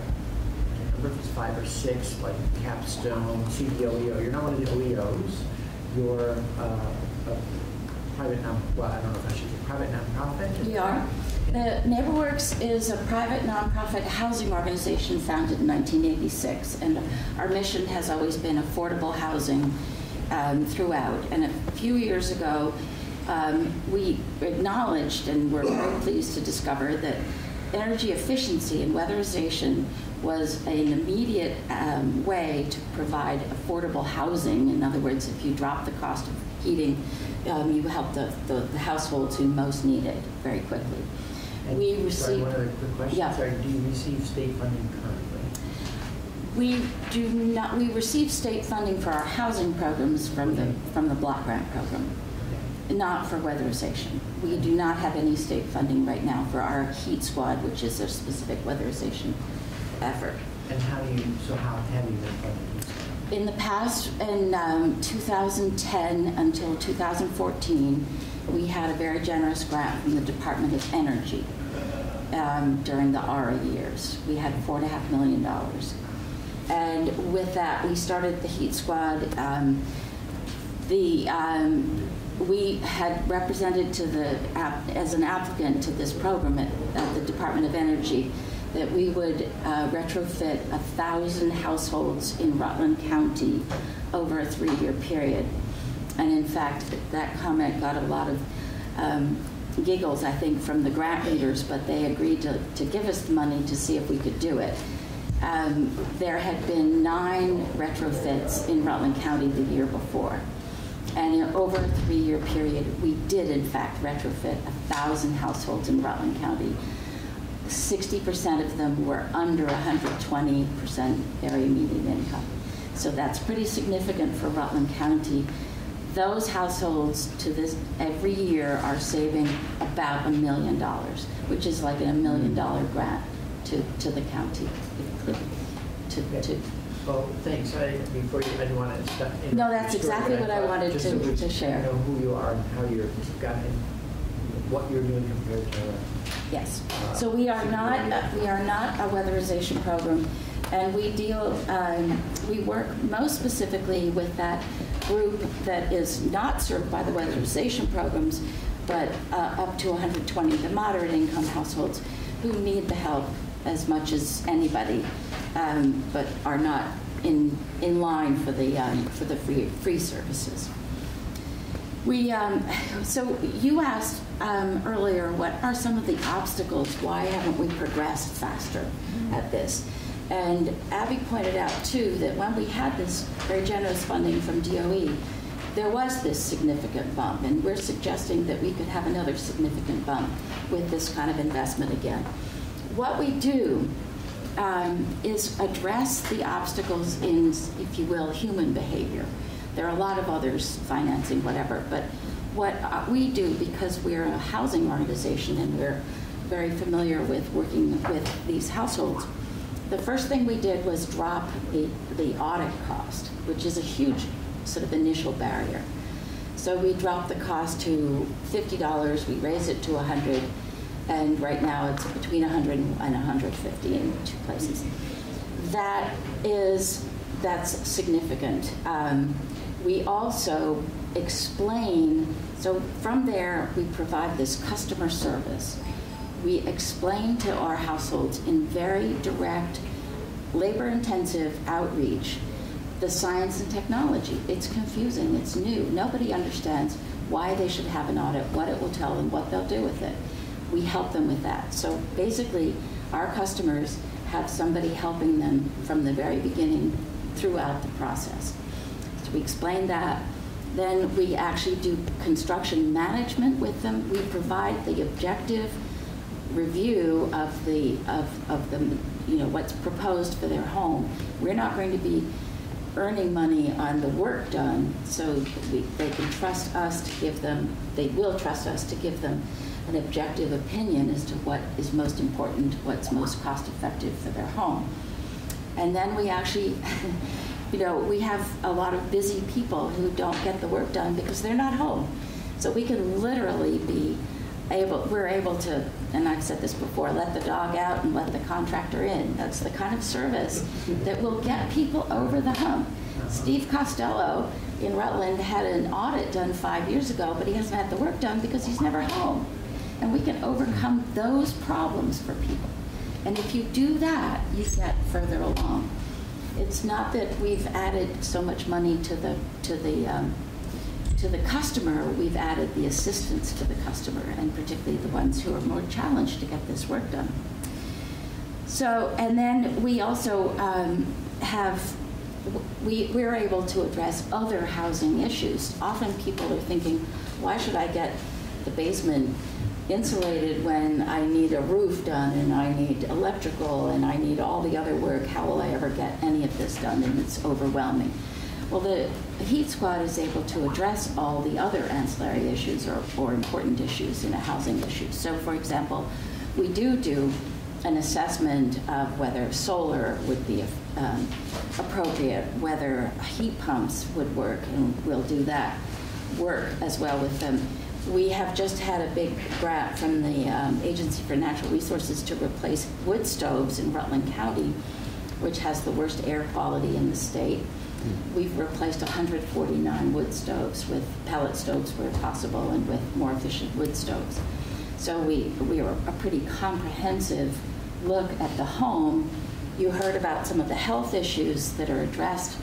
It's five or six, like Capstone, CVOEO, you're not one of the OEOs. You're uh, a private non, well, I don't know if I should say private nonprofit? We are. The NeighborWorks is a private nonprofit housing organization founded in 1986, and our mission has always been affordable housing um, throughout. And a few years ago, um, we acknowledged and were very pleased to discover that energy efficiency and weatherization was an immediate um, way to provide affordable housing. In other words, if you drop the cost of heating, um, you help the, the, the households who most need it very quickly. And- We receive. one other quick question. Yeah. Sorry, do you receive state funding currently? We do not, we receive state funding for our housing programs from the, from the block grant program, not for weatherization. We do not have any state funding right now for our heat squad, which is a specific weatherization effort. And how do you, so how have you been these? In the past, in um, 2010 until 2014, we had a very generous grant from the Department of Energy um, during the ARRA years. We had $4.5 million. And with that, we started the Heat Squad. Um, the um, we had represented to the as an applicant to this program at, at the Department of Energy that we would uh, retrofit a thousand households in Rutland County over a three-year period. And in fact, that comment got a lot of um, giggles, I think, from the grant readers, but they agreed to, to give us the money to see if we could do it. Um, there had been nine retrofits in Rutland County the year before. And in over a three-year period, we did in fact retrofit a thousand households in Rutland County. 60% of them were under 120% area median income. So that's pretty significant for Rutland County. Those households to this every year are saving about a million dollars, which is like a million mm. dollar grant to, to the county. To, to, Well, thanks. I, before you, I didn't want to stop. in No, that's story, exactly what I thought wanted just to- so we to share. Know who you are and how you're gotten, what you're doing compared to. Yes. So we are not, we are not a weatherization program, and we deal, um, we work most specifically with that group that is not served by the weatherization programs, but uh, up to 120, the moderate income households who need the help as much as anybody, um, but are not in, in line for the, um, for the free, free services. We, um, so you asked um, earlier, what are some of the obstacles? Why haven't we progressed faster at this? And Abby pointed out too that when we had this very generous funding from DOE, there was this significant bump, and we're suggesting that we could have another significant bump with this kind of investment again. What we do um, is address the obstacles in, if you will, human behavior. There are a lot of others, financing, whatever, but what uh, we do, because we're a housing organization and we're very familiar with working with these households, the first thing we did was drop the, the audit cost, which is a huge sort of initial barrier. So we dropped the cost to $50, we raised it to 100 and right now it's between 100 and 150 in two places. That is, that's significant. Um, we also explain, so from there, we provide this customer service. We explain to our households in very direct, labor intensive outreach the science and technology. It's confusing, it's new. Nobody understands why they should have an audit, what it will tell them, what they'll do with it. We help them with that. So basically, our customers have somebody helping them from the very beginning throughout the process. We explain that. Then we actually do construction management with them. We provide the objective review of the, of, of the, you know, what's proposed for their home. We're not going to be earning money on the work done, so we, they can trust us to give them, they will trust us to give them an objective opinion as to what is most important, what's most cost effective for their home. And then we actually, you know, we have a lot of busy people who don't get the work done because they're not home. So we can literally be able, we're able to, and I've said this before, let the dog out and let the contractor in. That's the kind of service that will get people over the hump. Steve Costello in Rutland had an audit done five years ago, but he hasn't had the work done because he's never home. And we can overcome those problems for people. And if you do that, you get further along. It's not that we've added so much money to the to the um, to the customer. We've added the assistance to the customer, and particularly the ones who are more challenged to get this work done. So, and then we also um, have we, we're able to address other housing issues. Often people are thinking, why should I get the basement insulated when I need a roof done and I need electrical and I need all the other work? How will I ever get any of this done? And it's overwhelming. Well, the Heat Squad is able to address all the other ancillary issues or, or important issues in a housing issue. So, for example, we do do an assessment of whether solar would be um, appropriate, whether heat pumps would work, and we'll do that work as well with them. We have just had a big grant from the um, Agency for Natural Resources to replace wood stoves in Rutland County, which has the worst air quality in the state. We've replaced 149 wood stoves with pellet stoves where possible and with more efficient wood stoves. So we, we are a pretty comprehensive look at the home. You heard about some of the health issues that are addressed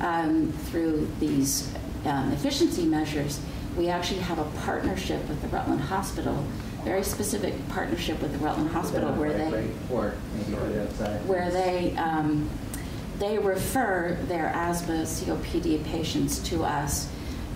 um, through these um, efficiency measures. We actually have a partnership with the Rutland Hospital, very specific partnership with the Rutland Hospital where they where they um, they refer their asthma COPD patients to us,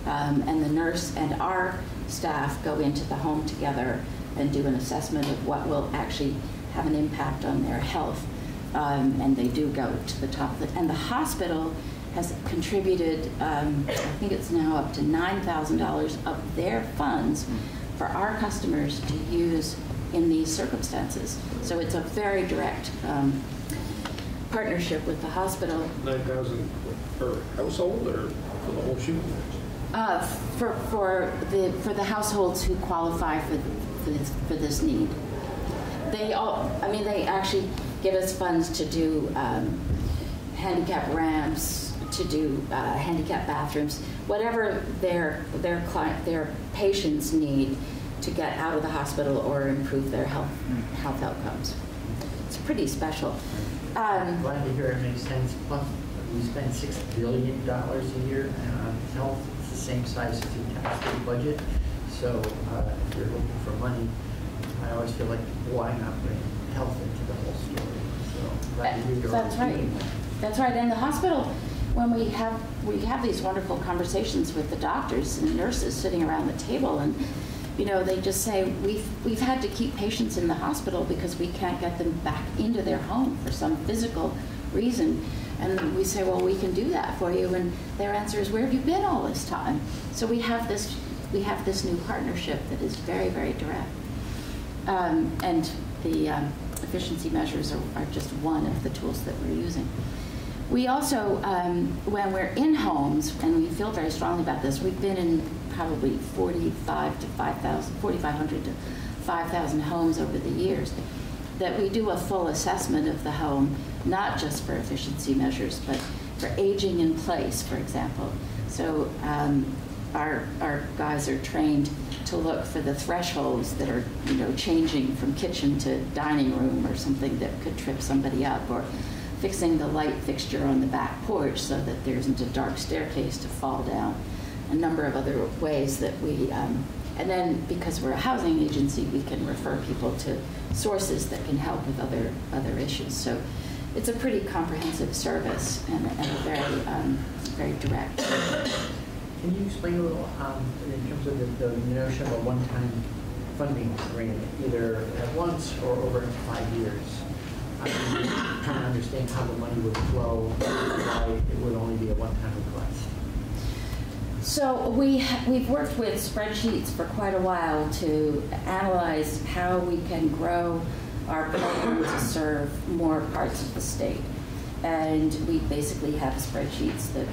um, and the nurse and our staff go into the home together and do an assessment of what will actually have an impact on their health. Um, and they do go to the top of it. And the hospital has contributed, um, I think it's now up to $9,000 of their funds for our customers to use in these circumstances. So it's a very direct um, partnership with the hospital. 9,000 per household or for the whole shoot? Uh, for, for, the, for the households who qualify for, for, this, for this need. They all, I mean, they actually give us funds to do um, handicap ramps, to do uh, handicap bathrooms, whatever their, their, client, their patients need to get out of the hospital or improve their health, health outcomes. It's pretty special. Um, Glad to hear it makes sense. Plus, we spend six billion dollars a year on health. It's the same size as the state budget. So uh, if you're looking for money, I always feel like, why not bring health into the whole story? So glad to hear That's right. That's right. And the hospital, when we have we have these wonderful conversations with the doctors and nurses sitting around the table, and you know they just say we've we've had to keep patients in the hospital because we can't get them back into their home for some physical reason. And we say, well, we can do that for you. And their answer is, where have you been all this time? So we have this we have this new partnership that is very very direct. Um, and the um, efficiency measures are, are just one of the tools that we're using. We also, um, when we're in homes, and we feel very strongly about this, we've been in probably 45 to 5,000, 4,500 to 5,000 homes over the years, that we do a full assessment of the home, not just for efficiency measures, but for aging in place, for example. So um, our, our guys are trained to look for the thresholds that are, you know, changing from kitchen to dining room or something that could trip somebody up, or fixing the light fixture on the back porch so that there isn't a dark staircase to fall down. A number of other ways that we, um, and then because we're a housing agency, we can refer people to sources that can help with other, other issues. So it's a pretty comprehensive service and, and a very, um, very direct. Can you explain a little, um, in terms of the, the notion of a one-time funding arrangement, either at once or over five years? I'm trying to understand how the money would flow, why it would only be a one-time request. So we, we've worked with spreadsheets for quite a while to analyze how we can grow our program to serve more parts of the state. And we basically have spreadsheets that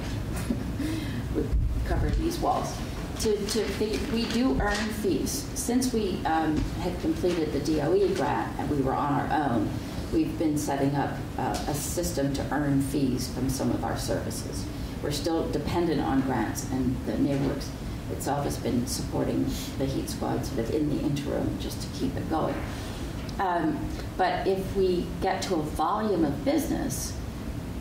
would cover these walls. To, to, we do earn fees. Since we um, had completed the DOE grant and we were on our own, we've been setting up uh, a system to earn fees from some of our services. We're still dependent on grants, and the NeighborWorks itself has been supporting the Heat Squad sort of in the interim just to keep it going. Um, but if we get to a volume of business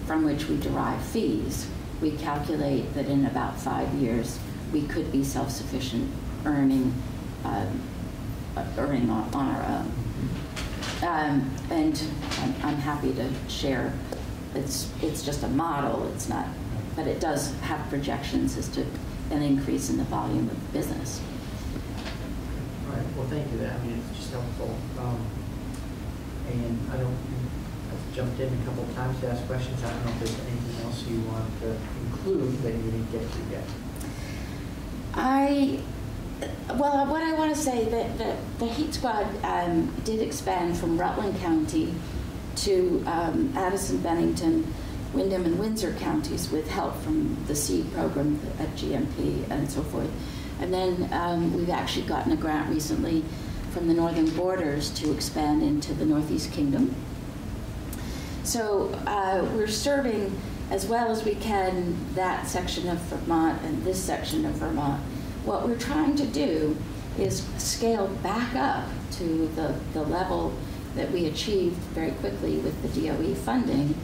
from which we derive fees, we calculate that in about five years we could be self-sufficient, earning um, earning on, on our own. Um, and I'm, I'm happy to share. It's it's just a model. It's not, but it does have projections as to an increase in the volume of business. All right, well, thank you, I mean, it's just helpful. Um, And I don't, I've jumped in a couple of times to ask questions, I don't know if there's anything else you want to include that you didn't get to yet. I, well, what I want to say that the, the Heat Squad um, did expand from Rutland County to um, Addison, Bennington, Windham, and Windsor counties with help from the SEED program at GMP and so forth. And then um, we've actually gotten a grant recently from the Northern Borders to expand into the Northeast Kingdom. So uh, we're serving as well as we can that section of Vermont and this section of Vermont. What we're trying to do is scale back up to the, the level that we achieved very quickly with the DOE funding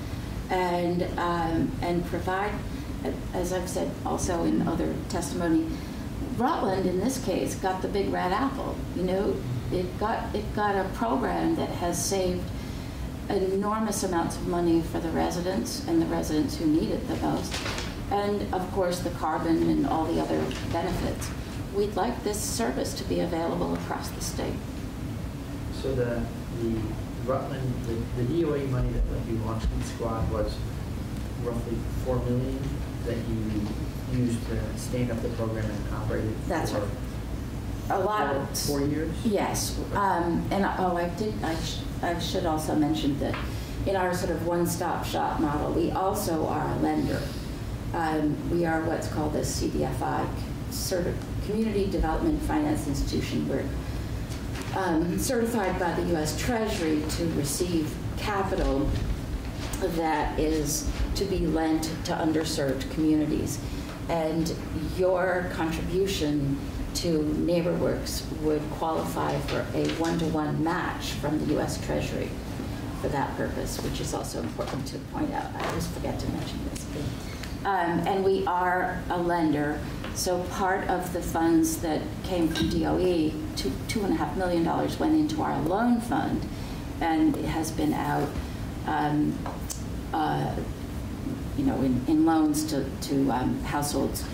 and, um, and provide, as I've said also in other testimony, Rutland in this case got the big red apple. You know, it got, it got a program that has saved enormous amounts of money for the residents and the residents who need it the most. And of course, the carbon and all the other benefits. We'd like this service to be available across the state. So the, the Rutland, the, the DOA money that let you launch Heat Squad was roughly four million that you used to stand up the program and operate it That's for right. A lot. four, four years? Yes, um, and, oh, I did, I, sh- I should also mention that in our sort of one-stop shop model, we also are a lender. Um, we are what's called a CDFI, of Community Development Finance Institution. We're um, certified by the U.S. Treasury to receive capital that is to be lent to underserved communities. And your contribution to NeighborWorks would qualify for a one-to-one match from the U.S. Treasury for that purpose, which is also important to point out. I always forget to mention this. Um, and we are a lender, so part of the funds that came from DOE, two, two and a half million dollars went into our loan fund, and it has been out, um, uh, you know, in, in loans to, to um, households.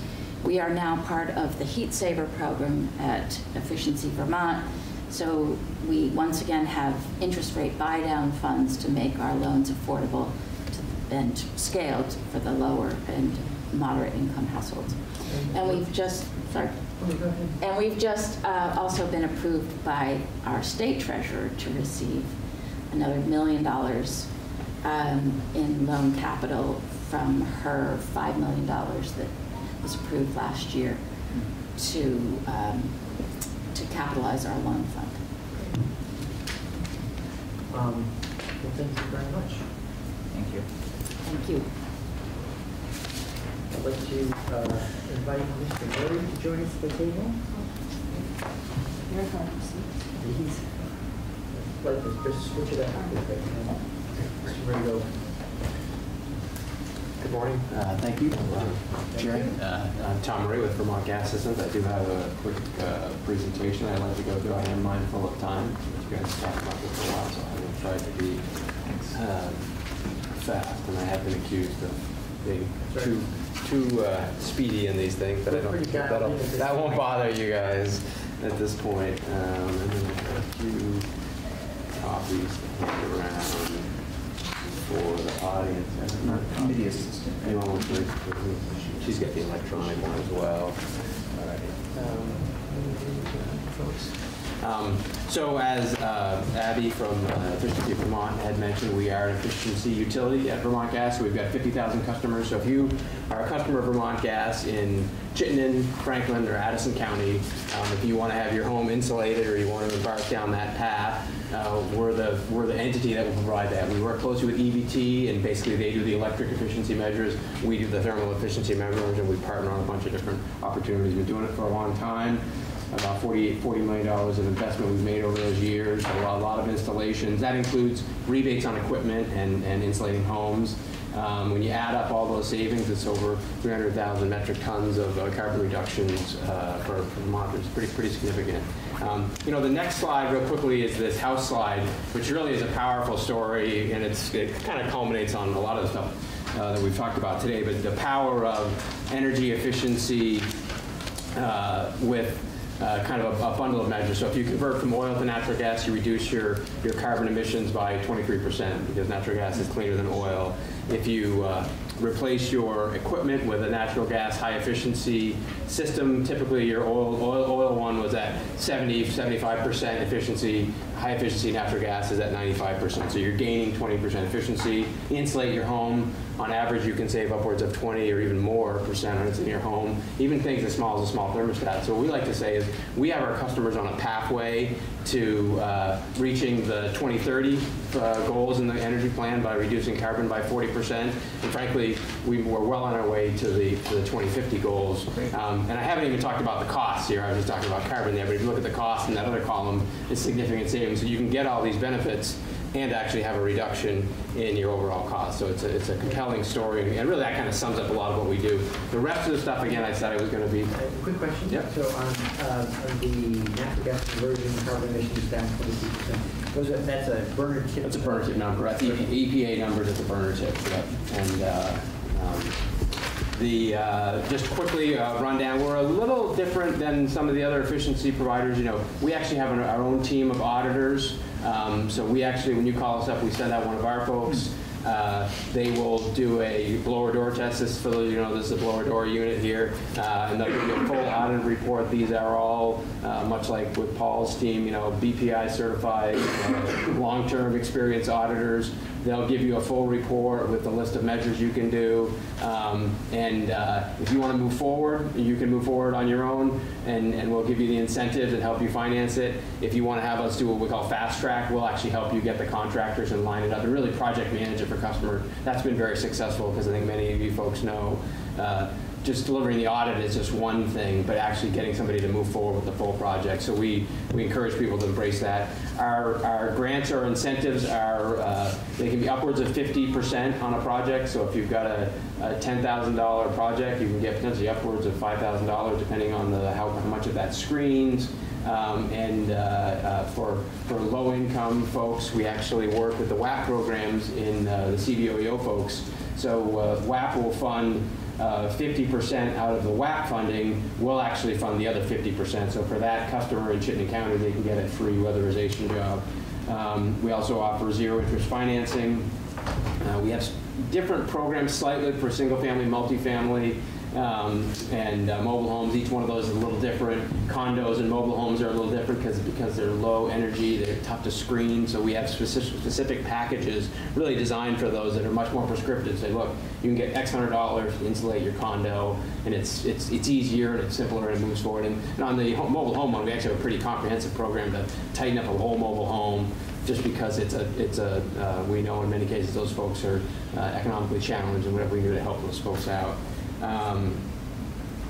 We are now part of the Heat Saver program at Efficiency Vermont. So we once again have interest rate buy down funds to make our loans affordable to, and scaled for the lower and moderate income households. And we've just, sorry. Oh, go ahead. And we've just uh, also been approved by our state treasurer to receive another million dollars um, in loan capital from her $5 million that was approved last year to, um, to capitalize our loan fund. Um, well, thank you very much. Thank you. Thank you. I'd like to uh, invite Mr. Murray to join us at the table. He's, like to just switch it up. a little bit. Mr. Murray, go. Good morning. Uh, Thank you. Uh, Chair. Uh, I'm Tom Murray with Vermont Gas Systems. I do have a quick uh, presentation I'd like to go through. I am mindful of time. You guys talked about this for a while, so I will try to be um, fast. And I have been accused of being too, too uh, speedy in these things, but I don't, that'll- in at this that won't bother you guys at this point. Um, And then I have a few copies to hand around for the audience. Committee assistant. Anyone wants to, she's got the electronic one as well. All right. Um, So as uh, Abby from uh, Efficiency Vermont had mentioned, we are an efficiency utility at Vermont Gas. We've got 50,000 customers. So if you are a customer of Vermont Gas in Chittenden, Franklin, or Addison County, um, if you want to have your home insulated or you want to embark down that path, uh, we're the, we're the entity that will provide that. We work closely with EVT, and basically they do the electric efficiency measures. We do the thermal efficiency measures, and we partner on a bunch of different opportunities. We've been doing it for a long time. About 48, $40 million of investment we've made over those years, a lot, a lot of installations. That includes rebates on equipment and, and insulating homes. Um, When you add up all those savings, it's over 300,000 metric tons of uh, carbon reductions uh, for for Vermont. It's pretty, pretty significant. Um, You know, the next slide, real quickly, is this house slide, which really is a powerful story, and it's, it kind of culminates on a lot of the stuff uh, that we've talked about today, but the power of energy efficiency uh, with uh, kind of a a bundle of measures. So if you convert from oil to natural gas, you reduce your, your carbon emissions by 23% because natural gas is cleaner than oil. If you uh, replace your equipment with a natural gas high efficiency system, typically your oil, oil, oil one was at 70, 75% efficiency. High efficiency natural gas is at 95%. So you're gaining 20% efficiency. Insulate your home. On average, you can save upwards of 20 or even more percent on in your home. Even things as small as a small thermostat. So what we like to say is we have our customers on a pathway to uh, reaching the 2030 uh, goals in the energy plan by reducing carbon by 40%. And frankly, we, we're well on our way to the, to the 2050 goals. Um, and I haven't even talked about the costs here. I was just talking about carbon there. But if you look at the cost in that other column, it's significant savings. So you can get all these benefits and actually have a reduction in your overall cost. So it's a, it's a compelling story, and really that kind of sums up a lot of what we do. The rest of the stuff, again, I said I was going to be. Uh, Quick question. Yep. So on, uh, on the natural gas conversion, carbon emissions down 22%, those are, that's a burner tip? That's a burner tip number. That's the EPA numbers at the burner tip. Yep. And uh, um, the uh, just quickly uh. We're a little different than some of the other efficiency providers. You know, we actually have an, our own team of auditors. Um, so we actually, when you call us up, we send out one of our folks. Uh, they will do a blower door test. This, for you know, this is a blower door unit here, uh, and they'll give you a full audit report. These are all, uh, much like with Paul's team, you know, BPI certified, uh, long-term experience auditors. They'll give you a full report with a list of measures you can do. Um, and uh, if you want to move forward, you can move forward on your own, and, and we'll give you the incentives and help you finance it. If you want to have us do what we call fast track, we'll actually help you get the contractors and line it up and really project manage it for customers. That's been very successful because I think many of you folks know. Uh, just delivering the audit is just one thing, but actually getting somebody to move forward with the full project. So we, we encourage people to embrace that. Our, our grants or incentives are, uh, they can be upwards of 50% on a project. So if you've got a, a $10,000 project, you can get potentially upwards of $5,000 depending on the, how, how much of that screens. Um, and uh, uh, for, for low-income folks, we actually work with the WAP programs in uh, the CVOEO folks. So uh, WAP will fund uh, 50% out of the WAP funding, we'll actually fund the other 50%. So for that customer in Chittenden County, they can get a free weatherization job. Um, we also offer zero interest financing. Uh, we have different programs slightly for single family, multifamily, um, and uh, mobile homes. Each one of those is a little different. Condos and mobile homes are a little different because because they're low energy, they're tough to screen. So we have specific, specific packages really designed for those that are much more prescriptive. Say, look, you can get X hundred dollars to insulate your condo, and it's it's it's easier and it's simpler and it moves forward. And, and on the home, mobile home one, we actually have a pretty comprehensive program to tighten up a whole mobile home just because it's a, it's a, uh, we know in many cases those folks are uh, economically challenged and whatever we do to help those folks out. Um,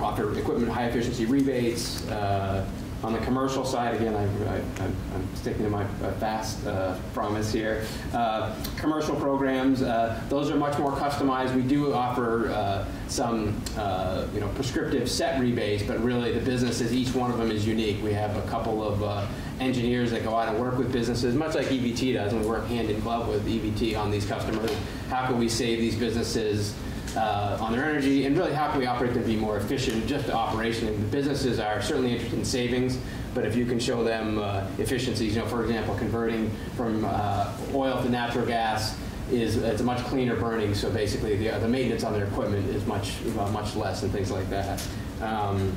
offer equipment high efficiency rebates, uh, On the commercial side, again, I, I'm sticking to my uh, fast uh, promise here. Uh, commercial programs, uh, those are much more customized. We do offer uh, some, uh, you know, prescriptive set rebates, but really the businesses, each one of them is unique. We have a couple of engineers that go out and work with businesses, much like EVT does, and we work hand in glove with EVT on these customers. How can we save these businesses uh, on their energy, and really how can we operate them to be more efficient, just the operation. And the businesses are certainly interested in savings, but if you can show them uh, efficiencies, you know, for example, converting from uh, oil to natural gas is it's a much cleaner burning, so basically the, the maintenance on their equipment is much uh, much less and things like that. Um,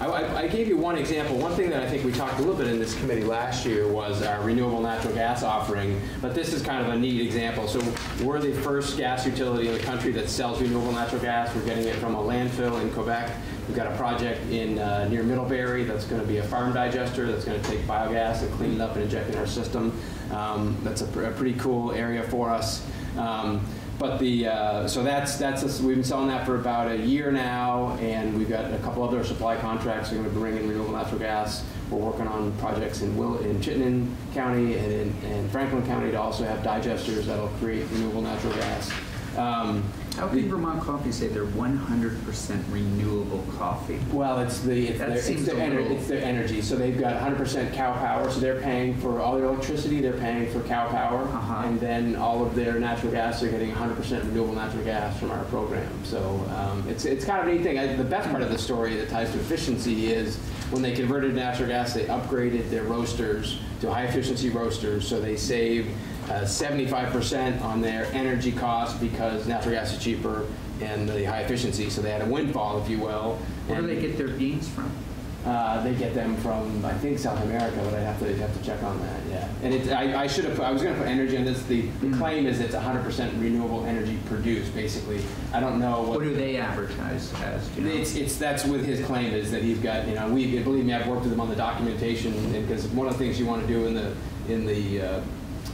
I, I- gave you one example. One thing that I think we talked a little bit in this committee last year was our renewable natural gas offering, but this is kind of a neat example. So we're the first gas utility in the country that sells renewable natural gas. We're getting it from a landfill in Quebec. We've got a project in uh, near Middlebury that's going to be a farm digester that's going to take biogas and clean it up and inject it in our system. Um, that's a, pr- a pretty cool area for us. Um, but the uh, so that's that's we've been selling that for about a year now, and we've got a couple other supply contracts. We're going to bring in renewable natural gas. We're working on projects in Will in Chittenden County and in and Franklin County to also have digesters that'll create renewable natural gas. Um, How can Vermont Coffee say they're 100% renewable coffee? Well, it's the it's, their, it's, their ener- it's their energy. So they've got 100% cow power. So they're paying for all their electricity. They're paying for cow power, Uh-huh. and then all of their natural gas. They're getting 100% renewable natural gas from our program. So um, it's it's kind of a neat thing. I, the best part of the story that ties to efficiency is when they converted natural gas, they upgraded their roasters to high efficiency roasters. So they saved uh, 75% on their energy costs because natural gas is cheaper and the high efficiency. So they had a windfall, if you will. Where do they get their beans from? uh, they get them from I think South America, but I have to I'd have to check on that. Yeah, and it, I, I should have put, I was going to put energy on this. The, the Mm. claim is it's 100% renewable energy produced. Basically, I don't know what. What do they advertise as? you know? It's, it's that's what his claim is that he's got you know we believe me I've worked with him on the documentation because one of the things you want to do in the in the uh,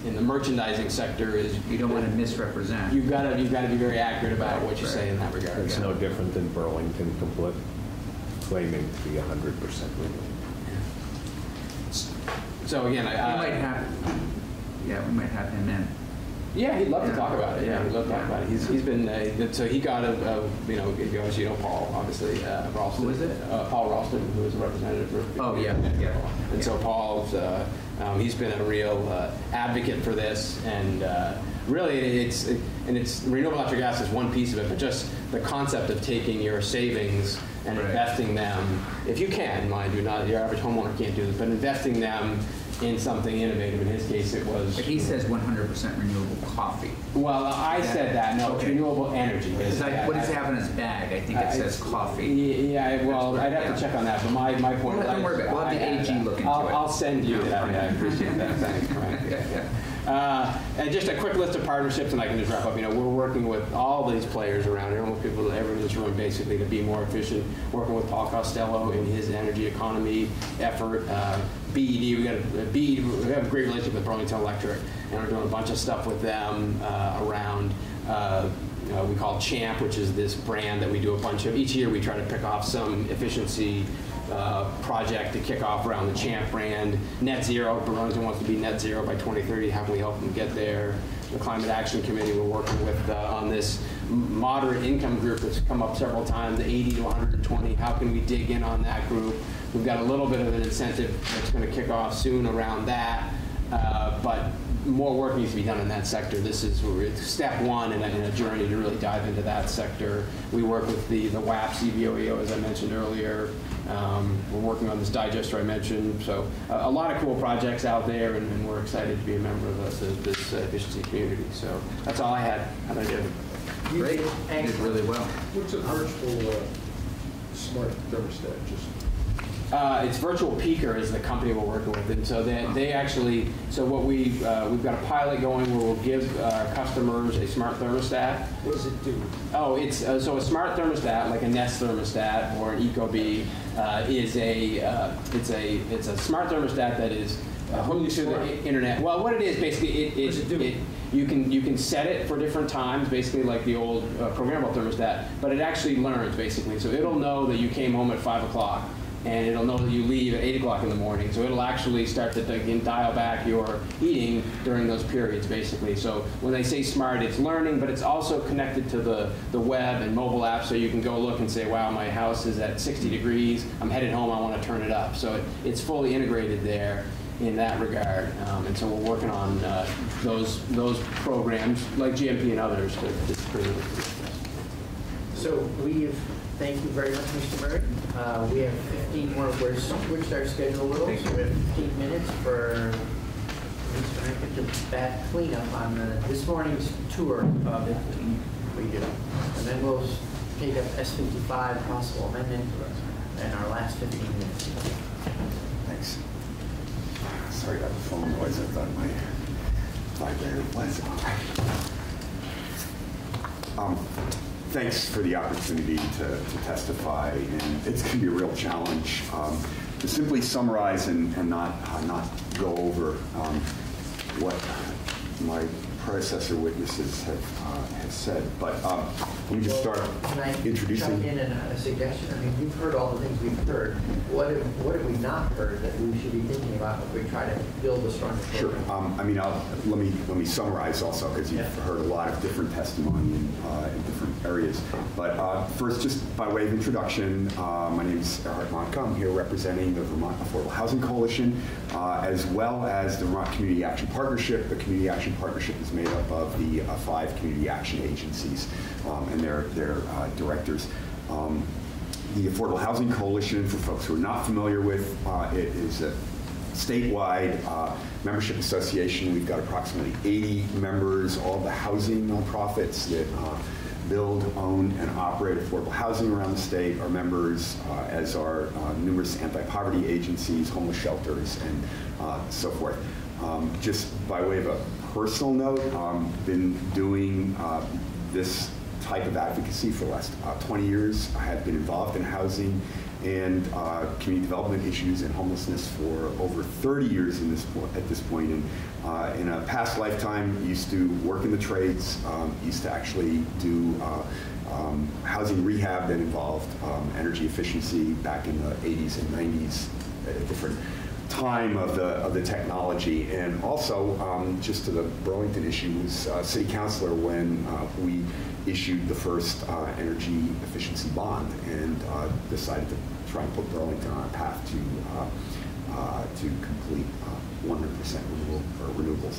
in the merchandising sector is You don't want to misrepresent. you've got to you've got to be very accurate about what you Right. say in that regard. It's yeah. no different than Burlington complete, claiming to be 100% renewable. So again, I, We I might have, yeah, we might have him in. Yeah, he'd love to talk about it. Yeah, he'd love to talk about it. He's, he's been uh, so he got a, a you know you obviously you know Paul obviously uh, Ralston. Who is it? Uh, Paul Ralston, who is a representative for. Oh, yeah, yeah. And so Paul's uh, um, he's been a real uh, advocate for this, and uh, really it's and it's renewable natural gas is one piece of it, but just the concept of taking your savings and Right. investing them, if you can, mind you, not your average homeowner can't do this, but investing them in something innovative. In his case, it was But he says 100% renewable coffee. well, I said that, no, it's Okay. renewable energy. Because I- What does I- it have in his bag? I think it says coffee. Yeah, well, I'd have to check on that, but my, my point. Well, don't is- worry about it. We'll have the AG look into I'll- it. I'll send you that, I appreciate that, thanks, Frank. Yeah, yeah. Uh, And just a quick list of partnerships, and I can just wrap up, you know, we're working with all these players around here, almost people, everyone in this room, basically, to be more efficient, working with Paul Costello in his energy economy effort, uh, BED, we got a, BED, we have a great relationship with Burlington Electric, and we're doing a bunch of stuff with them uh, around, uh, we call Champ, which is this brand that we do a bunch of, each year we try to pick off some efficiency uh, project to kick off around the Champ brand. Net zero, Burlington wants to be net zero by 2030. How can we help them get there? The Climate Action Committee we're working with uh, on this moderate income group that's come up several times, the 80 to 120. How can we dig in on that group? We've got a little bit of an incentive that's going to kick off soon around that. Uh, but more work needs to be done in that sector. This is step one in a, in a journey to really dive into that sector. We work with the, the WAP CVOEO, as I mentioned earlier. Um, we're working on this digester I mentioned. So a, a lot of cool projects out there, and, and we're excited to be a member of this, of this uh, efficiency community. So that's all I had. How did I do? Great. You did really well. What's a virtual uh, smart thermostat? Just Uh, it's Virtual Peaker is the company we're working with, and so they, they actually, so what we, uh, we've got a pilot going where we'll give our customers a smart thermostat. what does it do? Oh, it's, uh, so a smart thermostat, like a Nest thermostat or an Ecobee, uh, is a, uh, it's a, it's a smart thermostat that is uh, hooked to the internet. Well, what it is, basically, it, it do? it, you can, you can set it for different times, basically like the old uh, programmable thermostat, but it actually learns, basically. So it'll know that you came home at five o'clock, and it'll know that you leave at 8 o'clock in the morning. So it'll actually start to again, dial back your eating during those periods, basically. So when they say smart, it's learning, but it's also connected to the, the web and mobile apps, so you can go look and say, wow, my house is at 60 degrees, I'm headed home, I want to turn it up. So it, it's fully integrated there in that regard. Um, and so we're working on uh, those, those programs, like GMP and others, to, to. So we have, thank you very much, Mr. Murray. Uh, We have 15 more, we're switched our schedule a little, so we have 15 minutes for Mr. Hackett to bat cleanup on the- this morning's tour of it we do. And then we'll take up S55 possible amendment in our last 15 minutes. Thanks. Sorry about the phone noise. I thought my vibrator was on. Um, Thanks for the opportunity to to testify, and it's going to be a real challenge. Um, to simply summarize and and not, uh, not go over um, what my predecessor witnesses have uh, have said. But um, let me just start Can I introducing. jump in and a suggestion? I mean, you've heard all the things we've heard. What have, what have we not heard that we should be thinking about if we try to build a stronger Sure. Um, I mean, I'll, let me, let me summarize also, because you've Yeah. heard a lot of different testimony in, uh, in different areas. But uh, first, just by way of introduction, uh, my name is Erhard Mahnke. I'm here representing the Vermont Affordable Housing Coalition, uh, as well as the Vermont Community Action Partnership. The Community Action Partnership is made up of the uh, five community action agencies um, and their, their uh, directors. Um, the Affordable Housing Coalition, for folks who are not familiar with, uh, it is a statewide uh, membership association. We've got approximately 80 members, all the housing nonprofits that uh, build, own, and operate affordable housing around the state are members, uh, as are uh, numerous anti-poverty agencies, homeless shelters, and uh, so forth. Um, just by way of a personal note, um, been doing uh, this type of advocacy for the last uh, 20 years. I have been involved in housing and uh, community development issues and homelessness for over 30 years in this po- at this point. And uh, in a past lifetime, used to work in the trades, um, used to actually do uh, um, housing rehab that involved um, energy efficiency back in the 80s and 90s at different time of the of the technology, and also um, just to the Burlington issue was uh, city councilor when uh, we issued the first uh, energy efficiency bond and uh, decided to try and put Burlington on a path to uh, uh, to complete uh, 100% renewable, renewables.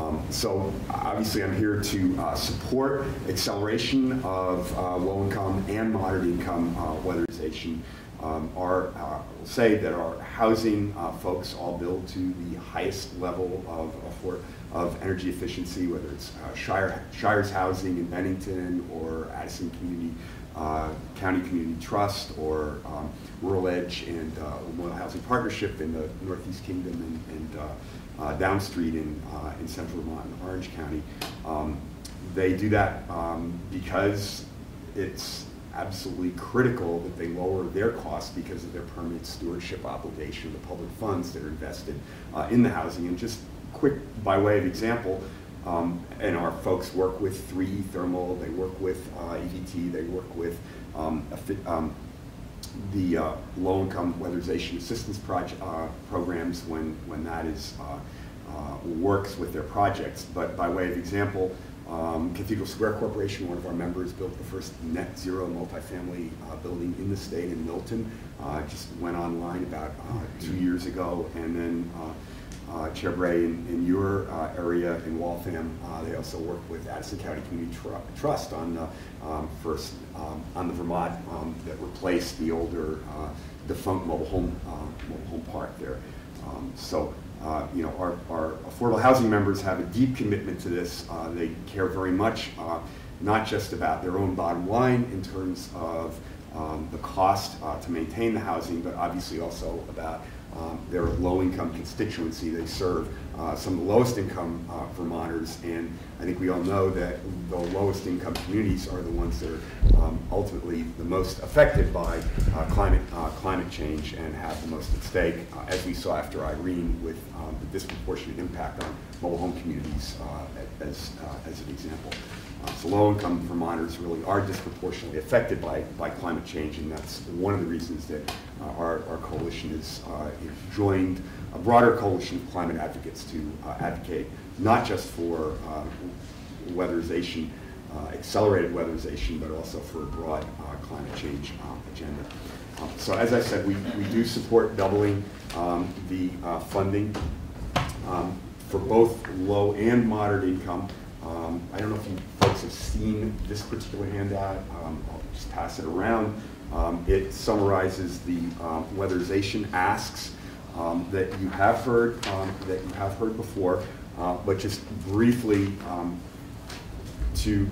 Um, so obviously, I'm here to uh, support acceleration of uh, low-income and moderate-income uh, weatherization. Um, uh, will say that our housing uh, folks all build to the highest level of, afford- of energy efficiency, whether it's uh, Shire, Shire's Housing in Bennington or Addison Community uh, County Community Trust or um, Rural Edge and uh, Memorial Housing Partnership in the Northeast Kingdom and, and uh, uh, in, uh, in Central Vermont and Orange County. Um, they do that um, because it's absolutely critical that they lower their costs because of their permanent stewardship obligation, the public funds that are invested uh, in the housing. And just quick, by way of example, um, and our folks work with 3E Thermal, they work with uh, EVT, they work with um, um, the uh, low-income weatherization assistance uh, programs when, when that is, uh, uh, works with their projects. But by way of example, um, Cathedral Square Corporation, one of our members, built the first net zero multifamily uh, building in the state in Milton. Uh, just went online about uh, two years ago, and then uh, uh, in, in your uh, area in Waltham, uh, they also work with Addison County Community Tru- Trust on the um, first um, on the Vermont um, that replaced the older defunct mobile home mobile home park there. Um, so. Uh, you know, our, our affordable housing members have a deep commitment to this. Uh, they care very much, uh, not just about their own bottom line in terms of um, the cost uh, to maintain the housing, but obviously also about um, their low-income constituency they serve, uh, some of the lowest income uh, Vermonters, and I think we all know that the lowest income communities are the ones that are um, ultimately the most affected by uh, climate, uh, climate change and have the most at stake, uh, as we saw after Irene with um, the disproportionate impact on mobile home communities as, as an example. So low-income Vermonters really are disproportionately affected by, by climate change, and that's one of the reasons that uh, our, our coalition is uh, joined a broader coalition of climate advocates to uh, advocate not just for uh, weatherization, uh, accelerated weatherization, but also for a broad uh, climate change uh, agenda. Um, So as I said, we, we do support doubling um, the funding um, for both low and moderate income. Um, I don't know if you folks have seen this particular handout. Um, I'll just pass it around. Um, It summarizes the um, weatherization asks um, that you have heard, um, that you have heard before, uh, but just briefly to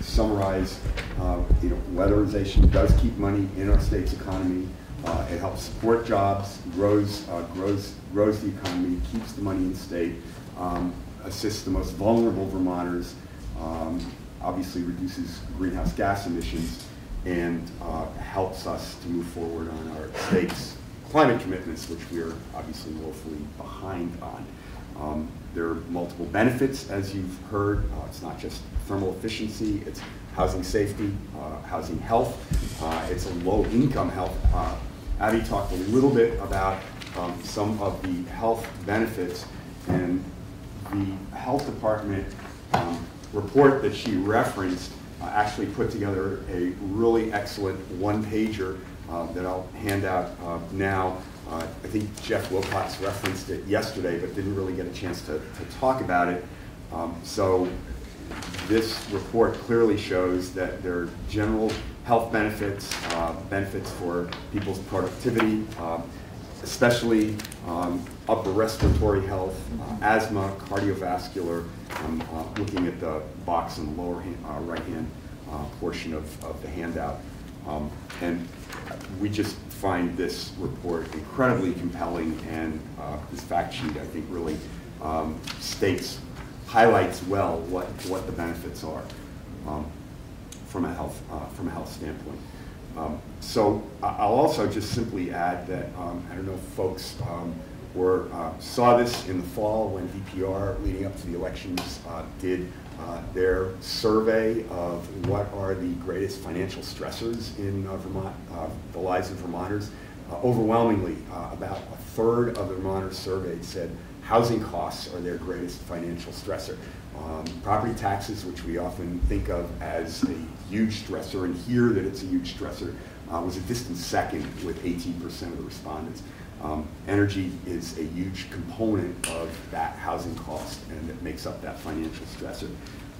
summarize, uh, you know, weatherization does keep money in our state's economy. Uh, It helps support jobs, grows, uh, grows, grows the economy, keeps the money in state, um, assists the most vulnerable Vermonters, um, obviously reduces greenhouse gas emissions, and uh, helps us to move forward on our state's climate commitments, which we are obviously woefully behind on. Um, There are multiple benefits, as you've heard. Uh, It's not just thermal efficiency, it's housing safety, uh, housing health. Uh, It's a low-income health. Uh, Abby talked a little bit about um, some of the health benefits, and the health department um, report that she referenced uh, actually put together a really excellent one-pager uh, that I'll hand out uh, now. Uh, I think Jeff Wilcox referenced it yesterday, but didn't really get a chance to, to talk about it. Um, so this report clearly shows that there are general health benefits, uh, benefits for people's productivity, uh, especially um, upper respiratory health, uh, asthma, cardiovascular. I'm uh, looking at the box in the lower hand, uh, right-hand uh, portion of, of the handout. Um, and we just find this report incredibly compelling, and uh, this fact sheet, I think, really um, states, highlights well what, what the benefits are um, from a health, uh, from a health standpoint. Um, So I'll also just simply add that, um, I don't know if folks um, were, uh, saw this in the fall when VPR, leading up to the elections, uh, did uh, their survey of what are the greatest financial stressors in uh, Vermont, uh, the lives of Vermonters. Uh, Overwhelmingly, about a third of the Vermonters surveyed said housing costs are their greatest financial stressor. Um, Property taxes, which we often think of as a huge stressor and hear that it's a huge stressor, uh, was a distant second with 18% of the respondents. Um, Energy is a huge component of that housing cost and it makes up that financial stressor.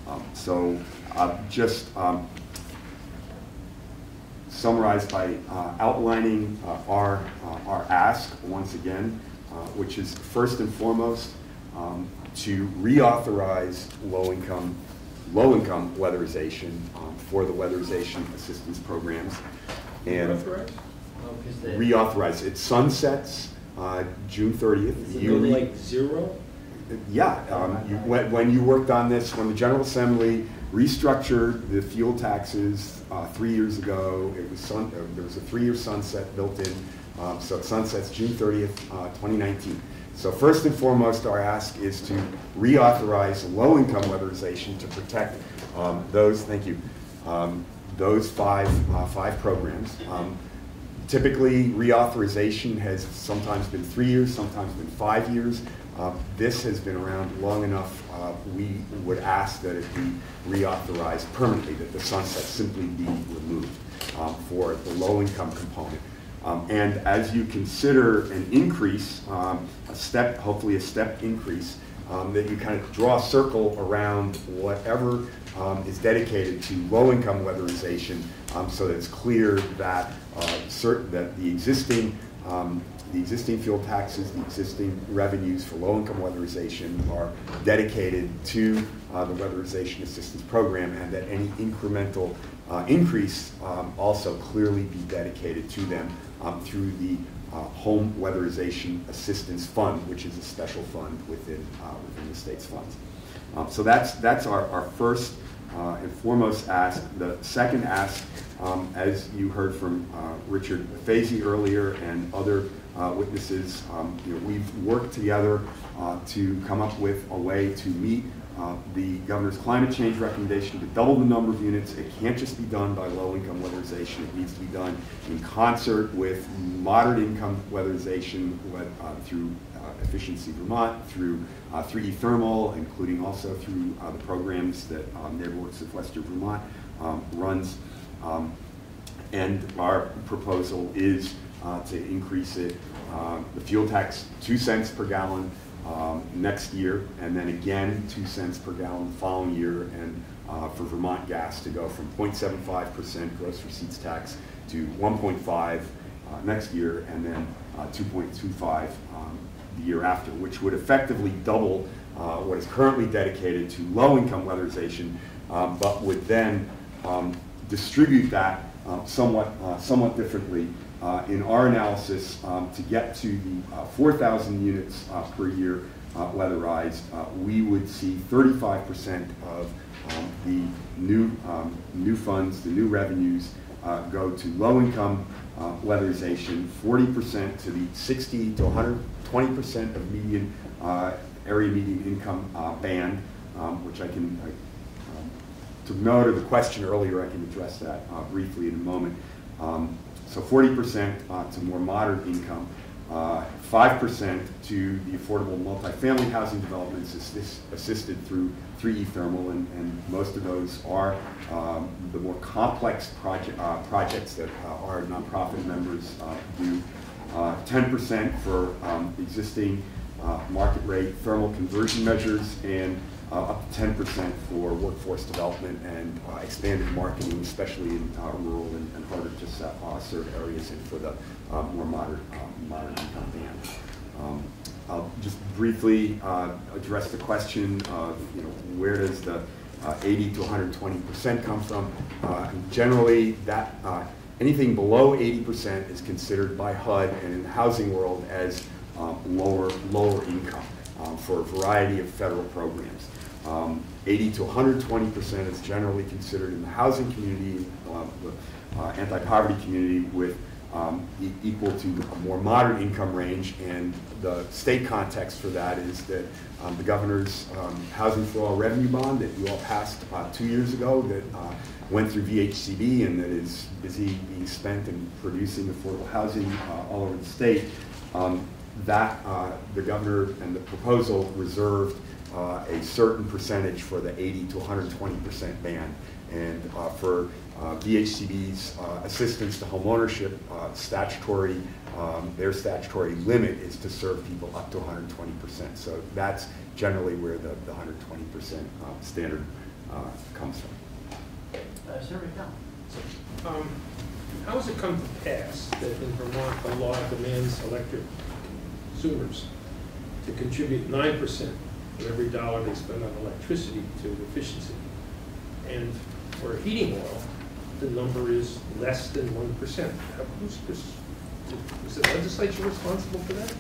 Um, So uh, just um, summarized by uh, outlining uh, our, uh, our ask once again, uh, which is first and foremost um, to reauthorize low-income, low-income weatherization um, for the weatherization assistance programs. And Reauthorize? Oh, reauthorize. It sunsets uh, June 30th. Is it You like zero? yeah, um, you, when, when you worked on this, when the General Assembly restructured the fuel taxes uh, three years ago, it was sun, uh, there was a three-year sunset built in, um, so it sunsets June 30th, uh, 2019. So first and foremost, our ask is to reauthorize low-income weatherization to protect um, those. Thank you. Um, those five uh, five programs. Um, Typically, reauthorization has sometimes been three years, sometimes been five years. Uh, This has been around long enough, uh, we would ask that it be reauthorized permanently, that the sunset simply be removed um, for the low-income component. Um, And as you consider an increase, um, a step, hopefully a step increase, um, that you kind of draw a circle around whatever um, is dedicated to low-income weatherization, um, so that it's clear that uh, that the existing, um, the existing fuel taxes, the existing revenues for low-income weatherization are dedicated to uh, the weatherization assistance program, and that any incremental uh, increase um, also clearly be dedicated to them um, through the uh, Home Weatherization Assistance Fund, which is a special fund within, uh, within the state's funds. Um, So that's, that's our, our first uh, and foremost ask. The second ask, um, as you heard from uh, Richard Faesy earlier and other uh, witnesses, um, you know, we've worked together uh, to come up with a way to meet uh, the governor's climate change recommendation to double the number of units. It can't just be done by low-income weatherization. It needs to be done in concert with moderate-income weatherization uh, through uh, Efficiency Vermont, through uh, 3E Thermal, including also through uh, the programs that um, of Western Vermont um, runs. Um, and our proposal is uh, to increase it, the fuel tax, two cents per gallon um, next year, and then again, two cents per gallon the following year, and uh, for Vermont gas to go from 0.75% gross receipts tax to 1.5 uh, next year, and then uh, 2.25 um, the year after, which would effectively double uh, what is currently dedicated to low-income weatherization, um, but would then um, distribute that uh, somewhat, uh, somewhat differently. Uh, in our analysis, um, to get to the uh, 4,000 units uh, per year uh, weatherized, uh, we would see 35% of um, the new, um, new funds, the new revenues, go to low-income weatherization, 40% to the 60 to 120% of median, area median income band, um, which I can, I, um, took note of the question earlier, I can address that uh, briefly in a moment. Um, so 40% uh, to more moderate income, uh, 5% to the affordable multifamily housing developments assist, assisted through 3E Thermal, and, and most of those are um, the more complex uh, projects that uh, our nonprofit members uh, do. 10% for um, existing uh, market rate thermal conversion measures, and uh, up to 10% for workforce development and uh, expanded marketing, especially in uh, rural and, and harder to se- uh, serve areas and for the uh, more moderate, uh, moderate income band. Um, I'll just briefly uh, address the question of, you know, where does the uh, 80 to 120% come from? Uh, Generally, that, uh, anything below 80% is considered by HUD and in the housing world as um, lower, lower income um, for a variety of federal programs. Um, 80 to 120 percent is generally considered in the housing community, uh, the uh, anti-poverty community, with um, e- equal to a more moderate income range. And the state context for that is that um, the governor's um, Housing for All revenue bond that you all passed uh, two years ago that uh, went through VHCB and that is busy being spent in producing affordable housing uh, all over the state. Um, that uh, the governor and the proposal reserved uh, a certain percentage for the 80 to 120 percent band. And uh, for uh, VHCB's uh, assistance to homeownership, uh, statutory, um, their statutory limit is to serve people up to 120 percent. So that's generally where the, the 120 percent uh, standard uh, comes from. Uh, Senator MacDonald? Um, How has it come to pass that in Vermont, the law demands electric consumers to contribute nine percent for every dollar they spend on electricity to efficiency? And for heating oil, the number is less than one percent. Who's, who's- is the legislature responsible for that?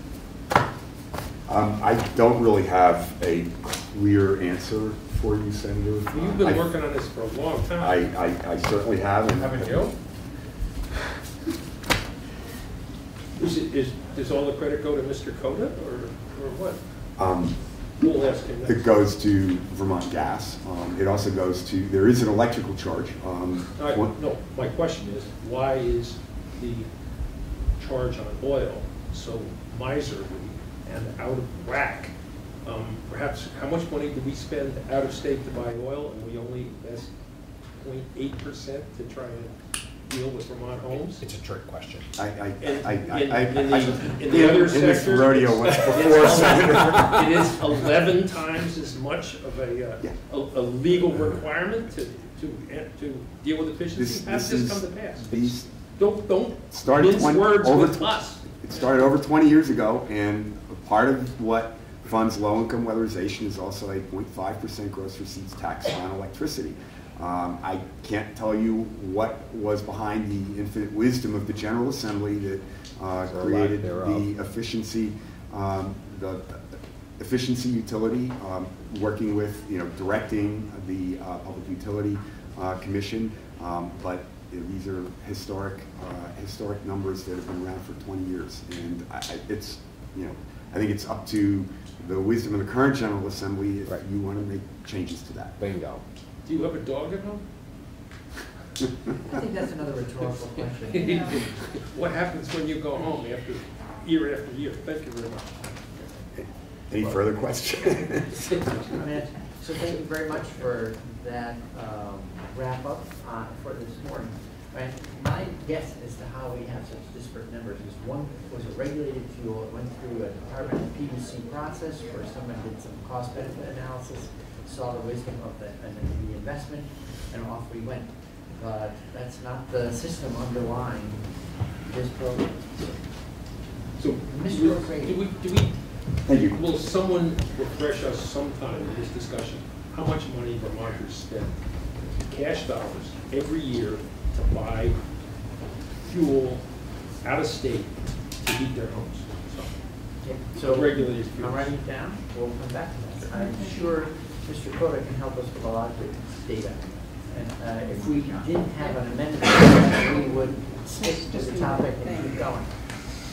Um, I don't really have a clear answer for you, Senator. You've I- been working on this for a long time. I, I certainly have. and- Haven't you? Is it, is, does all the credit go to Mr. Cota, or, or what? Um, We'll ask him It goes to Vermont Gas. Um, It also goes to, there is an electrical charge. um, one- No, my question is, why is the charge on oil so miserly and out of whack? Um, Perhaps, how much money do we spend out of state to buy oil, and we only invest 0.8 percent to try and deal with Vermont homes? It's a trick question. I, I, In- I, in- I, in I, the- in the other in this sectors, rodeo it's- once it's before. It is 11 times as much of a, uh, Yeah. a a legal requirement to, to, to deal with This, efficiency. How's this this come is, to pass? these Don't, don't started mince 20, words over, with us. it started over 20 years ago, and a part of what funds low-income weatherization is also a 0.5% gross receipts tax on electricity. Um, I can't tell you what was behind the infinite wisdom of the General Assembly that uh, created the efficiency, um, the efficiency utility, um, working with, you know, directing the uh, Public Utility uh, Commission. Um, But you know, these are historic, uh, historic numbers that have been around for 20 years. And I- I- it's, you know, I think it's up to the wisdom of the current General Assembly if Right. you want to make changes to that. Bingo. Do you have a dog at home? I think that's another rhetorical question. What happens when you go home after, year after year? Thank you very much. Any further questions? I mean, So thank you very much for that um, wrap-up uh, for this morning. Right, My guess as to how we have such disparate numbers is one was a regulated fuel, it went through a Department of PUC process where someone did some cost-benefit analysis, saw the wisdom of the, and the investment, and off we went. But that's not the system underlying this program. So, Mr. do we, do we, Thank you. will someone refresh us sometime in this discussion, how much money Vermonters spend, cash dollars, every year to buy fuel out of state to heat their homes? Okay, So, Regulated I'm writing it down, we'll come back to that. I'm sure Mr. Cota can help us with a lot of data. And uh, if we didn't have an amendment, we would stick to the topic and keep going.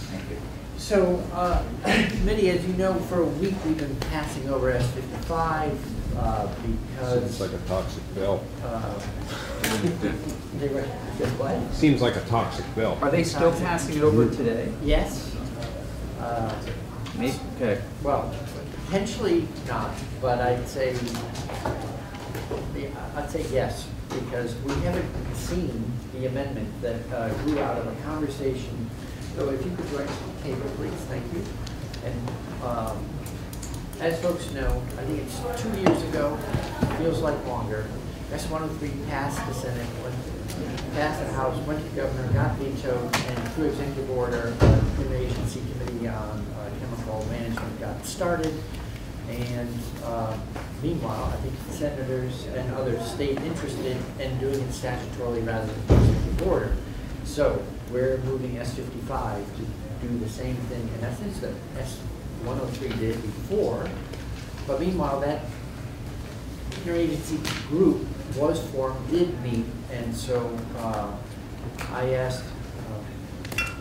Thank you. So, uh, committee, as you know, for a week, we've been passing over S fifty-five, uh, because. Seems like a toxic bill. uh, They were, what? Seems like a toxic bill. Are they still passing it over today? Yes. Uh, Okay. Well, potentially not, but I'd say, I'd say yes, because we haven't seen the amendment that uh, grew out of a conversation. So if you could direct to the table, please, thank you. And um, as folks know, I think it's two years ago, feels like longer. S one oh three passed the Senate, went, passed the House, went to the governor, got vetoed, and through executive order, uh, interagency committee on management got started. And uh, meanwhile, I think senators and others stayed interested in doing it statutorily rather than through the order. So we're moving S fifty-five to do the same thing in essence that S one oh three did before. But meanwhile, that interagency group was formed, did meet, and so uh, I asked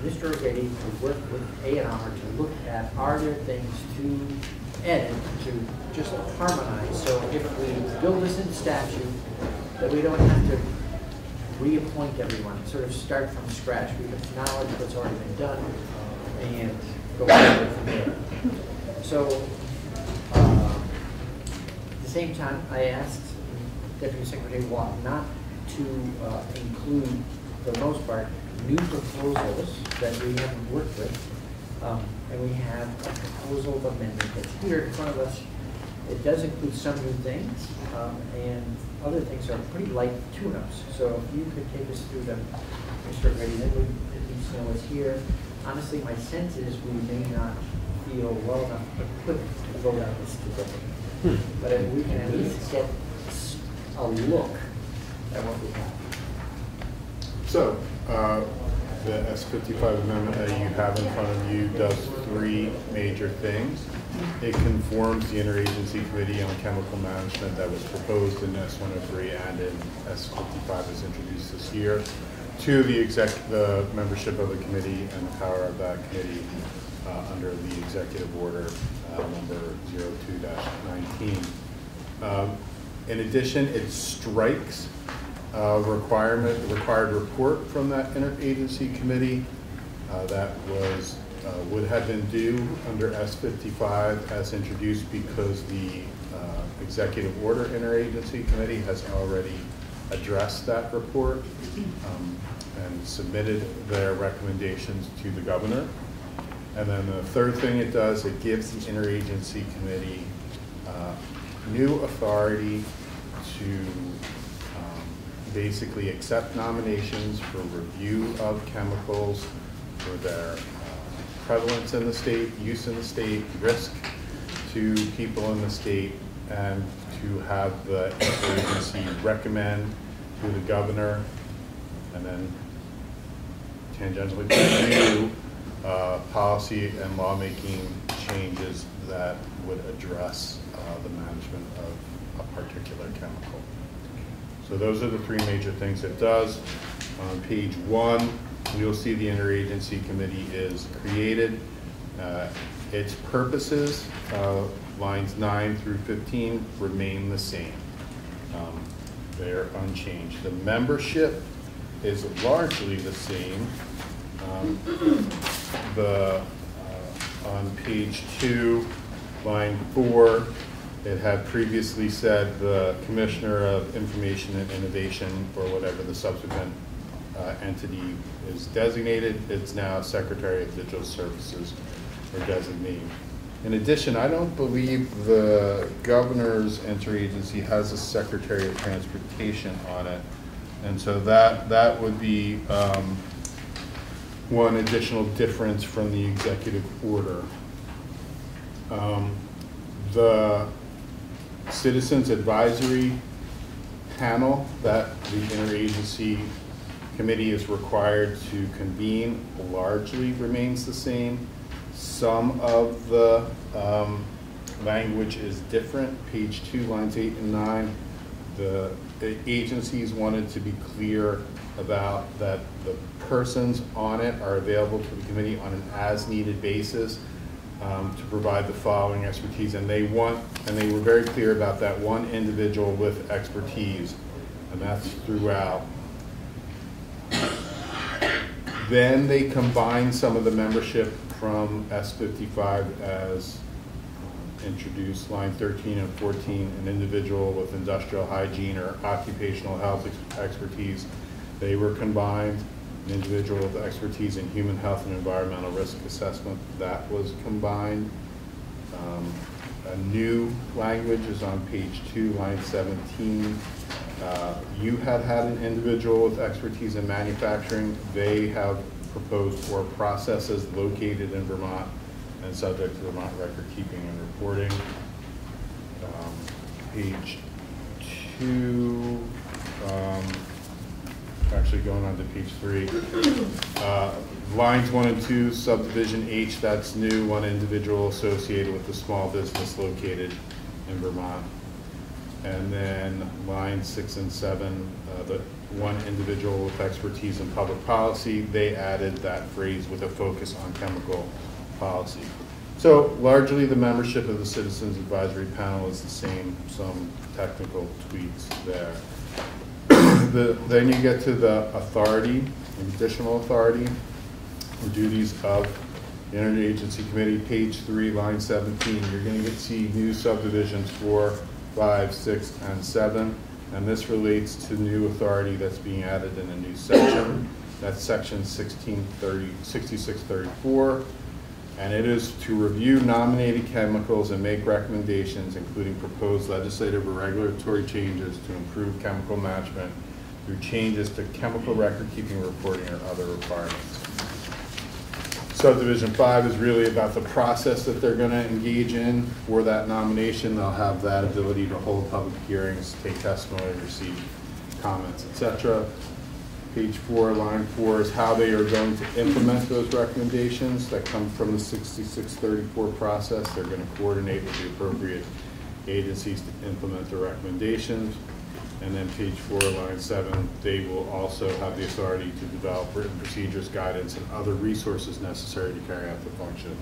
Mr. O'Grady to work with A and R to look at, are there things to edit, to just harmonize? So if we build this in statute, that we don't have to reappoint everyone, sort of start from scratch. We acknowledge what's already been done and go forward from there. So, uh, at the same time, I asked Deputy Secretary Walke not to uh, include, for the most part, new proposals that we haven't worked with. Um, And we have a proposal of amendment that's here in front of us. It does include some new things, um, and other things are pretty light tune-ups. So if you could take us through them, Mr. Grady, then we at least know what's here. Honestly, my sense is we may not feel well enough equipped to vote on this today. But if we can at least get a look at what we have. So, uh, the S55 amendment that you have in front of you does three major things. It conforms the interagency committee on chemical management that was proposed in S103 and in S55 as introduced this year to the exec, the membership of the committee and the power of that committee uh, under the executive order uh, number 02-19. Um, In addition, it strikes uh, requirement, required report from that interagency committee uh, that was, uh, would have been due under S fifty-five as introduced because the uh, executive order interagency committee has already addressed that report um, and submitted their recommendations to the governor. And then the third thing it does, it gives the interagency committee uh, new authority to basically accept nominations for review of chemicals for their uh, prevalence in the state, use in the state, risk to people in the state, and to have the agency recommend to the governor, and then tangentially to review uh, policy and lawmaking changes that would address uh, the management of a particular chemical. So those are the three major things it does. On page one, you'll see the interagency committee is created. Uh, its purposes, uh, lines 9 through 15, remain the same. Um, They're unchanged. The membership is largely the same. Um, The, uh, on page 2, line 4, it had previously said the Commissioner of Information and Innovation, or whatever the subsequent uh, entity is designated. It's now Secretary of Digital Services or designee. In addition, I don't believe the governor's interagency has a Secretary of Transportation on it. And so that, that would be um, one additional difference from the executive order. Um, The Citizens Advisory Panel that the interagency committee is required to convene largely remains the same. Some of the um, language is different, page two, lines eight and nine. The the agencies wanted to be clear about that the persons on it are available to the committee on an as-needed basis um, to provide the following expertise. And they want, and they were very clear about that one individual with expertise, and that's throughout. Then they combined some of the membership from S55 as introduced, line 13 and 14, an individual with industrial hygiene or occupational health ex- expertise. They were combined, an individual with expertise in human health and environmental risk assessment, that was combined. Um, A new language is on page two, line 17. Uh, You had had an individual with expertise in manufacturing. They have proposed for processes located in Vermont and subject to Vermont record keeping and reporting. Um, Page two, um, actually going on to page three. Uh, Lines one and two, subdivision H, that's new, one individual associated with a small business located in Vermont. And then line six and seven, uh, the one individual with expertise in public policy, they added that phrase with a focus on chemical policy. So largely, the membership of the Citizens Advisory Panel is the same, some technical tweaks there. The- Then you get to the authority, additional authority, or duties of the Interagency Committee, page three, line 17. You're going to see new subdivisions four, five, six, and seven. And this relates to new authority that's being added in a new section. That's section 1630, 6634. And it is to review nominated chemicals and make recommendations, including proposed legislative or regulatory changes to improve chemical management through changes to chemical record-keeping reporting or other requirements. Subdivision five is really about the process that they're gonna engage in for that nomination. They'll have that ability to hold public hearings, take testimony, receive comments, etc. Page four, line four is how they are going to implement those recommendations that come from the 6634 process. They're gonna coordinate with the appropriate agencies to implement the recommendations. And then page four, line seven, they will also have the authority to develop written procedures, guidance, and other resources necessary to carry out the function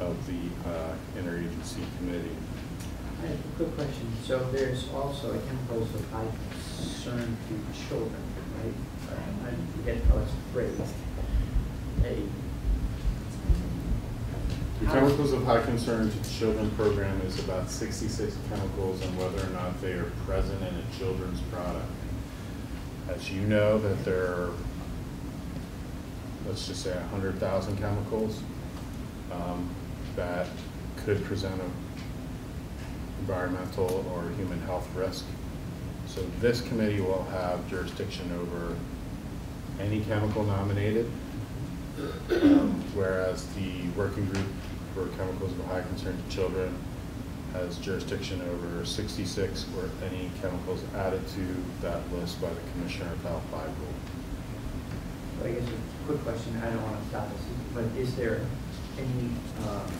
of the uh, interagency committee. I have a quick question. So there's also a chemicals of high concern to children, right? Uh, I forget how it's phrased. A, The chemicals of high concern to children program is about 66 chemicals and whether or not they are present in a children's product. As you know, that there are, let's just say, 100,000 chemicals um, that could present a environmental or human health risk. So this committee will have jurisdiction over any chemical nominated, um, whereas the working group for chemicals of high concern to children has jurisdiction over 66 or any chemicals added to that list by the Commissioner of Health by rule. I guess a quick question, I don't want to stop this, but is there any um,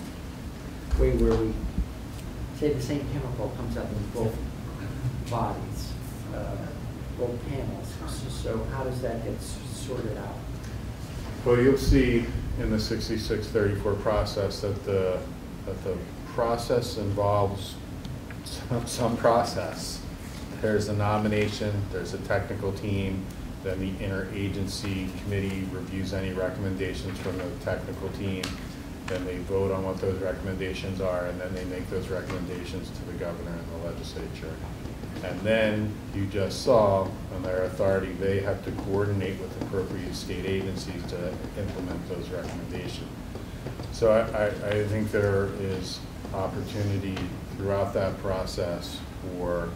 way where we, say the same chemical comes up in both bodies, uh, both panels, so how does that get sorted out? Well, you'll see in the 6634 process that the, that the process involves some, some process. There's a nomination, there's a technical team, then the interagency committee reviews any recommendations from the technical team, then they vote on what those recommendations are, and then they make those recommendations to the governor and the legislature. And then you just saw, on their authority, they have to coordinate with appropriate state agencies to implement those recommendations. So I, I, I think there is opportunity throughout that process for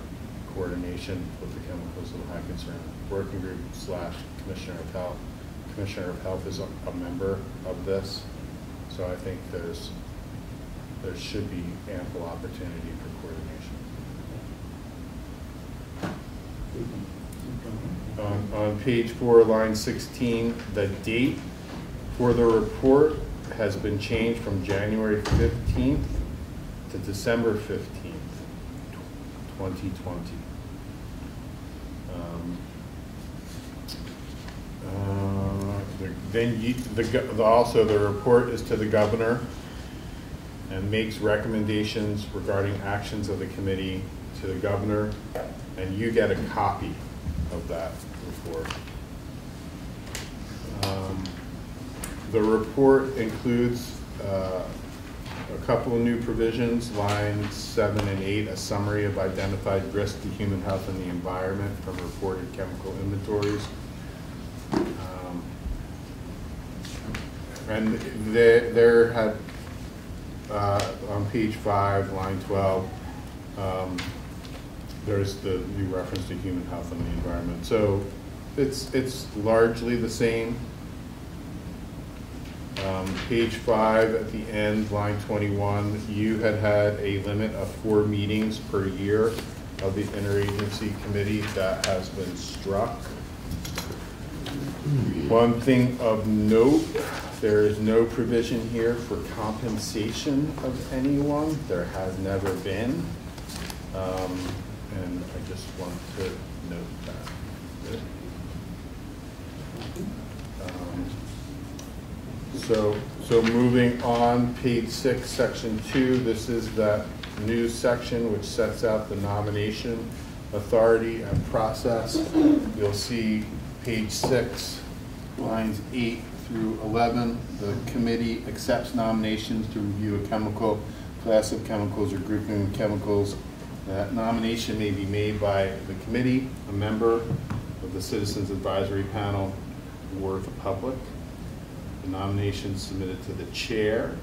coordination with the chemicals of high concern. Working group slash Commissioner of Health. Commissioner of Health is a, a member of this, so I think there's, there should be ample opportunity for coordination. On, on page four, line sixteen, the date for the report has been changed from January fifteenth to December fifteenth, twenty twenty. Um, uh, the- Then you, the, the- also the report is to the governor and makes recommendations regarding actions of the committee to the governor, and you get a copy of that report. Um, The report includes uh, a couple of new provisions, lines seven and eight, a summary of identified risk to human health and the environment from reported chemical inventories. Um, And there, there had, uh, on page five, line twelve, um, there's the new reference to human health and the environment. So it's, it's largely the same. Um, Page five, at the end, line twenty-one, you had had a limit of four meetings per year of the interagency committee. That has been struck. One thing of note, there is no provision here for compensation of anyone. There has never been. Um, And I just want to note that. Um, So, so moving on, page six, section two, this is that new section which sets out the nomination authority and process. You'll see page six, lines eight through 11, the committee accepts nominations to review a chemical, class of chemicals or grouping of chemicals. That nomination may be made by the committee, a member of the Citizens Advisory Panel, or the public. The nomination submitted to the chair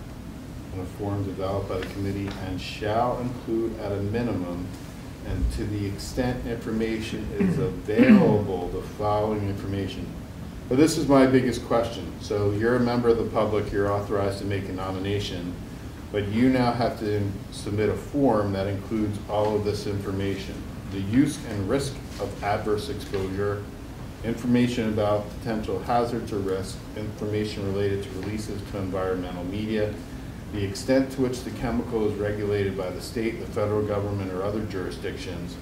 in a form developed by the committee and shall include at a minimum and to the extent information is available, the following information. But this is my biggest question. So you're a member of the public, you're authorized to make a nomination, but you now have to submit a form that includes all of this information. The use and risk of adverse exposure, information about potential hazards or risks, information related to releases to environmental media, the extent to which the chemical is regulated by the state, the federal government, or other jurisdictions,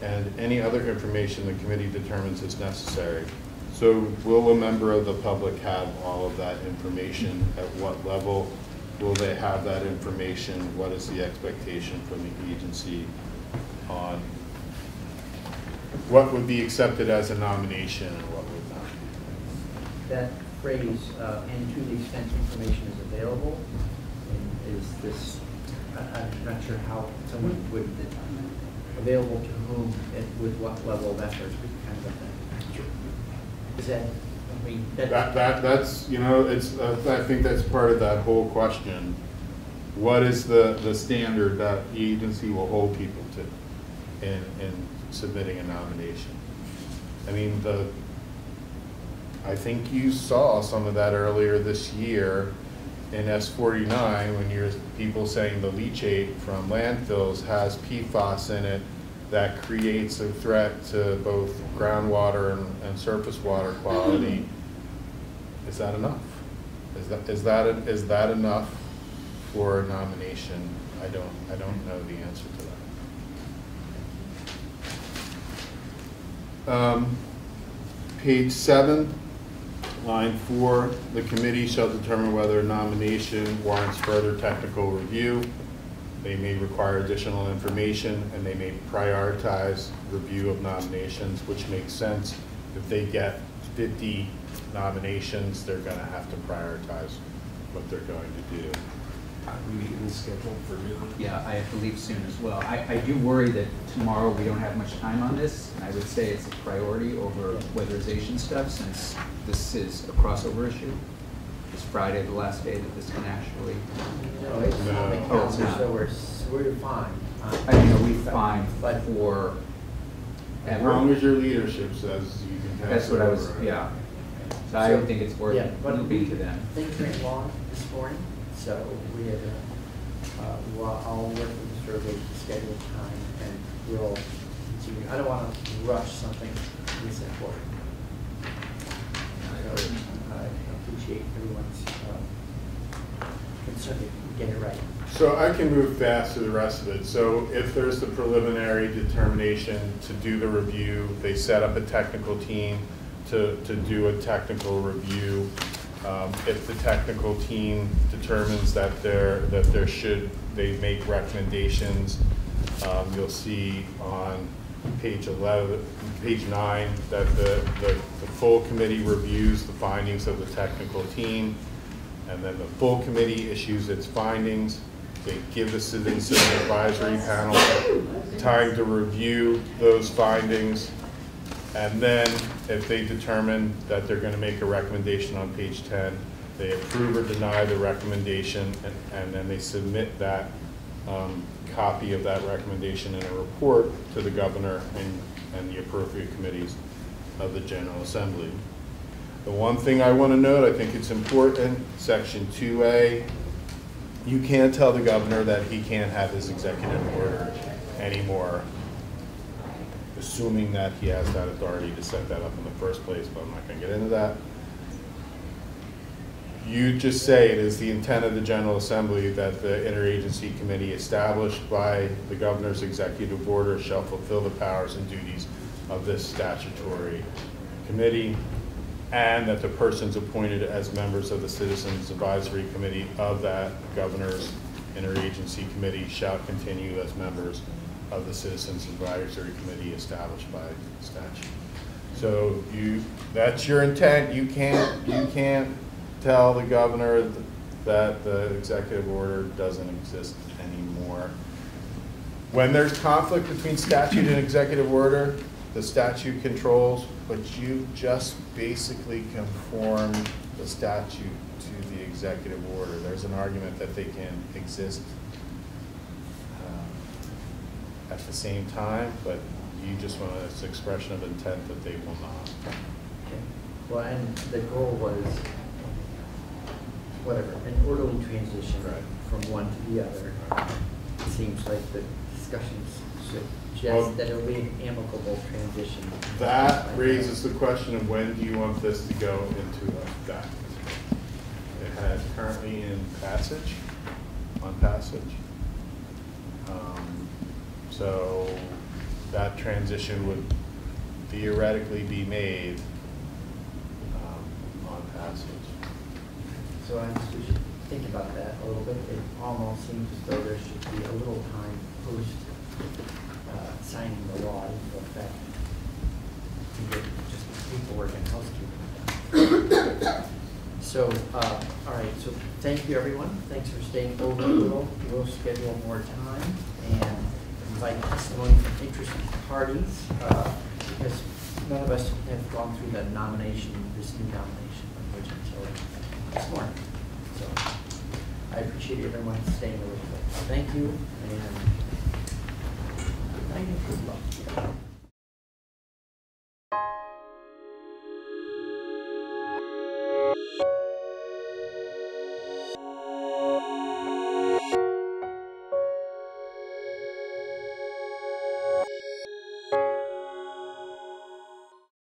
and any other information the committee determines is necessary. So will a member of the public have all of that information? At what level will they have that information? What is the expectation from the agency on what would be accepted as a nomination and what would not? That phrase, uh, and to the extent information is available, is this, I- I'm not sure how someone would, available to whom and with what level of effort, kind of a thing. Is that, I mean, that. That, that, that's, you know, it's, uh, I think that's part of that whole question. What is the, the standard that the agency will hold people to in, in submitting a nomination? I mean, the, I think you saw some of that earlier this year in S forty-nine, when you're, people saying the leachate from landfills has PFAS in it that creates a threat to both groundwater and, and surface water quality. Is that enough? Is that, is that, is that enough for a nomination? I don't, I don't know the answer to that. Um, Page seven, Line four, the committee shall determine whether a nomination warrants further technical review. They may require additional information, and they may prioritize review of nominations, which makes sense. If they get 50 nominations, they're going to have to prioritize what they're going to do. Uh, Meeting scheduled for noon. Yeah, I believe soon as well. I, I do worry that tomorrow we don't have much time on this. I would say it's a priority over weatherization stuff since this is a crossover issue. Is Friday the last day that this can actually, No, it's on the No. Oh, it's calendar, not. so we're, we're fine. Uh, I mean, are we fine But- for As long as your leadership says you can pass That's it what I was, over. yeah. So I don't think it's worth Yeah, but looping to them. Things went long this morning, so we had, uh, uh, well, I'll work with the survey to schedule time, and we'll continue. I don't want to rush something this important. Appreciate everyone's uh, concern to get it right. So I can move fast to the rest of it. So if there's the preliminary determination to do the review, they set up a technical team to, to do a technical review. Um, If the technical team determines that there, that there should, they make recommendations, um, you'll see on page 11, page nine, that the, the, the full committee reviews the findings of the technical team. And then the full committee issues its findings. They give the citizen advisory panel time to review those findings. And then if they determine that they're gonna make a recommendation on page ten, they approve or deny the recommendation, and, and then they submit that, um, copy of that recommendation in a report to the governor and, and the appropriate committees of the General Assembly. The one thing I want to note, I think it's important, section two A, you can't tell the governor that he can't have his executive order anymore, assuming that he has that authority to set that up in the first place, but I'm not gonna get into that. You just say it is the intent of the General Assembly that the interagency committee established by the governor's executive order shall fulfill the powers and duties of this statutory committee, and that the persons appointed as members of the Citizens Advisory Committee of that governor's interagency committee shall continue as members of the Citizens Advisory Committee established by statute. So you, that's your intent, you can't, you can't tell the governor that the executive order doesn't exist anymore. When there's conflict between statute and executive order, the statute controls, but you just basically conform the statute to the executive order. There's an argument that they can exist uh, at the same time, but you just want, it's expression of intent that they will not. Okay. Well, and the goal was, whatever, an orderly transition Right. from one to the other. It seems like the discussions Well- suggest that it'll be an amicable transition. That raises the question of when do you want this to go into effect? It has currently in passage, on passage. Um, So that transition would theoretically be made um, on passage. So I guess we should think about that a little bit. It almost seems as though there should be a little time post uh, signing the law into effect to get just paperwork and housekeeping done. So, uh, all right, so thank you, everyone. Thanks for staying over little. We'll schedule more time and invite testimony from interested parties, uh, because none of us have gone through the nomination, this new nomination this morning. So I appreciate everyone staying over. Thank you, and night and good luck.